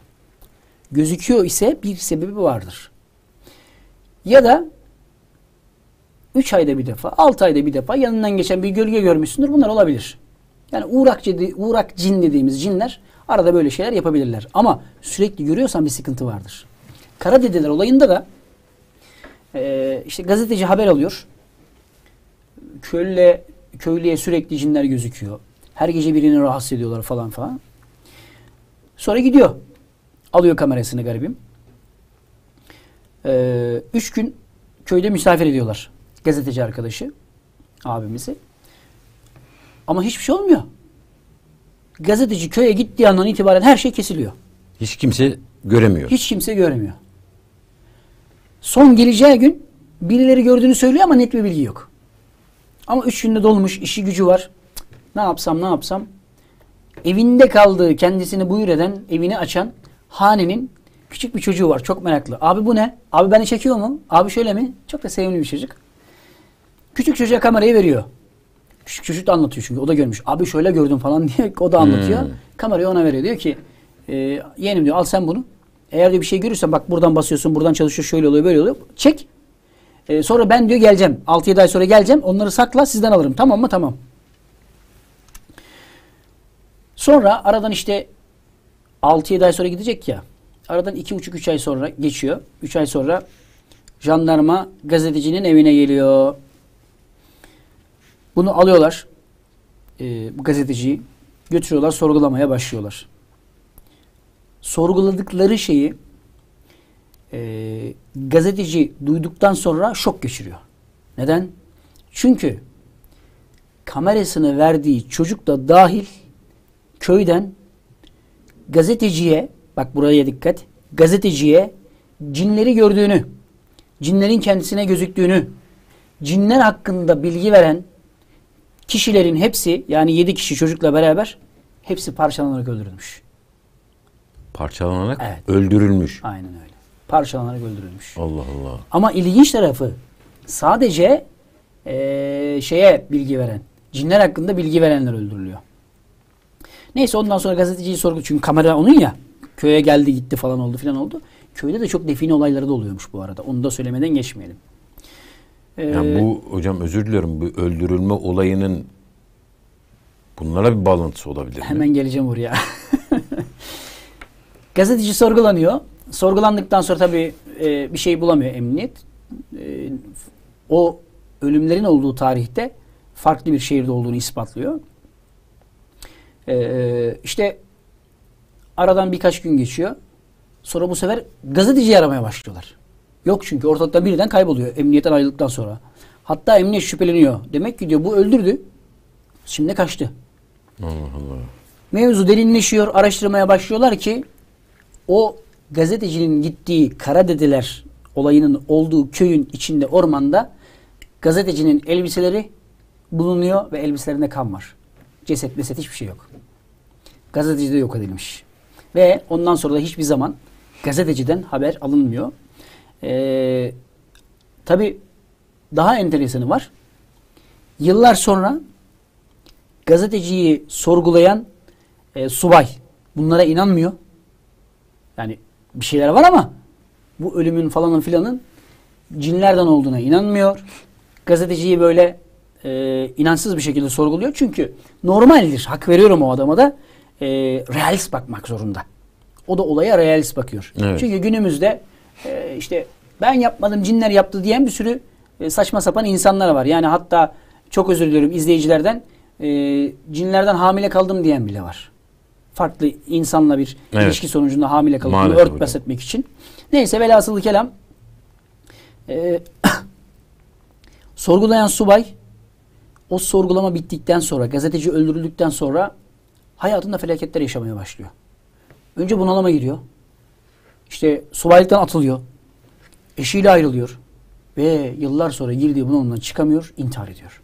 Gözüküyor ise bir sebebi vardır. Ya da 3 ayda bir defa, 6 ayda bir defa yanından geçen bir gölge görmüşsündür. Bunlar olabilir. Yani uğrak, cedi, uğrak cin dediğimiz cinler arada böyle şeyler yapabilirler. Ama sürekli görüyorsan bir sıkıntı vardır. Kara dedeler olayında da eee, işte gazeteci haber alıyor. Köylüye, köylüye sürekli cinler gözüküyor. Her gece birini rahatsız ediyorlar falan falan. Sonra gidiyor. Alıyor kamerasını garibim. Ee, üç gün köyde misafir ediyorlar. Gazeteci arkadaşı. Abimizi. Ama hiçbir şey olmuyor. Gazeteci köye gittiği andan itibaren her şey kesiliyor. Hiç kimse göremiyor. Hiç kimse göremiyor. Son geleceği gün birileri gördüğünü söylüyor ama net bir bilgi yok. Ama üç günde dolmuş, işi gücü var. Ne yapsam ne yapsam. Evinde kaldığı, kendisini buyur eden, evini açan hanenin küçük bir çocuğu var. Çok meraklı. Abi bu ne? Abi beni çekiyor mu? Abi şöyle mi? Çok da sevimli bir çocuk. Küçük çocuğa kamerayı veriyor. Küçük çocuk da anlatıyor çünkü o da görmüş. Abi şöyle gördüm falan diye o da anlatıyor. Hmm. Kamerayı ona veriyor. Diyor ki e, yeğenim diyor al sen bunu. Eğer diyor bir şey görürsen bak buradan basıyorsun buradan çalışıyor şöyle oluyor böyle oluyor. Çek. E, sonra ben diyor geleceğim. 6-7 ay sonra geleceğim. Onları sakla sizden alırım. Tamam mı? Tamam. Sonra aradan işte 6-7 ay sonra gidecek ya. Aradan 2,5-3 ay sonra geçiyor. 3 ay sonra jandarma gazetecinin evine geliyor. Bunu alıyorlar. e, bu gazeteciyi götürüyorlar sorgulamaya başlıyorlar. Sorguladıkları şeyi e, gazeteci duyduktan sonra şok geçiriyor. Neden? Çünkü kamerasını verdiği çocuk da dahil köyden gazeteciye bak buraya dikkat gazeteciye cinleri gördüğünü cinlerin kendisine gözüktüğünü cinler hakkında bilgi veren kişilerin hepsi yani yedi kişi çocukla beraber hepsi parçalanarak öldürülmüş. Parçalanarak Evet. öldürülmüş. Aynen öyle. Parçalanarak öldürülmüş. Allah Allah. Ama ilginç tarafı sadece eee, şeye bilgi veren, cinler hakkında bilgi verenler öldürülüyor. Neyse ondan sonra gazeteciyi sorgu çünkü kamera onun ya köye geldi gitti falan oldu filan oldu. Köyde de çok define olayları da oluyormuş bu arada. Onu da söylemeden geçmeyelim. Ee, Yani bu hocam özür diliyorum bu öldürülme olayının bunlara bir bağlantısı olabilir mi? Hemen geleceğim oraya. Gazeteci sorgulanıyor. Sorgulandıktan sonra tabii e, bir şey bulamıyor emniyet. E, o ölümlerin olduğu tarihte farklı bir şehirde olduğunu ispatlıyor. E, işte aradan birkaç gün geçiyor. Sonra bu sefer gazeteciyi aramaya başlıyorlar. Yok çünkü ortalıkta birden kayboluyor emniyetten ayrıldıktan sonra. Hatta emniyet şüpheleniyor. Demek ki diyor bu öldürdü. Şimdi kaçtı. Allah Allah. Mevzu derinleşiyor, araştırmaya başlıyorlar ki o gazetecinin gittiği Karadedeler olayının olduğu köyün içinde ormanda gazetecinin elbiseleri bulunuyor ve elbiselerinde kan var. Ceset meset hiçbir şey yok. Gazeteci de yok edilmiş. Ve ondan sonra da hiçbir zaman gazeteciden haber alınmıyor. Ee, Tabi daha enteresanı var. Yıllar sonra gazeteciyi sorgulayan e, subay bunlara inanmıyor. Yani bir şeyler var ama bu ölümün falanın filanın cinlerden olduğuna inanmıyor. Gazeteciyi böyle e, inançsız bir şekilde sorguluyor. Çünkü normaldir. Hak veriyorum o adama da. E, realist bakmak zorunda. O da olaya realist bakıyor. Evet. Çünkü günümüzde e, işte ben yapmadım cinler yaptı diyen bir sürü e, saçma sapan insanlar var. Yani hatta çok özür diliyorum izleyicilerden e, cinlerden hamile kaldım diyen bile var. Farklı insanla bir Evet. ilişki sonucunda hamile kalıp örtbas etmek için. Neyse velhasılı kelam e, sorgulayan subay o sorgulama bittikten sonra gazeteci öldürüldükten sonra hayatında felaketler yaşamaya başlıyor. Önce bunalıma giriyor. İşte subaylıktan atılıyor. Eşiyle ayrılıyor. Ve yıllar sonra girdiği bunalımdan çıkamıyor, intihar ediyor.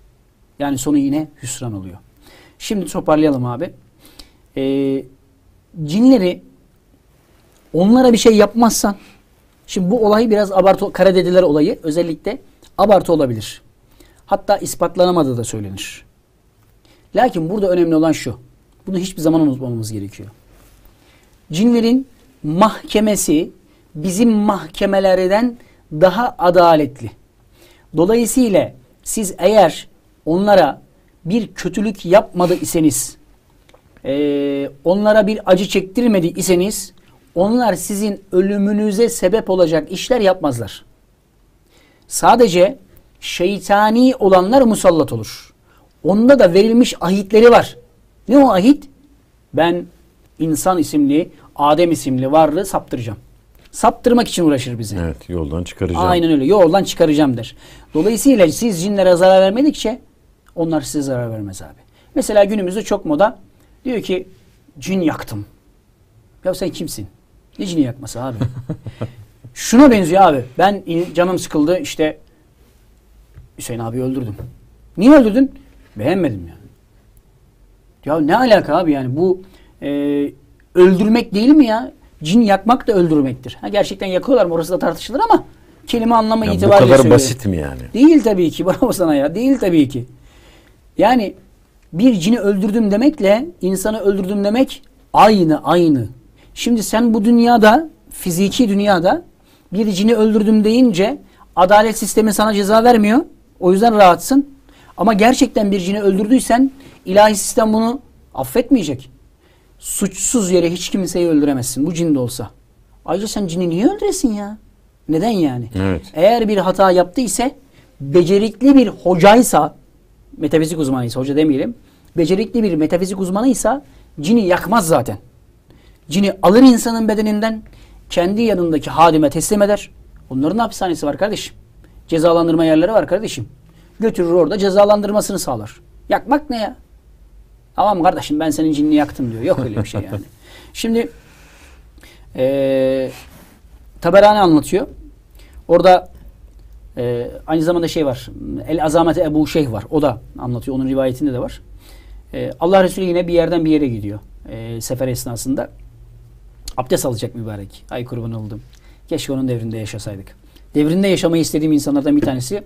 Yani sonu yine hüsran oluyor. Şimdi toparlayalım abi. Ee, cinleri onlara bir şey yapmazsan şimdi bu olayı biraz abartı kara dediler olayı özellikle abartı olabilir. Hatta ispatlanamadığı da söylenir. Lakin burada önemli olan şu. Bunu hiçbir zaman unutmamamız gerekiyor. Cinlerin mahkemesi bizim mahkemelerden daha adaletli. Dolayısıyla siz eğer onlara bir kötülük yapmadı iseniz, eee, onlara bir acı çektirmedi iseniz, onlar sizin ölümünüze sebep olacak işler yapmazlar. Sadece şeytani olanlar musallat olur. Onda da verilmiş ahitleri var. Ne o ahit? Ben insan isimli, Adem isimli varlığı saptıracağım. Saptırmak için uğraşır bizi. Evet yoldan çıkaracağım. Aynen öyle. Yoldan çıkaracağım der. Dolayısıyla siz cinlere zarar vermedikçe onlar size zarar vermez abi. Mesela günümüzde çok moda. Diyor ki cin yaktım. Ya sen kimsin? Ne cini yakması abi? Şuna benziyor abi. Ben canım sıkıldı işte Hüseyin abi öldürdüm. Niye öldürdün? Beğenmedim yani. Ya ne alaka abi yani bu e, öldürmek değil mi ya? Cin yakmak da öldürmektir. Ha, gerçekten yakıyorlar mı orası da tartışılır ama kelime anlamı Ya bu itibariyle kadar söylüyorum. basit mi yani? Değil tabii ki. Bravo sana ya. Değil tabii ki. Yani bir cini öldürdüm demekle insanı öldürdüm demek aynı aynı. Şimdi sen bu dünyada fiziki dünyada bir cini öldürdüm deyince adalet sistemi sana ceza vermiyor. O yüzden rahatsın. Ama gerçekten bir cini öldürdüysen ilahi sistem bunu affetmeyecek. Suçsuz yere hiç kimseyi öldüremezsin. Bu cin de olsa. Ayrıca sen cini niye öldüresin ya? Neden yani? Evet. Eğer bir hata yaptı ise becerikli bir hocaysa metafizik uzmanıysa hoca demeyelim. Becerikli bir metafizik uzmanıysa cini yakmaz zaten. Cini alır insanın bedeninden kendi yanındaki hadime teslim eder. Onların hapishanesi var kardeşim. Cezalandırma yerleri var kardeşim. Götürür orada cezalandırmasını sağlar. Yakmak ne ya? Tamam kardeşim ben senin cinini yaktım diyor. Yok öyle bir şey yani. Şimdi eee Taberani anlatıyor. Orada e, aynı zamanda şey var. El Azamete Ebu Şeyh var. O da anlatıyor. Onun rivayetinde de var. E, Allah Resulü yine bir yerden bir yere gidiyor. E, sefer esnasında. Abdest alacak mübarek. Ay kurban oldum. Keşke onun devrinde yaşasaydık. Devrinde yaşamayı istediğim insanlardan bir tanesi.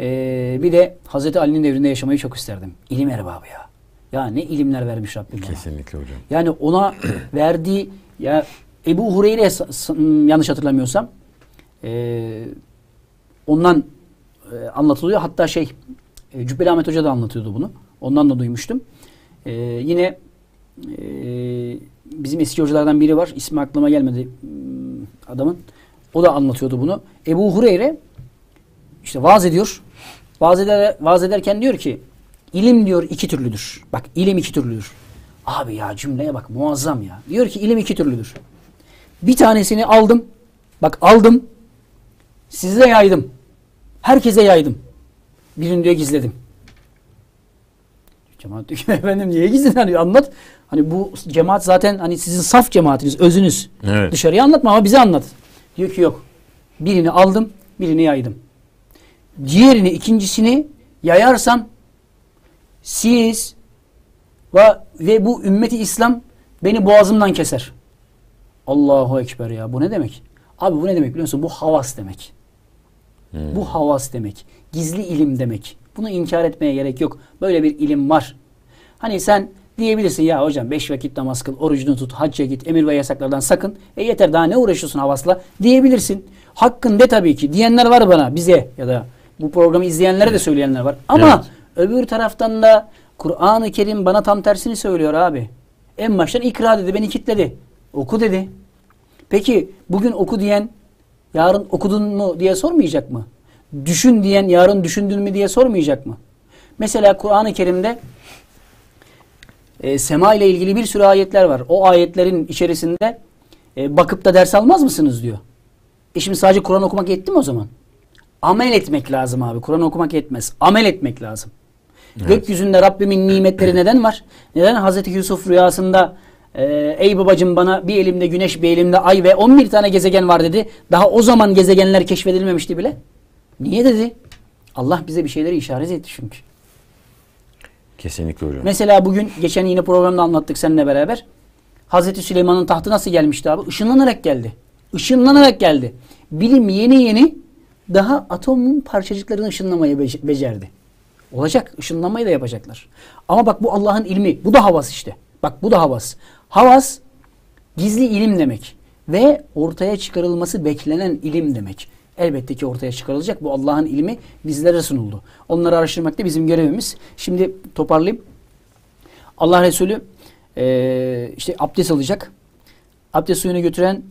E, bir de Hazreti Ali'nin devrinde yaşamayı çok isterdim. İlim erbabı ya. Ya ne ilimler vermiş Rabbim. Kesinlikle hocam. Yani ona verdiği ya Ebu Hureyre yanlış hatırlamıyorsam e, ondan e, anlatılıyor. Hatta şey e, Cübbeli Ahmet Hoca da anlatıyordu bunu. Ondan da duymuştum. E, yine e, bizim eski hocalardan biri var. İsmi aklıma gelmedi hmm, adamın. O da anlatıyordu bunu. Ebu Hureyre işte vaaz ediyor. Vaaz, eder, vaaz ederken diyor ki ilim diyor iki türlüdür. Bak ilim iki türlüdür. Abi ya cümleye bak muazzam ya. Diyor ki ilim iki türlüdür. Bir tanesini aldım. Bak aldım. Size yaydım. Herkese yaydım. Birini diyor gizledim. Cemaat diyor ki efendim niye gizledin? Hani anlat. Hani bu cemaat zaten hani sizin saf cemaatiniz, özünüz. Evet. Dışarıya anlatma ama bize anlat. Diyor ki yok. Birini aldım, birini yaydım. Diğerini, ikincisini yayarsam siz ve, ve bu ümmeti İslam beni boğazımdan keser. Allahu Ekber ya. Bu ne demek? Abi bu ne demek biliyor musun? Bu havas demek. Bu havas demek. Gizli ilim demek. Bunu inkar etmeye gerek yok. Böyle bir ilim var. Hani sen diyebilirsin ya hocam beş vakit namaz kıl, orucunu tut, hacca git, emir ve yasaklardan sakın. E yeter daha ne uğraşıyorsun havasla diyebilirsin. Hakkın de tabii ki. Diyenler var bana bize ya da bu programı izleyenlere de söyleyenler var. Ama Öbür taraftan da Kur'an-ı Kerim bana tam tersini söylüyor abi. En baştan ikra dedi, beni kitledi. Oku dedi. Peki bugün oku diyen yarın okudun mu diye sormayacak mı? Düşün diyen yarın düşündün mü diye sormayacak mı? Mesela Kur'an-ı Kerim'de e, sema ile ilgili bir sürü ayetler var. O ayetlerin içerisinde e, bakıp da ders almaz mısınız diyor. E şimdi sadece Kur'an okumak yetti mi o zaman? Amel etmek lazım abi. Kur'an okumak yetmez. Amel etmek lazım. Gökyüzünde Rabbimin nimetleri neden var? Neden Hazreti Yusuf rüyasında e, ey babacım bana bir elimde güneş bir elimde ay ve 11 tane gezegen var dedi. Daha o zaman gezegenler keşfedilmemişti bile. Niye dedi? Allah bize bir şeyleri işaret etti çünkü. Kesinlikle öyle. Mesela bugün geçen yine programda anlattık seninle beraber. Hazreti Süleyman'ın tahtı nasıl gelmişti abi? Işınlanarak geldi. Işınlanarak geldi. Bilim yeni yeni daha atomun parçacıklarını ışınlamayı bece- becerdi. Olacak. ışınlamayı da yapacaklar. Ama bak bu Allah'ın ilmi. Bu da havas işte. Bak bu da havas. Havas gizli ilim demek. Ve ortaya çıkarılması beklenen ilim demek. Elbette ki ortaya çıkarılacak. Bu Allah'ın ilmi bizlere sunuldu. Onları araştırmak da bizim görevimiz. Şimdi toparlayayım. Allah Resulü eee, işte abdest alacak. Abdest suyunu götüren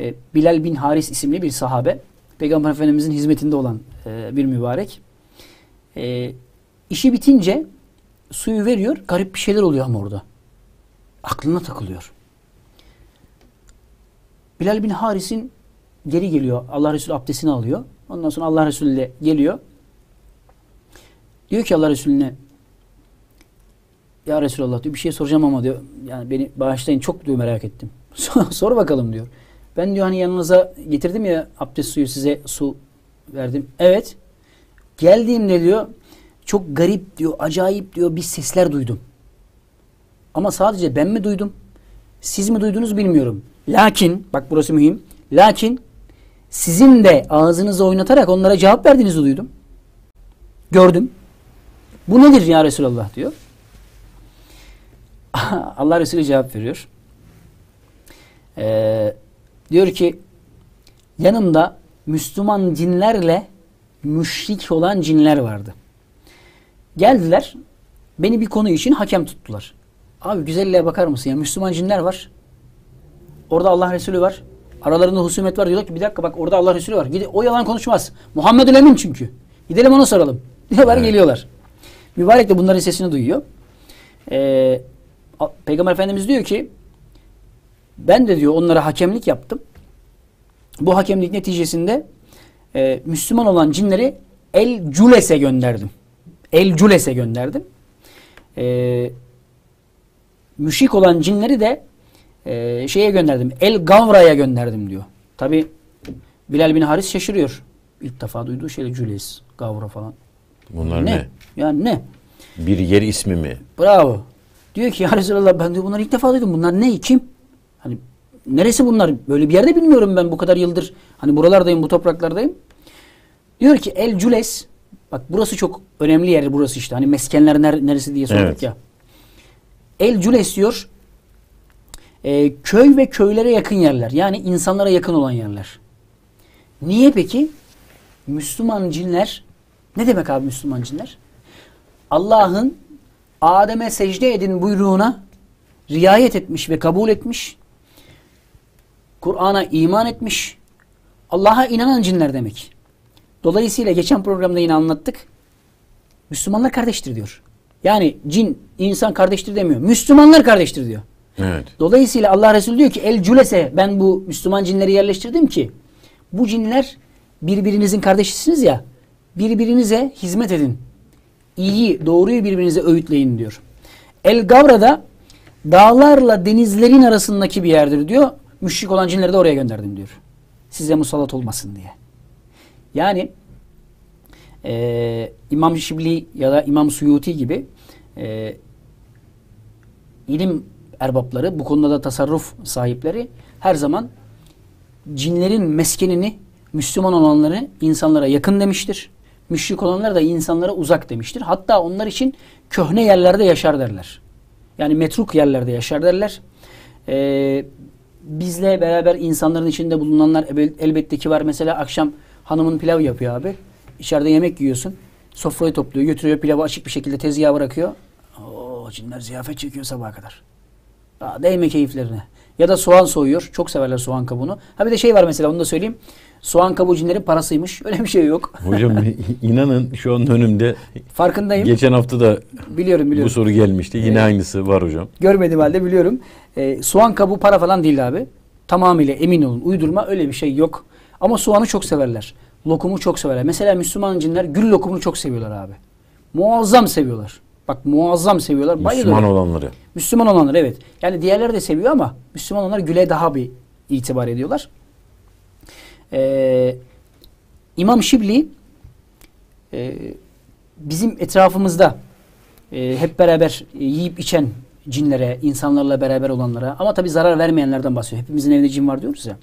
e, Bilal bin Haris isimli bir sahabe. Peygamber Efendimizin hizmetinde olan e, bir mübarek. E, işi bitince suyu veriyor. Garip bir şeyler oluyor ama orada. Aklına takılıyor. Bilal bin Haris'in geri geliyor. Allah Resulü abdestini alıyor. Ondan sonra Allah Resulü ile geliyor. Diyor ki Allah Resulüne ya Resulallah diyor bir şey soracağım ama diyor yani beni bağışlayın çok diyor merak ettim. Sor, bakalım diyor. Ben diyor hani yanınıza getirdim ya abdest suyu size su verdim. Evet. Geldiğimde diyor çok garip diyor acayip diyor bir sesler duydum. Ama sadece ben mi duydum? Siz mi duydunuz bilmiyorum. Lakin bak burası mühim. Lakin sizin de ağzınızı oynatarak onlara cevap verdiğinizi duydum. Gördüm. Bu nedir ya Resulallah diyor. Allah Resulü cevap veriyor. Ee, diyor ki yanımda Müslüman cinlerle müşrik olan cinler vardı. Geldiler beni bir konu için hakem tuttular. Abi güzelliğe bakar mısın ya Müslüman cinler var. Orada Allah Resulü var. Aralarında husumet var. Diyorlar ki bir dakika bak orada Allah Resulü var. Gide, o yalan konuşmaz. Muhammedül Emin çünkü. Gidelim ona soralım. Diyorlar Evet. geliyorlar. Mübarek de bunların sesini duyuyor. Ee, Peygamber Efendimiz diyor ki ben de diyor onlara hakemlik yaptım. Bu hakemlik neticesinde e, Müslüman olan cinleri El Cules'e gönderdim. El Cules'e gönderdim. E, müşrik olan cinleri de e, şeye gönderdim. El Gavra'ya gönderdim diyor. Tabi Bilal bin Haris şaşırıyor. İlk defa duyduğu şey Cules, Gavra falan. Bunlar ne? Yani ne? Bir yer ismi mi? Bravo. Diyor ki ya Resulallah ben diyor bunları ilk defa duydum. Bunlar ne? Kim? Hani neresi bunlar? Böyle bir yerde bilmiyorum ben bu kadar yıldır. Hani buralardayım, bu topraklardayım. Diyor ki El Cules. Bak burası çok önemli yer burası işte. Hani meskenler ner- neresi diye sorduk Evet. ya. El Cules diyor. e, köy ve köylere yakın yerler. Yani insanlara yakın olan yerler. Niye peki? Müslüman cinler ne demek abi Müslüman cinler? Allah'ın Adem'e secde edin buyruğuna riayet etmiş ve kabul etmiş. Kur'an'a iman etmiş. Allah'a inanan cinler demek. Dolayısıyla geçen programda yine anlattık. Müslümanlar kardeştir diyor. Yani cin, insan kardeştir demiyor. Müslümanlar kardeştir diyor. Evet. Dolayısıyla Allah Resulü diyor ki el culese ben bu Müslüman cinleri yerleştirdim ki bu cinler birbirinizin kardeşisiniz ya birbirinize hizmet edin. İyi, doğruyu birbirinize öğütleyin diyor. El Gavra'da dağlarla denizlerin arasındaki bir yerdir diyor. Müşrik olan cinleri de oraya gönderdim diyor. Size musallat olmasın diye. Yani eee, İmam Şibli ya da İmam Suyuti gibi eee ilim erbapları, bu konuda da tasarruf sahipleri her zaman cinlerin meskenini Müslüman olanları insanlara yakın demiştir. Müşrik olanlar da insanlara uzak demiştir. Hatta onlar için köhne yerlerde yaşar derler. Yani metruk yerlerde yaşar derler. Ee, bizle beraber insanların içinde bulunanlar elbette ki var. Mesela akşam hanımın pilav yapıyor abi. İçeride yemek yiyorsun. Sofrayı topluyor, götürüyor, pilavı açık bir şekilde tezgaha bırakıyor. Oo, cinler ziyafet çekiyor sabaha kadar. Aa, değme keyiflerine. Ya da soğan soyuyor. Çok severler soğan kabuğunu. Ha bir de şey var mesela onu da söyleyeyim. Soğan kabuğu cinlerin parasıymış. Öyle bir şey yok. Hocam inanın şu an önümde Farkındayım. geçen hafta da biliyorum biliyorum. bu soru gelmişti. Yine Evet. aynısı var hocam. Görmediğim halde biliyorum. Ee, soğan kabuğu para falan değil abi. Tamamıyla emin olun. Uydurma öyle bir şey yok. Ama soğanı çok severler. Lokumu çok severler. Mesela Müslüman cinler gül lokumunu çok seviyorlar abi. Muazzam seviyorlar. Bak muazzam seviyorlar. Müslüman olanları. Müslüman olanlar evet. Yani diğerleri de seviyor ama Müslüman olanlar güle daha bir itibar ediyorlar. Ee, İmam Şibli e, bizim etrafımızda e, hep beraber e, yiyip içen cinlere, insanlarla beraber olanlara ama tabi zarar vermeyenlerden bahsediyor. Hepimizin evinde cin var diyoruz ya.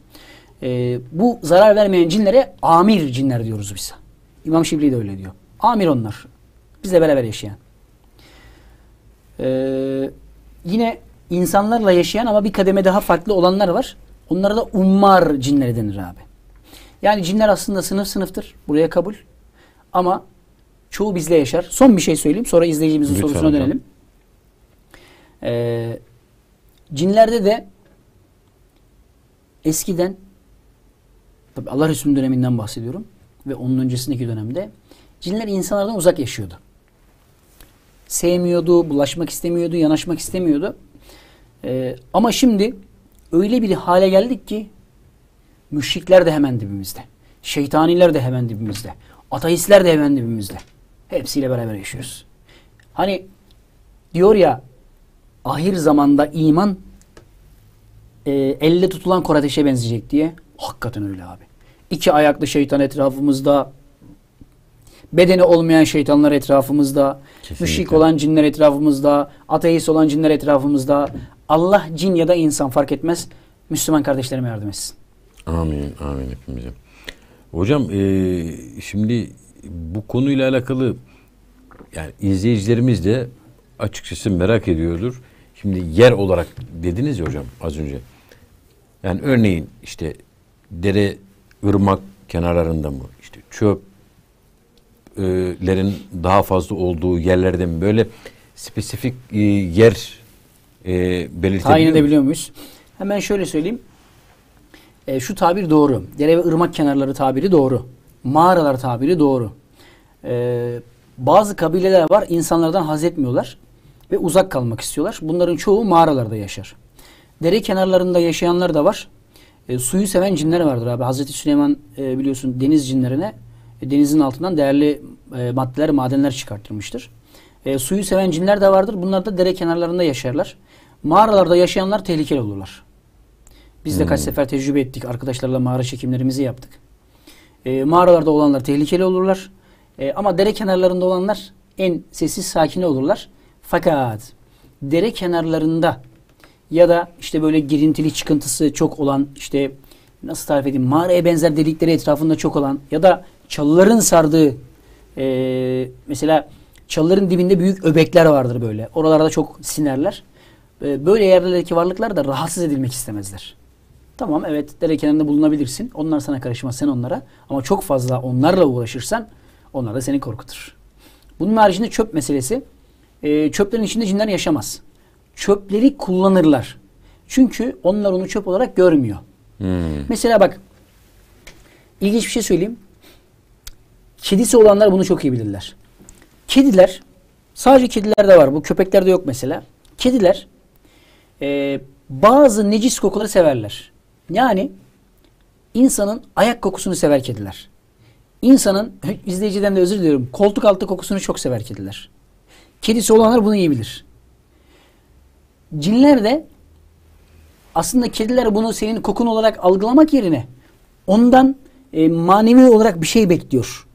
E, bu zarar vermeyen cinlere amir cinler diyoruz biz. İmam Şibli de öyle diyor. Amir onlar. Bizle beraber yaşayan. Ee, yine insanlarla yaşayan ama bir kademe daha farklı olanlar var. Onlara da ummar cinleri denir abi. Yani cinler aslında sınıf sınıftır. Buraya kabul. Ama çoğu bizle yaşar. Son bir şey söyleyeyim. Sonra izleyicimizin Lütfen sorusuna hocam. dönelim. Ee, cinlerde de eskiden tabi Allah Resulü döneminden bahsediyorum ve onun öncesindeki dönemde cinler insanlardan uzak yaşıyordu sevmiyordu, bulaşmak istemiyordu, yanaşmak istemiyordu. Ee, ama şimdi öyle bir hale geldik ki müşrikler de hemen dibimizde. Şeytaniler de hemen dibimizde. Ateistler de hemen dibimizde. Hepsiyle beraber yaşıyoruz. Hani diyor ya ahir zamanda iman e, elle tutulan kor ateşe benzeyecek diye. Hakikaten öyle abi. İki ayaklı şeytan etrafımızda, bedeni olmayan şeytanlar etrafımızda, Kesinlikle. müşrik olan cinler etrafımızda, ateist olan cinler etrafımızda. Allah cin ya da insan fark etmez. Müslüman kardeşlerime yardım etsin. Amin, amin hepimize. Hocam eee, şimdi bu konuyla alakalı yani izleyicilerimiz de açıkçası merak ediyordur. Şimdi yer olarak dediniz ya hocam az önce. Yani örneğin işte dere, ırmak kenarlarında mı? işte çöplerin daha fazla olduğu yerlerde mi? Böyle spesifik e, yer e, belirtebiliyor Tayin edebiliyor muyuz? Hemen şöyle söyleyeyim. E, şu tabir doğru. Dere ve ırmak kenarları tabiri doğru. Mağaralar tabiri doğru. E, bazı kabileler var insanlardan haz etmiyorlar ve uzak kalmak istiyorlar. Bunların çoğu mağaralarda yaşar. Dere kenarlarında yaşayanlar da var. E, suyu seven cinler vardır abi. Hazreti Süleyman e, biliyorsun deniz cinlerine e, denizin altından değerli e, maddeler, madenler çıkarttırmıştır. E, suyu seven cinler de vardır. Bunlar da dere kenarlarında yaşarlar. Mağaralarda yaşayanlar tehlikeli olurlar. Biz de kaç sefer tecrübe ettik. Arkadaşlarla mağara çekimlerimizi yaptık. E, mağaralarda olanlar tehlikeli olurlar. E, ama dere kenarlarında olanlar en sessiz sakini olurlar. Fakat dere kenarlarında ya da işte böyle girintili çıkıntısı çok olan işte nasıl tarif edeyim mağaraya benzer delikleri etrafında çok olan ya da çalıların sardığı e, mesela çalıların dibinde büyük öbekler vardır böyle. Oralarda çok sinerler. E, böyle yerlerdeki varlıklar da rahatsız edilmek istemezler. Tamam evet dere kenarında bulunabilirsin. Onlar sana karışmaz sen onlara. Ama çok fazla onlarla uğraşırsan onlar da seni korkutur. Bunun haricinde çöp meselesi. E, çöplerin içinde cinler yaşamaz. Çöpleri kullanırlar. Çünkü onlar onu çöp olarak görmüyor. Hmm. Mesela bak ilginç bir şey söyleyeyim. Kedisi olanlar bunu çok iyi bilirler. Kediler sadece kedilerde var. Bu köpeklerde yok mesela. Kediler e, bazı necis kokuları severler. Yani insanın ayak kokusunu sever kediler. İnsanın izleyiciden de özür diliyorum. Koltuk altı kokusunu çok sever kediler. Kedisi olanlar bunu iyi bilir. Cinler de aslında kediler bunu senin kokun olarak algılamak yerine ondan e, manevi olarak bir şey bekliyor.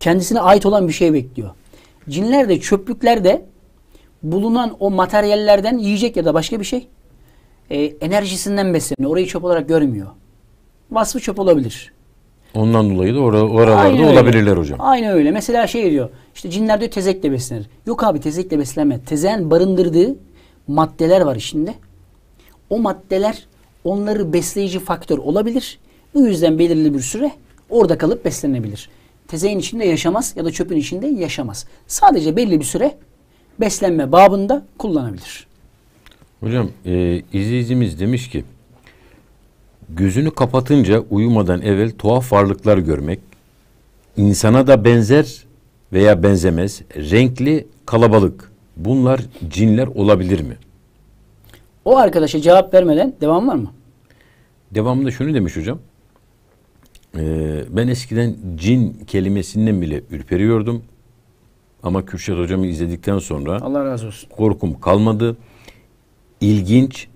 Kendisine ait olan bir şey bekliyor. Cinler de çöplüklerde bulunan o materyallerden yiyecek ya da başka bir şey e, enerjisinden besleniyor. Orayı çöp olarak görmüyor. Vasfı çöp olabilir. Ondan dolayı da ora- oralarda Aynen öyle. olabilirler hocam. Aynen öyle. Mesela şey diyor. İşte cinler diyor tezekle beslenir. Yok abi tezekle beslenme. Tezeğin barındırdığı maddeler var içinde. O maddeler onları besleyici faktör olabilir. Bu yüzden belirli bir süre orada kalıp beslenebilir. tezeyin içinde yaşamaz ya da çöpün içinde yaşamaz. Sadece belli bir süre beslenme babında kullanabilir. Hocam e, izleyicimiz demiş ki gözünü kapatınca uyumadan evvel tuhaf varlıklar görmek insana da benzer veya benzemez renkli kalabalık bunlar cinler olabilir mi? O arkadaşa cevap vermeden devam var mı? Devamında şunu demiş hocam. Ee, ben eskiden cin kelimesinden bile ürperiyordum. Ama Kürşat hocamı izledikten sonra Allah razı olsun. korkum kalmadı. İlginç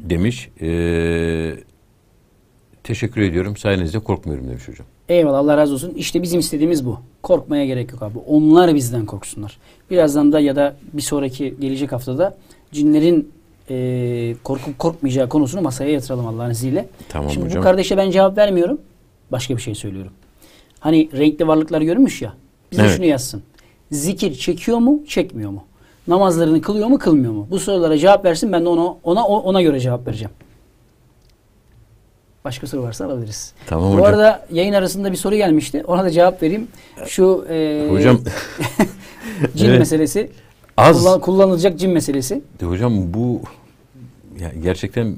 demiş. Ee, teşekkür ediyorum. Sayenizde korkmuyorum demiş hocam. Eyvallah Allah razı olsun. İşte bizim istediğimiz bu. Korkmaya gerek yok abi. Onlar bizden korksunlar. Birazdan da ya da bir sonraki gelecek haftada cinlerin e, korkup korkmayacağı konusunu masaya yatıralım Allah'ın izniyle. Tamam Şimdi hocam. bu kardeşe ben cevap vermiyorum. Başka bir şey söylüyorum. Hani renkli varlıklar görmüş ya. Bize Evet. şunu yazsın. Zikir çekiyor mu, çekmiyor mu? Namazlarını kılıyor mu, kılmıyor mu? Bu sorulara cevap versin. Ben de ona ona ona göre cevap vereceğim. Başka soru varsa alabiliriz. Tamam Bu hocam. arada yayın arasında bir soru gelmişti. Ona da cevap vereyim. Şu e, Hocam cin Evet. meselesi. az kullan- kullanılacak cin meselesi. De hocam bu ya gerçekten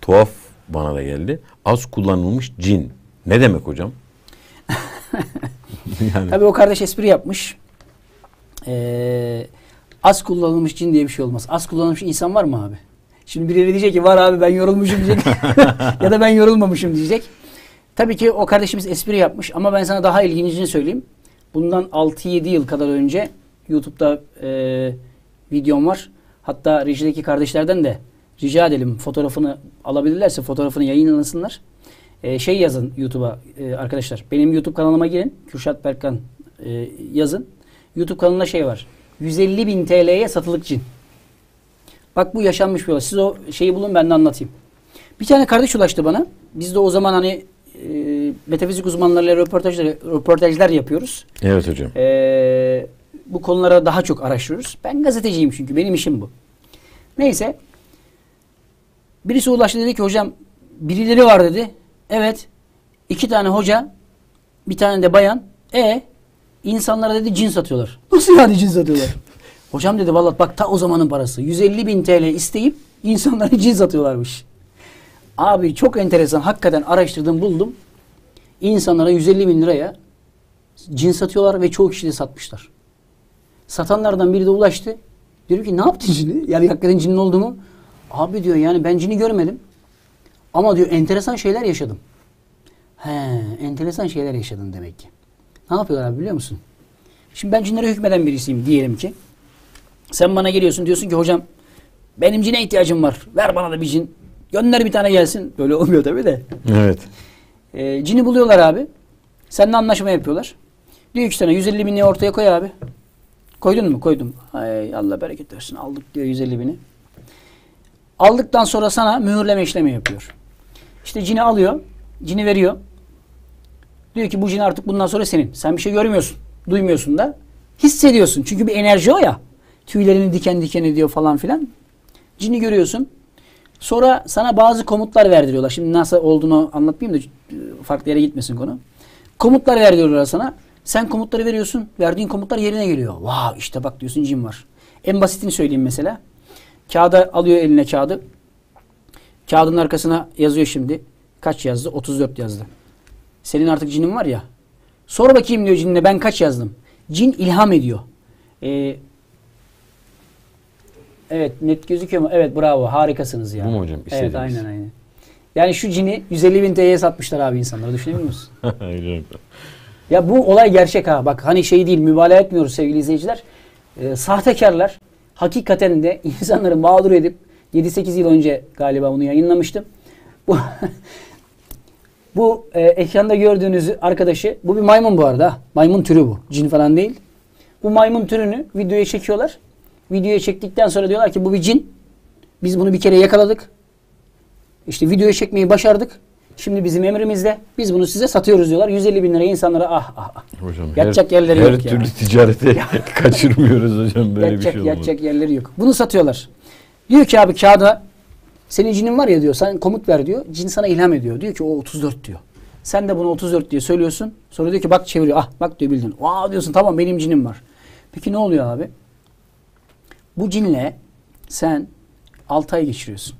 tuhaf bana da geldi. Az kullanılmış cin. Ne demek hocam? yani Tabii o kardeş espri yapmış. Ee, az kullanılmış cin diye bir şey olmaz. Az kullanılmış insan var mı abi? Şimdi birileri diyecek ki var abi ben yorulmuşum diyecek. ya da ben yorulmamışım diyecek. Tabii ki o kardeşimiz espri yapmış ama ben sana daha ilgincini söyleyeyim. Bundan 6-7 yıl kadar önce YouTube'da e, videom var. Hatta rejideki kardeşlerden de rica edelim fotoğrafını alabilirlerse fotoğrafını yayınlasınlar. E, şey yazın YouTube'a e, arkadaşlar. Benim YouTube kanalıma girin. Kürşat Berkan e, yazın. YouTube kanalında şey var. 150 bin TL'ye satılık cin. Bak bu yaşanmış bir olay. Siz o şeyi bulun ben de anlatayım. Bir tane kardeş ulaştı bana. Biz de o zaman hani e, metafizik uzmanlarıyla röportajlar, röportajlar yapıyoruz. evet hocam. E, bu konulara daha çok araştırıyoruz. Ben gazeteciyim çünkü benim işim bu. Neyse. Birisi ulaştı dedi ki hocam birileri var dedi. Evet. iki tane hoca bir tane de bayan. E insanlara dedi cin satıyorlar. Nasıl yani cin satıyorlar? Hocam dedi vallahi bak ta o zamanın parası. 150 bin TL isteyip insanlara cin satıyorlarmış. Abi çok enteresan. Hakikaten araştırdım buldum. İnsanlara 150 bin liraya cin satıyorlar ve çoğu kişi de satmışlar. Satanlardan biri de ulaştı. Diyor ki ne yaptın cini? Yani hakikaten cinin oldu mu? Abi diyor yani ben cini görmedim. Ama diyor enteresan şeyler yaşadım. He, enteresan şeyler yaşadın demek ki. Ne yapıyorlar abi biliyor musun? Şimdi ben cinlere hükmeden birisiyim diyelim ki. Sen bana geliyorsun diyorsun ki hocam benim cine ihtiyacım var. Ver bana da bir cin. Gönder bir tane gelsin. Böyle olmuyor tabii de. Evet. E, cini buluyorlar abi. Seninle anlaşma yapıyorlar. Diyor ki sana 150 bini ortaya koy abi. Koydun mu? Koydum. Ay Allah bereket versin. Aldık diyor 150 bini. Aldıktan sonra sana mühürleme işlemi yapıyor. İşte cini alıyor. Cini veriyor. Diyor ki bu cin artık bundan sonra senin. Sen bir şey görmüyorsun. Duymuyorsun da. Hissediyorsun. Çünkü bir enerji o ya. Tüylerini diken diken ediyor falan filan. Cini görüyorsun. Sonra sana bazı komutlar verdiriyorlar. Şimdi nasıl olduğunu anlatmayayım da e, farklı yere gitmesin konu. Komutlar verdiriyorlar sana. Sen komutları veriyorsun. Verdiğin komutlar yerine geliyor. Wow işte bak diyorsun cin var. En basitini söyleyeyim mesela. Kağıda alıyor eline kağıdı. Kağıdın arkasına yazıyor şimdi. Kaç yazdı? 34 yazdı. Senin artık cinin var ya. Sor bakayım diyor cinine ben kaç yazdım. Cin ilham ediyor. Ee, evet net gözüküyor mu? Evet bravo harikasınız ya. Bu mu hocam? Evet aynen aynen. Yani şu cini 150 bin TL'ye satmışlar abi insanlara düşünebiliyor musun? Ya bu olay gerçek ha. Bak hani şey değil mübalağa etmiyoruz sevgili izleyiciler. Ee, sahtekarlar hakikaten de insanları mağdur edip 7-8 yıl önce galiba bunu yayınlamıştım. Bu bu e, ekranda gördüğünüz arkadaşı bu bir maymun bu arada. Maymun türü bu. Cin falan değil. Bu maymun türünü videoya çekiyorlar. Videoya çektikten sonra diyorlar ki bu bir cin. Biz bunu bir kere yakaladık. İşte videoya çekmeyi başardık. Şimdi bizim emrimizde. Biz bunu size satıyoruz diyorlar. 150 bin liraya insanlara ah ah ah. Hocam Yatacak her, yerleri her yok ya. türlü ticarete kaçırmıyoruz hocam böyle yatacak, bir şey olmaz. yatacak yerleri yok. Bunu satıyorlar. Diyor ki abi kağıda senin cinin var ya diyor. Sen komut ver diyor. Cin sana ilham ediyor. Diyor ki o 34 diyor. Sen de bunu 34 diye söylüyorsun. Sonra diyor ki bak çeviriyor. Ah bak diyor bildin. Aa diyorsun tamam benim cinim var. Peki ne oluyor abi? Bu cinle sen 6 ay geçiriyorsun.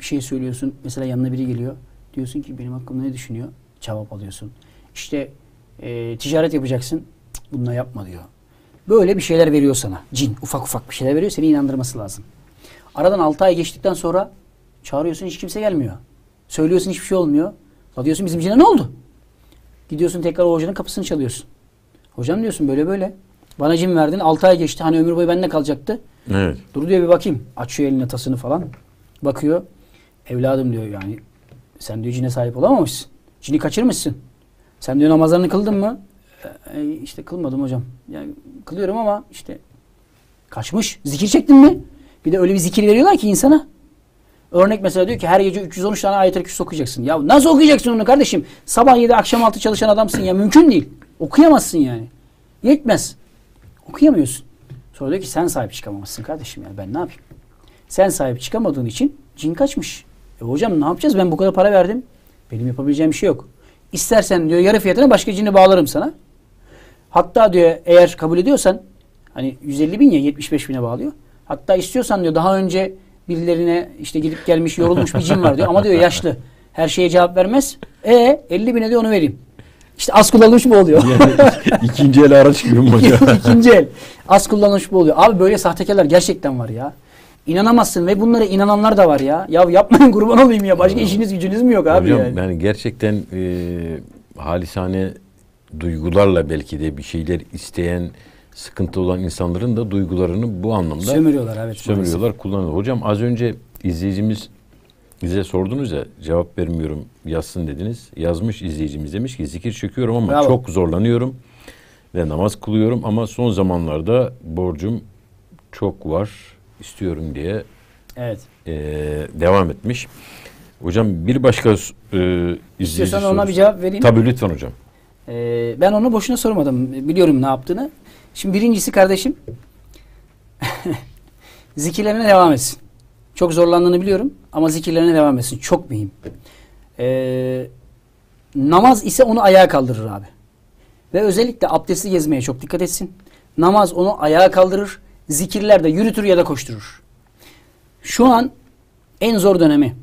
Bir şey söylüyorsun. Mesela yanına biri geliyor. Diyorsun ki benim hakkımda ne düşünüyor? Cevap alıyorsun. İşte e, ticaret yapacaksın. Bununla yapma diyor. Böyle bir şeyler veriyor sana. Cin ufak ufak bir şeyler veriyor. Seni inandırması lazım. Aradan 6 ay geçtikten sonra çağırıyorsun hiç kimse gelmiyor. Söylüyorsun hiçbir şey olmuyor. La bizim cine ne oldu? Gidiyorsun tekrar o hocanın kapısını çalıyorsun. Hocam diyorsun böyle böyle. Bana cin verdin 6 ay geçti hani ömür boyu bende kalacaktı. Evet. Dur diyor bir bakayım. Açıyor eline tasını falan. Bakıyor. Evladım diyor yani sen diyor cine sahip olamamışsın. Cini kaçırmışsın. Sen diyor namazlarını kıldın mı? E, işte kılmadım hocam. Yani kılıyorum ama işte kaçmış. Zikir çektin mi? Bir de öyle bir zikir veriyorlar ki insana. Örnek mesela diyor ki her gece 313 tane ayet-el kürsü okuyacaksın. Ya nasıl okuyacaksın onu kardeşim? Sabah 7 akşam 6 çalışan adamsın ya. Mümkün değil. Okuyamazsın yani. Yetmez. Okuyamıyorsun. Sonra diyor ki sen sahip çıkamamışsın kardeşim ya. Ben ne yapayım? Sen sahip çıkamadığın için cin kaçmış. E hocam ne yapacağız? Ben bu kadar para verdim. Benim yapabileceğim bir şey yok. İstersen diyor yarı fiyatına başka cini bağlarım sana. Hatta diyor eğer kabul ediyorsan hani 150 bin ya 75 bine bağlıyor. Hatta istiyorsan diyor daha önce birilerine işte gidip gelmiş yorulmuş bir cin var diyor. Ama diyor yaşlı. Her şeye cevap vermez. E 50 bine diyor onu vereyim. İşte az kullanılmış mı oluyor? İkinci el araç gibi mi hocam? İkinci el. Az kullanılmış bu oluyor. Abi böyle sahtekarlar gerçekten var ya. İnanamazsın ve bunlara inananlar da var ya. Ya yapmayın kurban olayım ya. Başka işiniz gücünüz mü yok abi Hocam yani. yani gerçekten e, halisane duygularla belki de bir şeyler isteyen sıkıntı olan insanların da duygularını bu anlamda Sömürüyorlar evet. sömürüyorlar, kullanıyorlar. Hocam az önce izleyicimiz bize sordunuz ya cevap vermiyorum yazsın dediniz. Yazmış izleyicimiz demiş ki zikir çekiyorum ama Bravo. çok zorlanıyorum ve namaz kılıyorum ama son zamanlarda borcum çok var istiyorum diye Evet. e, devam etmiş. Hocam bir başka e, izleyici İstiyorsan ona sorusu. bir cevap vereyim. Tabii lütfen hocam. Ee, ben onu boşuna sormadım. Biliyorum ne yaptığını. Şimdi birincisi kardeşim zikirlerine devam etsin. Çok zorlandığını biliyorum ama zikirlerine devam etsin. Çok mühim. Ee, namaz ise onu ayağa kaldırır abi. Ve özellikle abdestli gezmeye çok dikkat etsin. Namaz onu ayağa kaldırır. Zikirler de yürütür ya da koşturur. Şu an en zor dönemi.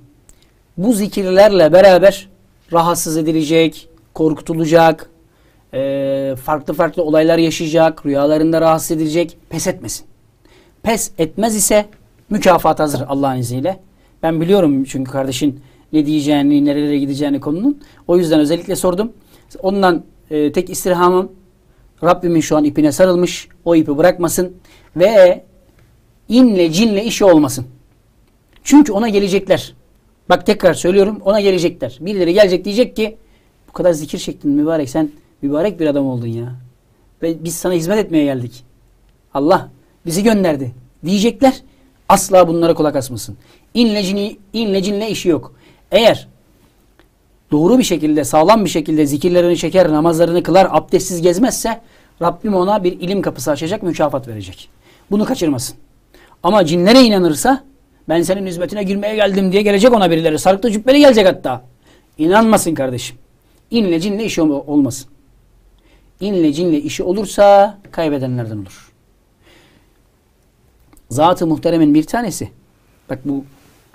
Bu zikirlerle beraber rahatsız edilecek, korkutulacak, eee, farklı farklı olaylar yaşayacak, rüyalarında rahatsız edilecek, pes etmesin. Pes etmez ise mükafat hazır Allah'ın izniyle. Ben biliyorum çünkü kardeşin ne diyeceğini, nerelere gideceğini konunun. O yüzden özellikle sordum. Ondan e, tek istirhamım Rabbimin şu an ipine sarılmış. O ipi bırakmasın ve inle cinle işi olmasın. Çünkü ona gelecekler. Bak tekrar söylüyorum ona gelecekler. Birileri gelecek diyecek ki bu kadar zikir çektin mübarek sen mübarek bir adam oldun ya. Ve biz sana hizmet etmeye geldik. Allah bizi gönderdi. Diyecekler. Asla bunlara kulak asmasın. İnle, cini, inle cinle işi yok. Eğer doğru bir şekilde, sağlam bir şekilde zikirlerini çeker, namazlarını kılar, abdestsiz gezmezse Rabbim ona bir ilim kapısı açacak, mükafat verecek. Bunu kaçırmasın. Ama cinlere inanırsa ben senin hizmetine girmeye geldim diye gelecek ona birileri. Sarıklı cübbeli gelecek hatta. İnanmasın kardeşim. İnle cinle işi ol- olmasın. İnle cinle işi olursa kaybedenlerden olur. Zat-ı muhteremin bir tanesi. Bak bu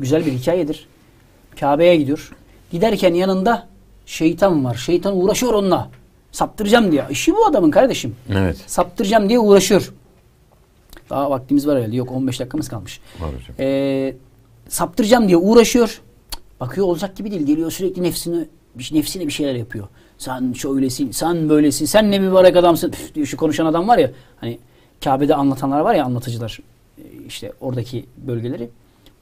güzel bir hikayedir. Kabe'ye gidiyor. Giderken yanında şeytan var. Şeytan uğraşıyor onunla. Saptıracağım diye. İşi bu adamın kardeşim. Evet. Saptıracağım diye uğraşıyor. Daha vaktimiz var herhalde. Yok 15 dakikamız kalmış. Var hocam. Ee, saptıracağım diye uğraşıyor. Bakıyor olacak gibi değil. Geliyor sürekli nefsini bir- nefsine bir şeyler yapıyor. Sen şöylesin, sen böylesin, sen ne mübarek adamsın. Püf diyor şu konuşan adam var ya. Hani Kabe'de anlatanlar var ya anlatıcılar. İşte oradaki bölgeleri.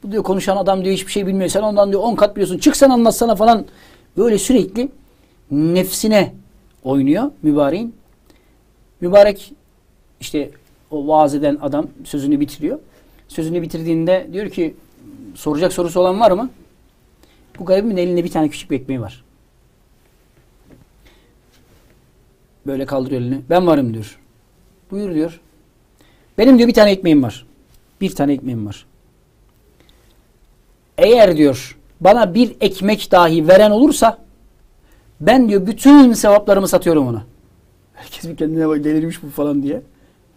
Bu diyor konuşan adam diyor hiçbir şey bilmiyor. Sen ondan diyor 10 kat biliyorsun. Çık sen anlatsana falan. Böyle sürekli nefsine oynuyor mübareğin. Mübarek işte o vaaz eden adam sözünü bitiriyor. Sözünü bitirdiğinde diyor ki soracak sorusu olan var mı? Bu garibimin elinde bir tane küçük bir ekmeği var. Böyle kaldırıyor elini. Ben varım diyor. Buyur diyor. Benim diyor bir tane ekmeğim var. Bir tane ekmeğim var. Eğer diyor bana bir ekmek dahi veren olursa Ben diyor bütün sevaplarımı satıyorum ona. Herkes bir kendine delirmiş bu falan diye.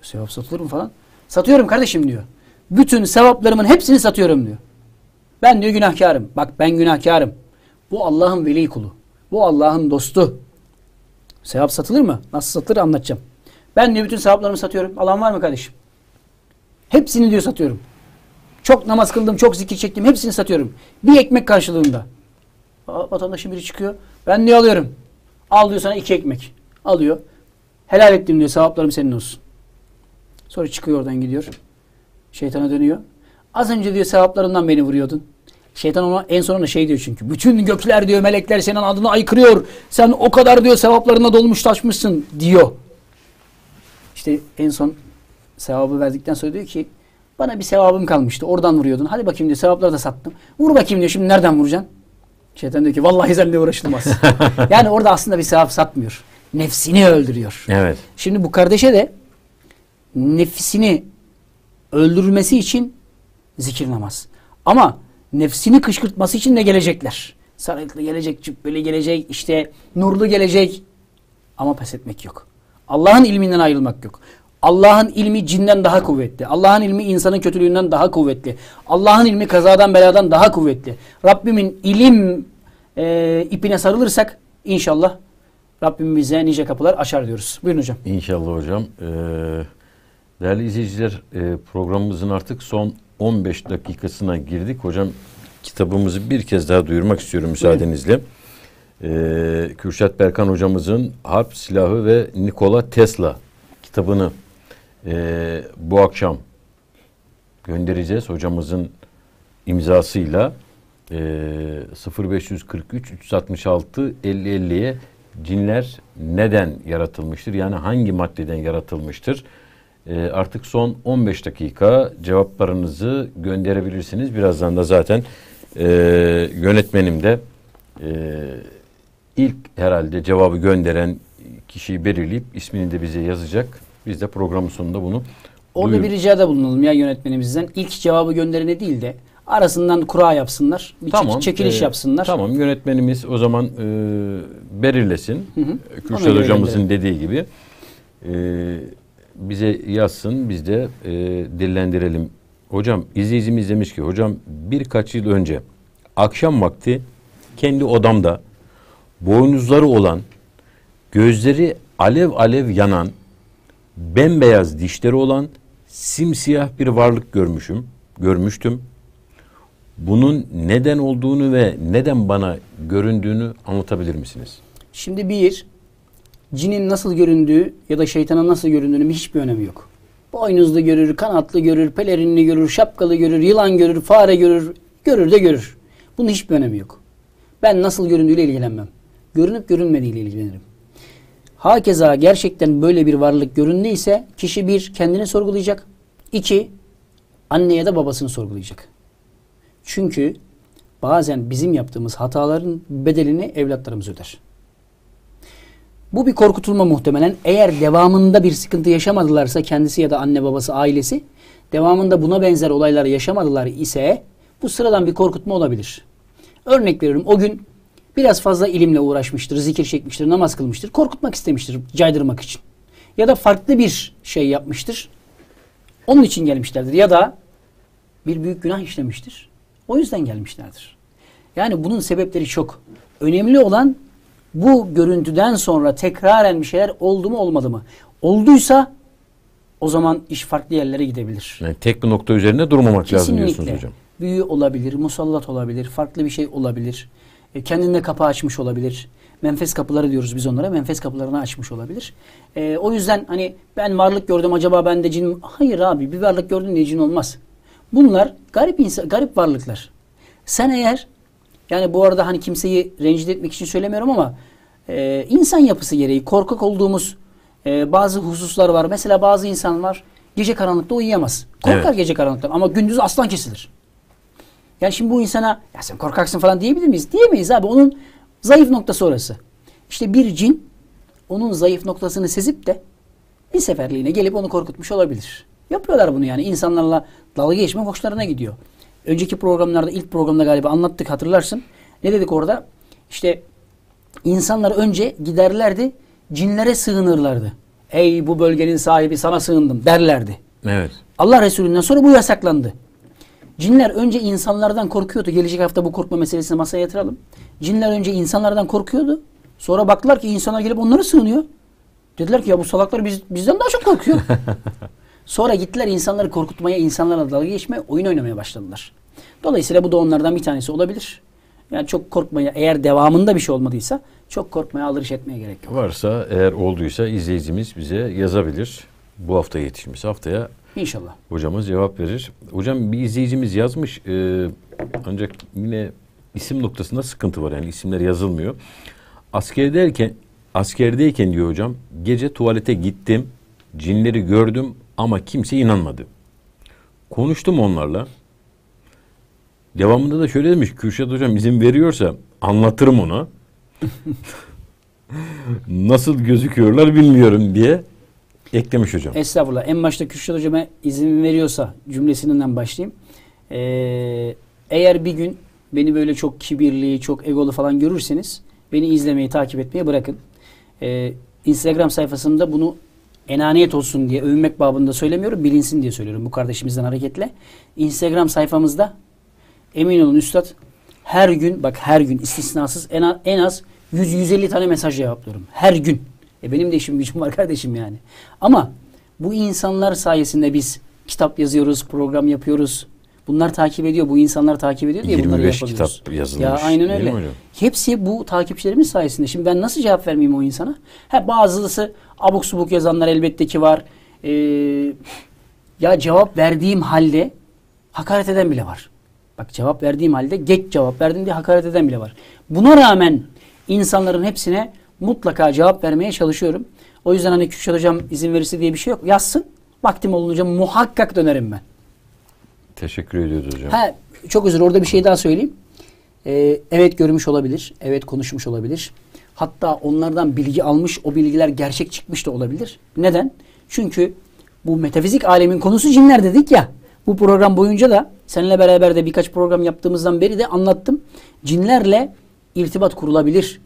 Sevap satılır mı falan? Satıyorum kardeşim diyor. Bütün sevaplarımın hepsini satıyorum diyor. Ben diyor günahkarım. Bak ben günahkarım. Bu Allah'ın veli kulu. Bu Allah'ın dostu. Sevap satılır mı? Nasıl satılır anlatacağım. Ben diyor bütün sevaplarımı satıyorum. Alan var mı kardeşim? Hepsini diyor satıyorum. Çok namaz kıldım, çok zikir çektim. Hepsini satıyorum. Bir ekmek karşılığında. Vatandaşın biri çıkıyor. Ben diyor alıyorum. Al diyor sana iki ekmek. Alıyor. Helal ettim diyor. Sevaplarım senin olsun. Sonra çıkıyor oradan gidiyor. Şeytana dönüyor. Az önce diyor sevaplarından beni vuruyordun. Şeytan ona en sonunda şey diyor çünkü. Bütün gökler diyor melekler senin adını aykırıyor. Sen o kadar diyor sevaplarına dolmuş taşmışsın diyor. İşte en son sevabı verdikten sonra diyor ki bana bir sevabım kalmıştı. Oradan vuruyordun. Hadi bakayım diyor sevapları da sattım. Vur bakayım diyor şimdi nereden vuracaksın? Şeytan diyor ki vallahi seninle uğraşılmaz. yani orada aslında bir sevap satmıyor. Nefsini öldürüyor. Evet. Şimdi bu kardeşe de nefsini öldürmesi için zikir namaz. Ama nefsini kışkırtması için de gelecekler. Sarıklı gelecek, cübbeli gelecek, işte nurlu gelecek. Ama pes etmek yok. Allah'ın ilminden ayrılmak yok. Allah'ın ilmi cinden daha kuvvetli. Allah'ın ilmi insanın kötülüğünden daha kuvvetli. Allah'ın ilmi kazadan beladan daha kuvvetli. Rabbimin ilim e, ipine sarılırsak inşallah Rabbim bize nice kapılar açar diyoruz. Buyurun hocam. İnşallah hocam. Ee, değerli izleyiciler e, programımızın artık son 15 dakikasına girdik. Hocam kitabımızı bir kez daha duyurmak istiyorum müsaadenizle. Ee, Kürşat Berkan hocamızın Harp Silahı ve Nikola Tesla kitabını e, bu akşam göndereceğiz. Hocamızın imzasıyla e, 0543 366 50 50'ye cinler neden yaratılmıştır? Yani hangi maddeden yaratılmıştır? E, artık son 15 dakika cevaplarınızı gönderebilirsiniz. Birazdan da zaten e, yönetmenim de e, ilk herhalde cevabı gönderen kişiyi belirleyip ismini de bize yazacak. Biz de programın sonunda bunu Orada duyur- bir ricada bulunalım ya yönetmenimizden. İlk cevabı gönderene değil de arasından kura yapsınlar. Bir çek- çekiliş e, yapsınlar. Tamam yönetmenimiz o zaman e, belirlesin. Hı hı. Kürşat hocamızın dediği gibi e, bize yazsın biz de e, dillendirelim. Hocam izleyicimiz demiş ki hocam birkaç yıl önce akşam vakti kendi odamda boynuzları olan gözleri alev alev yanan bembeyaz dişleri olan simsiyah bir varlık görmüşüm, görmüştüm. Bunun neden olduğunu ve neden bana göründüğünü anlatabilir misiniz? Şimdi bir, cinin nasıl göründüğü ya da şeytanın nasıl göründüğünün hiçbir önemi yok. Boynuzlu görür, kanatlı görür, pelerinli görür, şapkalı görür, yılan görür, fare görür, görür de görür. Bunun hiçbir önemi yok. Ben nasıl göründüğüyle ilgilenmem. Görünüp görünmediğiyle ilgilenirim. Hakeza gerçekten böyle bir varlık göründüyse kişi bir kendini sorgulayacak. iki anne ya da babasını sorgulayacak. Çünkü bazen bizim yaptığımız hataların bedelini evlatlarımız öder. Bu bir korkutulma muhtemelen. Eğer devamında bir sıkıntı yaşamadılarsa kendisi ya da anne babası ailesi devamında buna benzer olaylar yaşamadılar ise bu sıradan bir korkutma olabilir. Örnek veriyorum o gün biraz fazla ilimle uğraşmıştır, zikir çekmiştir, namaz kılmıştır. Korkutmak istemiştir, caydırmak için. Ya da farklı bir şey yapmıştır. Onun için gelmişlerdir. Ya da bir büyük günah işlemiştir. O yüzden gelmişlerdir. Yani bunun sebepleri çok. Önemli olan bu görüntüden sonra tekraren bir şeyler oldu mu olmadı mı? Olduysa o zaman iş farklı yerlere gidebilir. Yani tek bir nokta üzerinde durmamak lazım diyorsunuz Kesinlikle. hocam. Büyü olabilir, musallat olabilir, farklı bir şey olabilir. E, kendine kapı açmış olabilir. Menfes kapıları diyoruz biz onlara. Menfes kapılarını açmış olabilir. E, o yüzden hani ben varlık gördüm acaba ben de cin mi? Hayır abi bir varlık gördün diye cin olmaz. Bunlar garip insan, garip varlıklar. Sen eğer yani bu arada hani kimseyi rencide etmek için söylemiyorum ama e, insan yapısı gereği korkak olduğumuz e, bazı hususlar var. Mesela bazı insanlar gece karanlıkta uyuyamaz. Korkar Evet. gece karanlıktan ama gündüz aslan kesilir. Yani şimdi bu insana ya sen korkaksın falan diyebilir miyiz? Diyemeyiz abi. Onun zayıf noktası orası. İşte bir cin onun zayıf noktasını sezip de bir seferliğine gelip onu korkutmuş olabilir. Yapıyorlar bunu yani. İnsanlarla dalga geçmek hoşlarına gidiyor. Önceki programlarda ilk programda galiba anlattık hatırlarsın. Ne dedik orada? İşte İnsanlar önce giderlerdi, cinlere sığınırlardı. Ey bu bölgenin sahibi sana sığındım derlerdi. Evet. Allah Resulü'nden sonra bu yasaklandı. Cinler önce insanlardan korkuyordu. Gelecek hafta bu korkma meselesini masaya yatıralım. Cinler önce insanlardan korkuyordu. Sonra baktılar ki insanlar gelip onları sığınıyor. Dediler ki ya bu salaklar biz, bizden daha çok korkuyor. Sonra gittiler insanları korkutmaya, insanlarla dalga geçmeye, oyun oynamaya başladılar. Dolayısıyla bu da onlardan bir tanesi olabilir. Yani çok korkmaya, eğer devamında bir şey olmadıysa çok korkmaya, alırış etmeye gerek yok. Varsa eğer olduysa izleyicimiz bize yazabilir. Bu hafta yetişmiş. Haftaya İnşallah. hocamız cevap verir. Hocam bir izleyicimiz yazmış e, ancak yine isim noktasında sıkıntı var. Yani isimler yazılmıyor. Askerdeyken askerdeyken diyor hocam gece tuvalete gittim. Cinleri gördüm ama kimse inanmadı. Konuştum onlarla. Devamında da şöyle demiş. Kürşat hocam izin veriyorsa anlatırım ona. Nasıl gözüküyorlar bilmiyorum diye eklemiş hocam. Estağfurullah. En başta Kürşat Hocam'a izin veriyorsa cümlesinden başlayayım. Ee, eğer bir gün beni böyle çok kibirli, çok egolu falan görürseniz beni izlemeyi, takip etmeyi bırakın. Ee, Instagram sayfasında bunu enaniyet olsun diye övünmek babında söylemiyorum, bilinsin diye söylüyorum bu kardeşimizden hareketle. Instagram sayfamızda emin olun üstad her gün bak her gün istisnasız en az, en az 100-150 tane mesaj cevaplıyorum. Her gün. E benim de işim gücüm var kardeşim yani. Ama bu insanlar sayesinde biz kitap yazıyoruz, program yapıyoruz. Bunlar takip ediyor, bu insanlar takip ediyor diye bunları 25 yapabiliyoruz. kitap yazılmış, Ya aynen öyle. Hepsi bu takipçilerimiz sayesinde. Şimdi ben nasıl cevap vermeyeyim o insana? Ha bazısı abuk subuk yazanlar elbette ki var. Ee, ya cevap verdiğim halde hakaret eden bile var. Bak cevap verdiğim halde geç cevap verdim diye hakaret eden bile var. Buna rağmen insanların hepsine mutlaka cevap vermeye çalışıyorum. O yüzden hani Kürşat Hocam izin verirse diye bir şey yok. Yazsın. Vaktim olunca muhakkak dönerim ben. Teşekkür ediyoruz hocam. Ha, çok özür orada bir şey daha söyleyeyim. Ee, evet görmüş olabilir. Evet konuşmuş olabilir. Hatta onlardan bilgi almış, o bilgiler gerçek çıkmış da olabilir. Neden? Çünkü bu metafizik alemin konusu cinler dedik ya. Bu program boyunca da seninle beraber de birkaç program yaptığımızdan beri de anlattım. Cinlerle irtibat kurulabilir.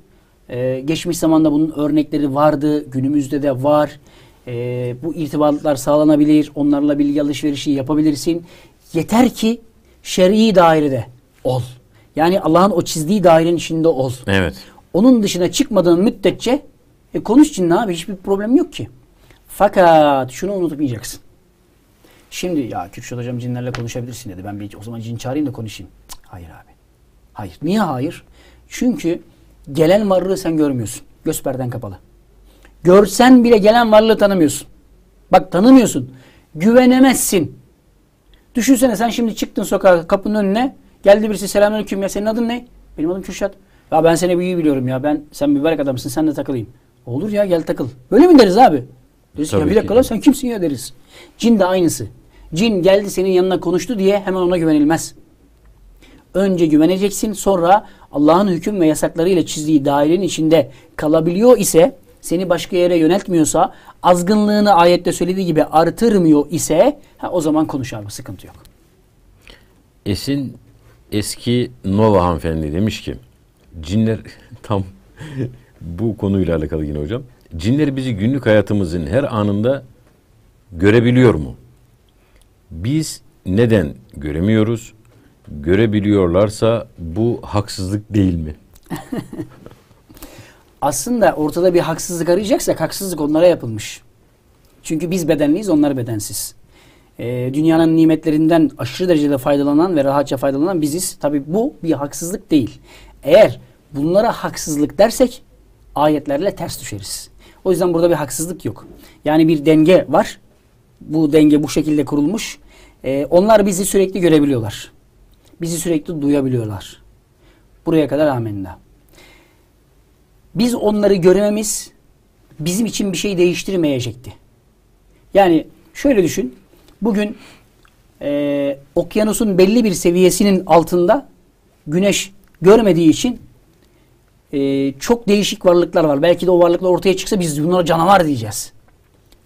Ee, geçmiş zamanda bunun örnekleri vardı. Günümüzde de var. Ee, bu irtibatlar sağlanabilir. Onlarla bilgi alışverişi yapabilirsin. Yeter ki şer'i dairede ol. Yani Allah'ın o çizdiği dairenin içinde ol. Evet. Onun dışına çıkmadığın müddetçe e, konuş cinle abi hiçbir problem yok ki. Fakat şunu unutmayacaksın. Şimdi ya Kürşat hocam cinlerle konuşabilirsin dedi. Ben bir o zaman cin çağırayım da konuşayım. Cık, hayır abi. Hayır. Niye hayır? Çünkü gelen varlığı sen görmüyorsun. Göz perden kapalı. Görsen bile gelen varlığı tanımıyorsun. Bak tanımıyorsun. Güvenemezsin. Düşünsene sen şimdi çıktın sokağa kapının önüne. Geldi birisi selamünaleyküm ya senin adın ne? Benim adım Kürşat. Ya ben seni iyi biliyorum ya. Ben sen mübarek adamsın sen de takılayım. Olur ya gel takıl. Böyle mi deriz abi? Deriz ki, ya Tabii bir dakika ki. lan sen kimsin ya deriz. Cin de aynısı. Cin geldi senin yanına konuştu diye hemen ona güvenilmez. Önce güveneceksin sonra Allah'ın hüküm ve yasaklarıyla çizdiği dairenin içinde kalabiliyor ise seni başka yere yöneltmiyorsa azgınlığını ayette söylediği gibi artırmıyor ise ha, o zaman konuş abi sıkıntı yok. Esin eski Nova hanımefendi demiş ki cinler tam bu konuyla alakalı yine hocam. Cinler bizi günlük hayatımızın her anında görebiliyor mu? Biz neden göremiyoruz? Görebiliyorlarsa bu haksızlık değil mi? Aslında ortada bir haksızlık arayacaksak haksızlık onlara yapılmış. Çünkü biz bedenliyiz onlar bedensiz. Ee, dünyanın nimetlerinden aşırı derecede faydalanan ve rahatça faydalanan biziz. Tabi bu bir haksızlık değil. Eğer bunlara haksızlık dersek ayetlerle ters düşeriz. O yüzden burada bir haksızlık yok. Yani bir denge var. Bu denge bu şekilde kurulmuş. Ee, onlar bizi sürekli görebiliyorlar. Bizi sürekli duyabiliyorlar. Buraya kadar amenna. Biz onları görmemiz bizim için bir şey değiştirmeyecekti. Yani şöyle düşün. Bugün e, okyanusun belli bir seviyesinin altında güneş görmediği için e, çok değişik varlıklar var. Belki de o varlıklar ortaya çıksa biz bunlara canavar diyeceğiz.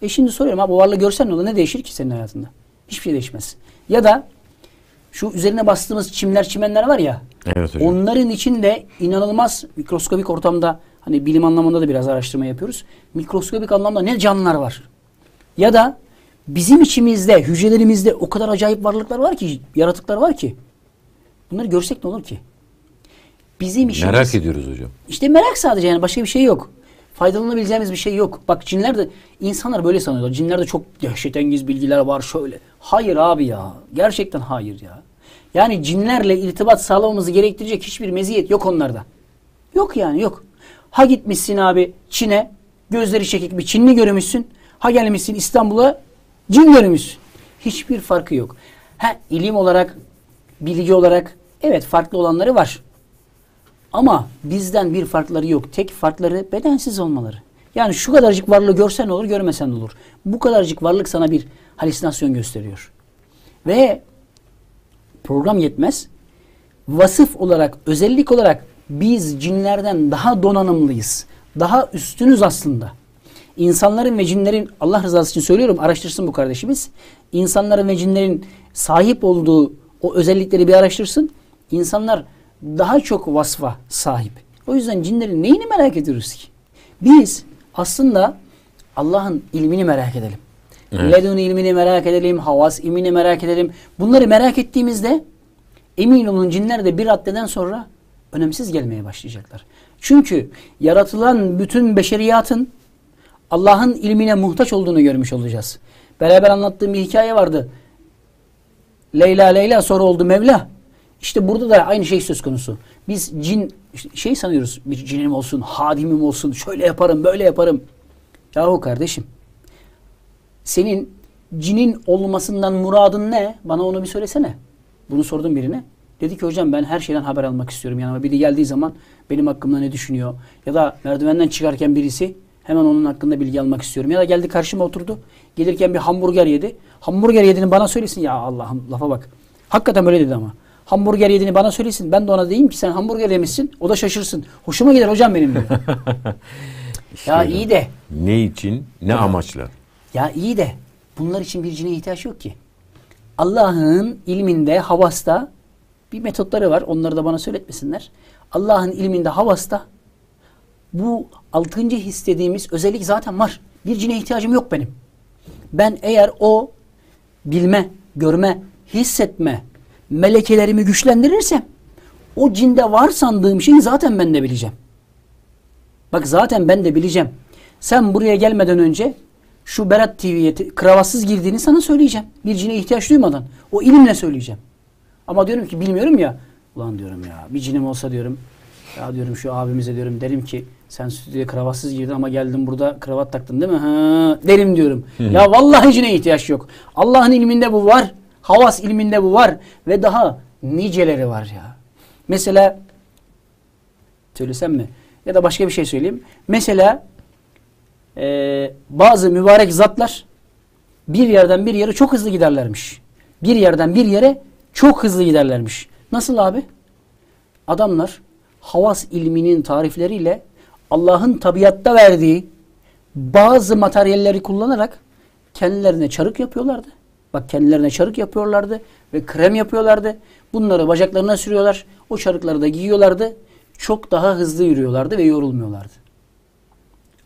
E şimdi soruyorum abi o varlığı görsen ne olur? Ne değişir ki senin hayatında? Hiçbir şey değişmez. Ya da şu üzerine bastığımız çimler çimenler var ya Evet hocam. Onların içinde inanılmaz mikroskobik ortamda hani bilim anlamında da biraz araştırma yapıyoruz. Mikroskobik anlamda ne canlılar var? Ya da bizim içimizde, hücrelerimizde o kadar acayip varlıklar var ki, yaratıklar var ki. Bunları görsek ne olur ki? Bizim işimiz... Merak ediyoruz hocam. İşte merak sadece yani başka bir şey yok. Faydalanabileceğimiz bir şey yok. Bak cinler de insanlar böyle sanıyorlar. Cinlerde çok dehşetengiz bilgiler var şöyle. Hayır abi ya. Gerçekten hayır ya. Yani cinlerle irtibat sağlamamızı gerektirecek hiçbir meziyet yok onlarda. Yok yani yok. Ha gitmişsin abi Çin'e gözleri çekik bir Çinli görmüşsün. Ha gelmişsin İstanbul'a cin görmüşsün. Hiçbir farkı yok. Ha ilim olarak, bilgi olarak evet farklı olanları var. Ama bizden bir farkları yok. Tek farkları bedensiz olmaları. Yani şu kadarcık varlığı görsen olur, görmesen olur. Bu kadarcık varlık sana bir halüsinasyon gösteriyor. Ve program yetmez. Vasıf olarak, özellik olarak biz cinlerden daha donanımlıyız. Daha üstünüz aslında. İnsanların ve cinlerin, Allah rızası için söylüyorum, araştırsın bu kardeşimiz. İnsanların ve cinlerin sahip olduğu o özellikleri bir araştırsın. İnsanlar daha çok vasfa sahip. O yüzden cinlerin neyini merak ediyoruz ki? Biz aslında Allah'ın ilmini merak edelim. Evet. Ledun ilmini merak edelim, havas ilmini merak edelim. Bunları merak ettiğimizde emin olun cinler de bir raddeden sonra önemsiz gelmeye başlayacaklar. Çünkü yaratılan bütün beşeriyatın Allah'ın ilmine muhtaç olduğunu görmüş olacağız. Beraber anlattığım bir hikaye vardı. Leyla Leyla sonra oldu Mevla. İşte burada da aynı şey söz konusu. Biz cin şey sanıyoruz. Bir cinim olsun, hadimim olsun, şöyle yaparım, böyle yaparım. Yahu kardeşim. Senin cinin olmasından muradın ne? Bana onu bir söylesene. Bunu sordum birine. Dedi ki hocam ben her şeyden haber almak istiyorum yanıma. Biri geldiği zaman benim hakkımda ne düşünüyor? Ya da merdivenden çıkarken birisi hemen onun hakkında bilgi almak istiyorum. Ya da geldi karşıma oturdu. Gelirken bir hamburger yedi. Hamburger yediğini bana söylesin. Ya Allah'ım lafa bak. Hakikaten böyle dedi ama. Hamburger yediğini bana söylesin. Ben de ona diyeyim ki sen hamburger yemişsin. O da şaşırsın. Hoşuma gider hocam benim diyor. ya iyi de. Ne için, ne amaçla? Ya iyi de. Bunlar için bir cine ihtiyaç yok ki. Allah'ın ilminde, havasta bir metotları var. Onları da bana söyletmesinler. Allah'ın ilminde, havasta bu altıncı his dediğimiz özellik zaten var. Bir cine ihtiyacım yok benim. Ben eğer o bilme, görme, hissetme melekelerimi güçlendirirsem o cinde var sandığım şeyi zaten ben de bileceğim. Bak zaten ben de bileceğim. Sen buraya gelmeden önce şu Berat TV'ye kravatsız girdiğini sana söyleyeceğim. Bir cine ihtiyaç duymadan. O ilimle söyleyeceğim. Ama diyorum ki bilmiyorum ya. Ulan diyorum ya bir cinim olsa diyorum. Ya diyorum şu abimize diyorum derim ki sen stüdyoya kravatsız girdin ama geldin burada kravat taktın değil mi? Ha, derim diyorum. ya vallahi cine ihtiyaç yok. Allah'ın ilminde bu var. Havas ilminde bu var. Ve daha niceleri var ya. Mesela söylesem mi? Ya da başka bir şey söyleyeyim. Mesela e, bazı mübarek zatlar bir yerden bir yere çok hızlı giderlermiş. Bir yerden bir yere çok hızlı giderlermiş. Nasıl abi? Adamlar havas ilminin tarifleriyle Allah'ın tabiatta verdiği bazı materyalleri kullanarak kendilerine çarık yapıyorlardı. Bak kendilerine çarık yapıyorlardı ve krem yapıyorlardı. Bunları bacaklarına sürüyorlar. O çarıkları da giyiyorlardı. Çok daha hızlı yürüyorlardı ve yorulmuyorlardı.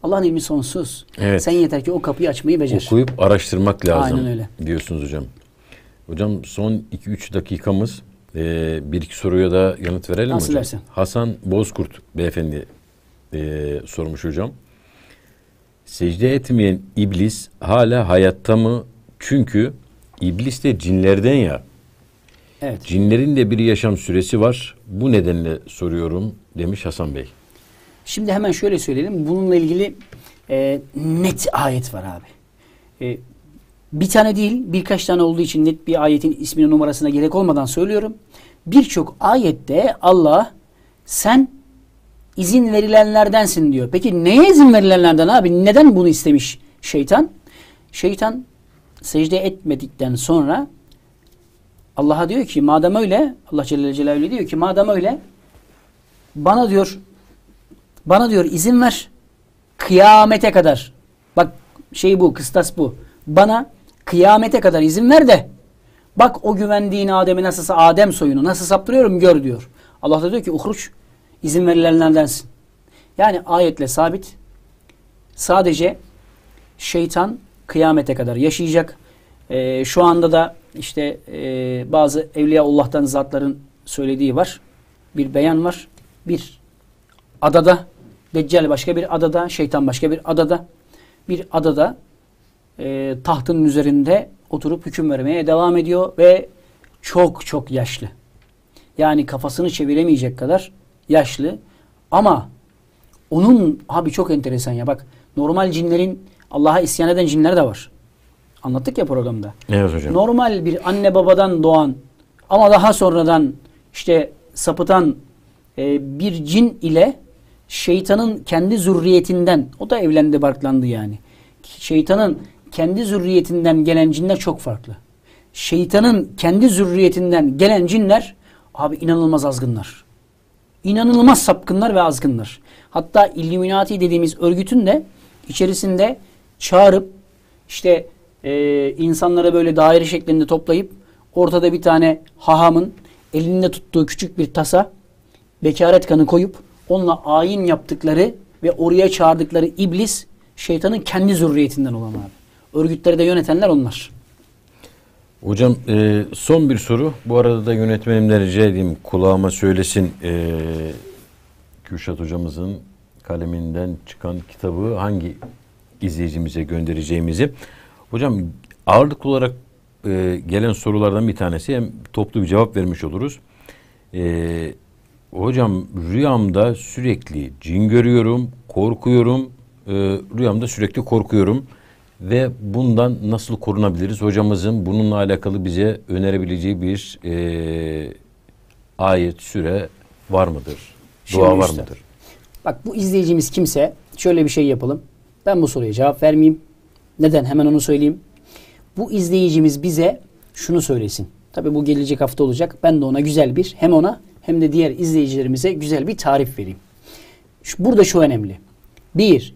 Allah'ın ilmi sonsuz. Evet. Sen yeter ki o kapıyı açmayı becer. Okuyup araştırmak lazım Aynen öyle. diyorsunuz hocam. Hocam son 2-3 dakikamız. Ee, bir iki soruya da yanıt verelim mi Nasıl hocam. dersin? Hasan Bozkurt beyefendi ee, sormuş hocam. Secde etmeyen iblis hala hayatta mı? Çünkü iblis de cinlerden ya. Evet. Cinlerin de bir yaşam süresi var. Bu nedenle soruyorum demiş Hasan Bey. Şimdi hemen şöyle söyleyelim. Bununla ilgili e, net ayet var abi. E, bir tane değil birkaç tane olduğu için net bir ayetin ismini numarasına gerek olmadan söylüyorum. Birçok ayette Allah sen izin verilenlerdensin diyor. Peki neye izin verilenlerden abi? Neden bunu istemiş şeytan? Şeytan secde etmedikten sonra Allah'a diyor ki madem öyle Allah Celle Celaluhu diyor ki madem öyle bana diyor bana diyor izin ver kıyamete kadar. Bak şey bu kıstas bu. Bana kıyamete kadar izin ver de bak o güvendiğin Adem'i nasılsa Adem soyunu nasıl saptırıyorum gör diyor. Allah da diyor ki uhruç izin verilenlerdensin. Yani ayetle sabit. Sadece şeytan kıyamete kadar yaşayacak. Ee, şu anda da işte e, bazı Evliyaullah'tan zatların söylediği var. Bir beyan var. Bir adada, Deccal başka bir adada, şeytan başka bir adada. Bir adada e, tahtın üzerinde oturup hüküm vermeye devam ediyor ve çok çok yaşlı. Yani kafasını çeviremeyecek kadar yaşlı. Ama onun abi çok enteresan ya bak normal cinlerin Allah'a isyan eden cinler de var. Anlattık ya programda. Evet hocam. Normal bir anne babadan doğan ama daha sonradan işte sapıtan e, bir cin ile şeytanın kendi zürriyetinden o da evlendi barklandı yani. Şeytanın kendi zürriyetinden gelen cinler çok farklı. Şeytanın kendi zürriyetinden gelen cinler abi inanılmaz azgınlar. İnanılmaz sapkınlar ve azgınlar. Hatta Illuminati dediğimiz örgütün de içerisinde çağırıp işte e, insanlara böyle daire şeklinde toplayıp ortada bir tane hahamın elinde tuttuğu küçük bir tasa bekaret kanı koyup onunla ayin yaptıkları ve oraya çağırdıkları iblis şeytanın kendi zürriyetinden olan abi. Örgütleri de yönetenler onlar. Hocam e, son bir soru. Bu arada da yönetmenimden rica edeyim kulağıma söylesin e, Kürşat hocamızın kaleminden çıkan kitabı hangi izleyicimize göndereceğimizi. Hocam ağırlıklı olarak e, gelen sorulardan bir tanesi hem toplu bir cevap vermiş oluruz. E, hocam rüyamda sürekli cin görüyorum, korkuyorum. E, rüyamda sürekli korkuyorum ve bundan nasıl korunabiliriz? Hocamızın bununla alakalı bize önerebileceği bir e, ayet, süre var mıdır? Şimdi Dua var üstad, mıdır? Bak bu izleyicimiz kimse şöyle bir şey yapalım. Ben bu soruya cevap vermeyeyim. Neden? Hemen onu söyleyeyim. Bu izleyicimiz bize şunu söylesin. Tabii bu gelecek hafta olacak. Ben de ona güzel bir hem ona hem de diğer izleyicilerimize güzel bir tarif vereyim. Burada şu önemli. Bir,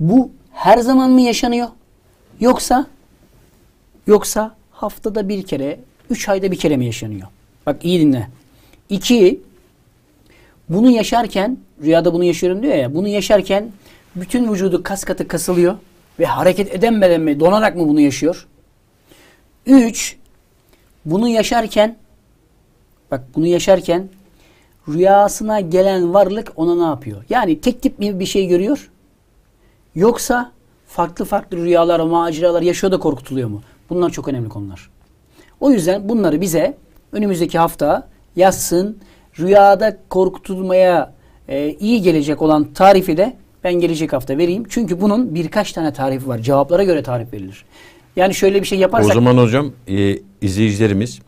bu her zaman mı yaşanıyor? Yoksa yoksa haftada bir kere, üç ayda bir kere mi yaşanıyor? Bak iyi dinle. İki, bunu yaşarken, rüyada bunu yaşıyorum diyor ya, bunu yaşarken bütün vücudu kas katı kasılıyor ve hareket edemeden mi, donarak mı bunu yaşıyor? Üç, bunu yaşarken, bak bunu yaşarken rüyasına gelen varlık ona ne yapıyor? Yani tek tip mi bir şey görüyor? Yoksa farklı farklı rüyalar, maceralar yaşıyor da korkutuluyor mu? Bunlar çok önemli konular. O yüzden bunları bize önümüzdeki hafta yazsın. Rüyada korkutulmaya e, iyi gelecek olan tarifi de ben gelecek hafta vereyim. Çünkü bunun birkaç tane tarifi var. Cevaplara göre tarif verilir. Yani şöyle bir şey yaparsak... O zaman hocam e, izleyicilerimiz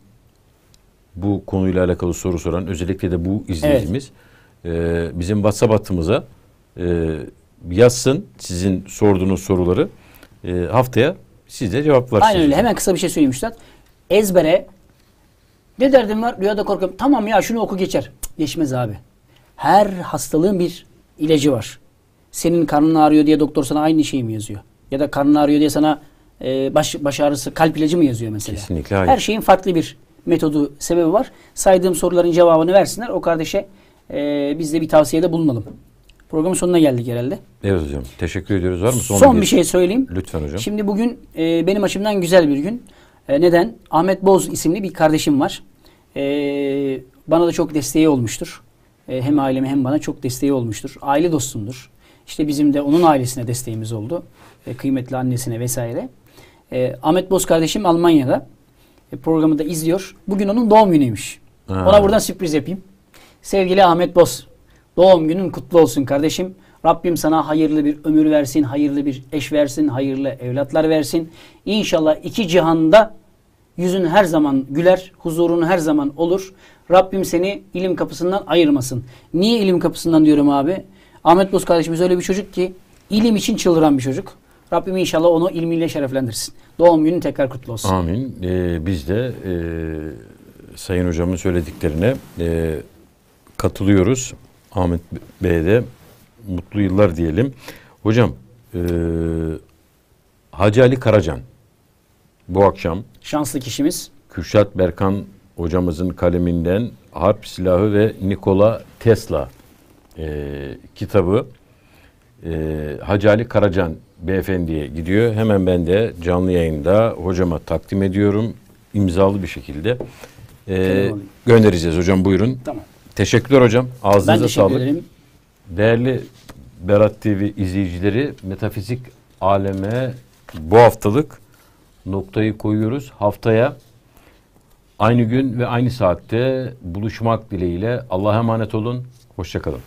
bu konuyla alakalı soru soran özellikle de bu izleyicimiz e, bizim WhatsApp hattımıza e, yazsın sizin sorduğunuz soruları e, haftaya siz de cevaplarsınız. Aynen öyle. Hemen kısa bir şey söyleyeyim üstad. Ezbere ne derdim var? Rüyada korkuyorum. Tamam ya şunu oku geçer. Cık, geçmez abi. Her hastalığın bir ilacı var. Senin karnın ağrıyor diye doktor sana aynı şeyi mi yazıyor? Ya da karnın ağrıyor diye sana e, baş, baş ağrısı kalp ilacı mı yazıyor mesela? Kesinlikle hayır. Her şeyin farklı bir metodu, sebebi var. Saydığım soruların cevabını versinler. O kardeşe e, biz de bir tavsiyede bulunalım. Programın sonuna geldik herhalde. Evet hocam. Teşekkür ediyoruz. Var mı son, Son bir şey söyleyeyim. Lütfen hocam. Şimdi bugün e, benim açımdan güzel bir gün. E, neden? Ahmet Boz isimli bir kardeşim var. E, bana da çok desteği olmuştur. E, hem aileme hem bana çok desteği olmuştur. Aile dostumdur. İşte bizim de onun ailesine desteğimiz oldu. E, kıymetli annesine vesaire. E, Ahmet Boz kardeşim Almanya'da. E, programı da izliyor. Bugün onun doğum günüymüş. Ha. Ona buradan sürpriz yapayım. Sevgili Ahmet Boz, doğum günün kutlu olsun kardeşim. Rabbim sana hayırlı bir ömür versin, hayırlı bir eş versin, hayırlı evlatlar versin. İnşallah iki cihanda yüzün her zaman güler, huzurun her zaman olur. Rabbim seni ilim kapısından ayırmasın. Niye ilim kapısından diyorum abi? Ahmet Boz kardeşimiz öyle bir çocuk ki ilim için çıldıran bir çocuk. Rabbim inşallah onu ilmiyle şereflendirsin. Doğum günün tekrar kutlu olsun. Amin. Ee, biz de e, Sayın Hocam'ın söylediklerine e, katılıyoruz. Ahmet Bey'e de mutlu yıllar diyelim. Hocam e, Hacı Ali Karacan bu akşam Şanslı kişimiz. Kürşat Berkan hocamızın kaleminden Harp Silahı ve Nikola Tesla e, kitabı e, Hacı Ali Karacan beyefendiye gidiyor. Hemen ben de canlı yayında hocama takdim ediyorum. imzalı bir şekilde. E, göndereceğiz hocam buyurun. Tamam. Teşekkürler hocam. Ben Ağzınıza teşekkür sağlık. ederim. Değerli Berat TV izleyicileri metafizik aleme bu haftalık noktayı koyuyoruz. Haftaya aynı gün ve aynı saatte buluşmak dileğiyle Allah'a emanet olun. Hoşçakalın.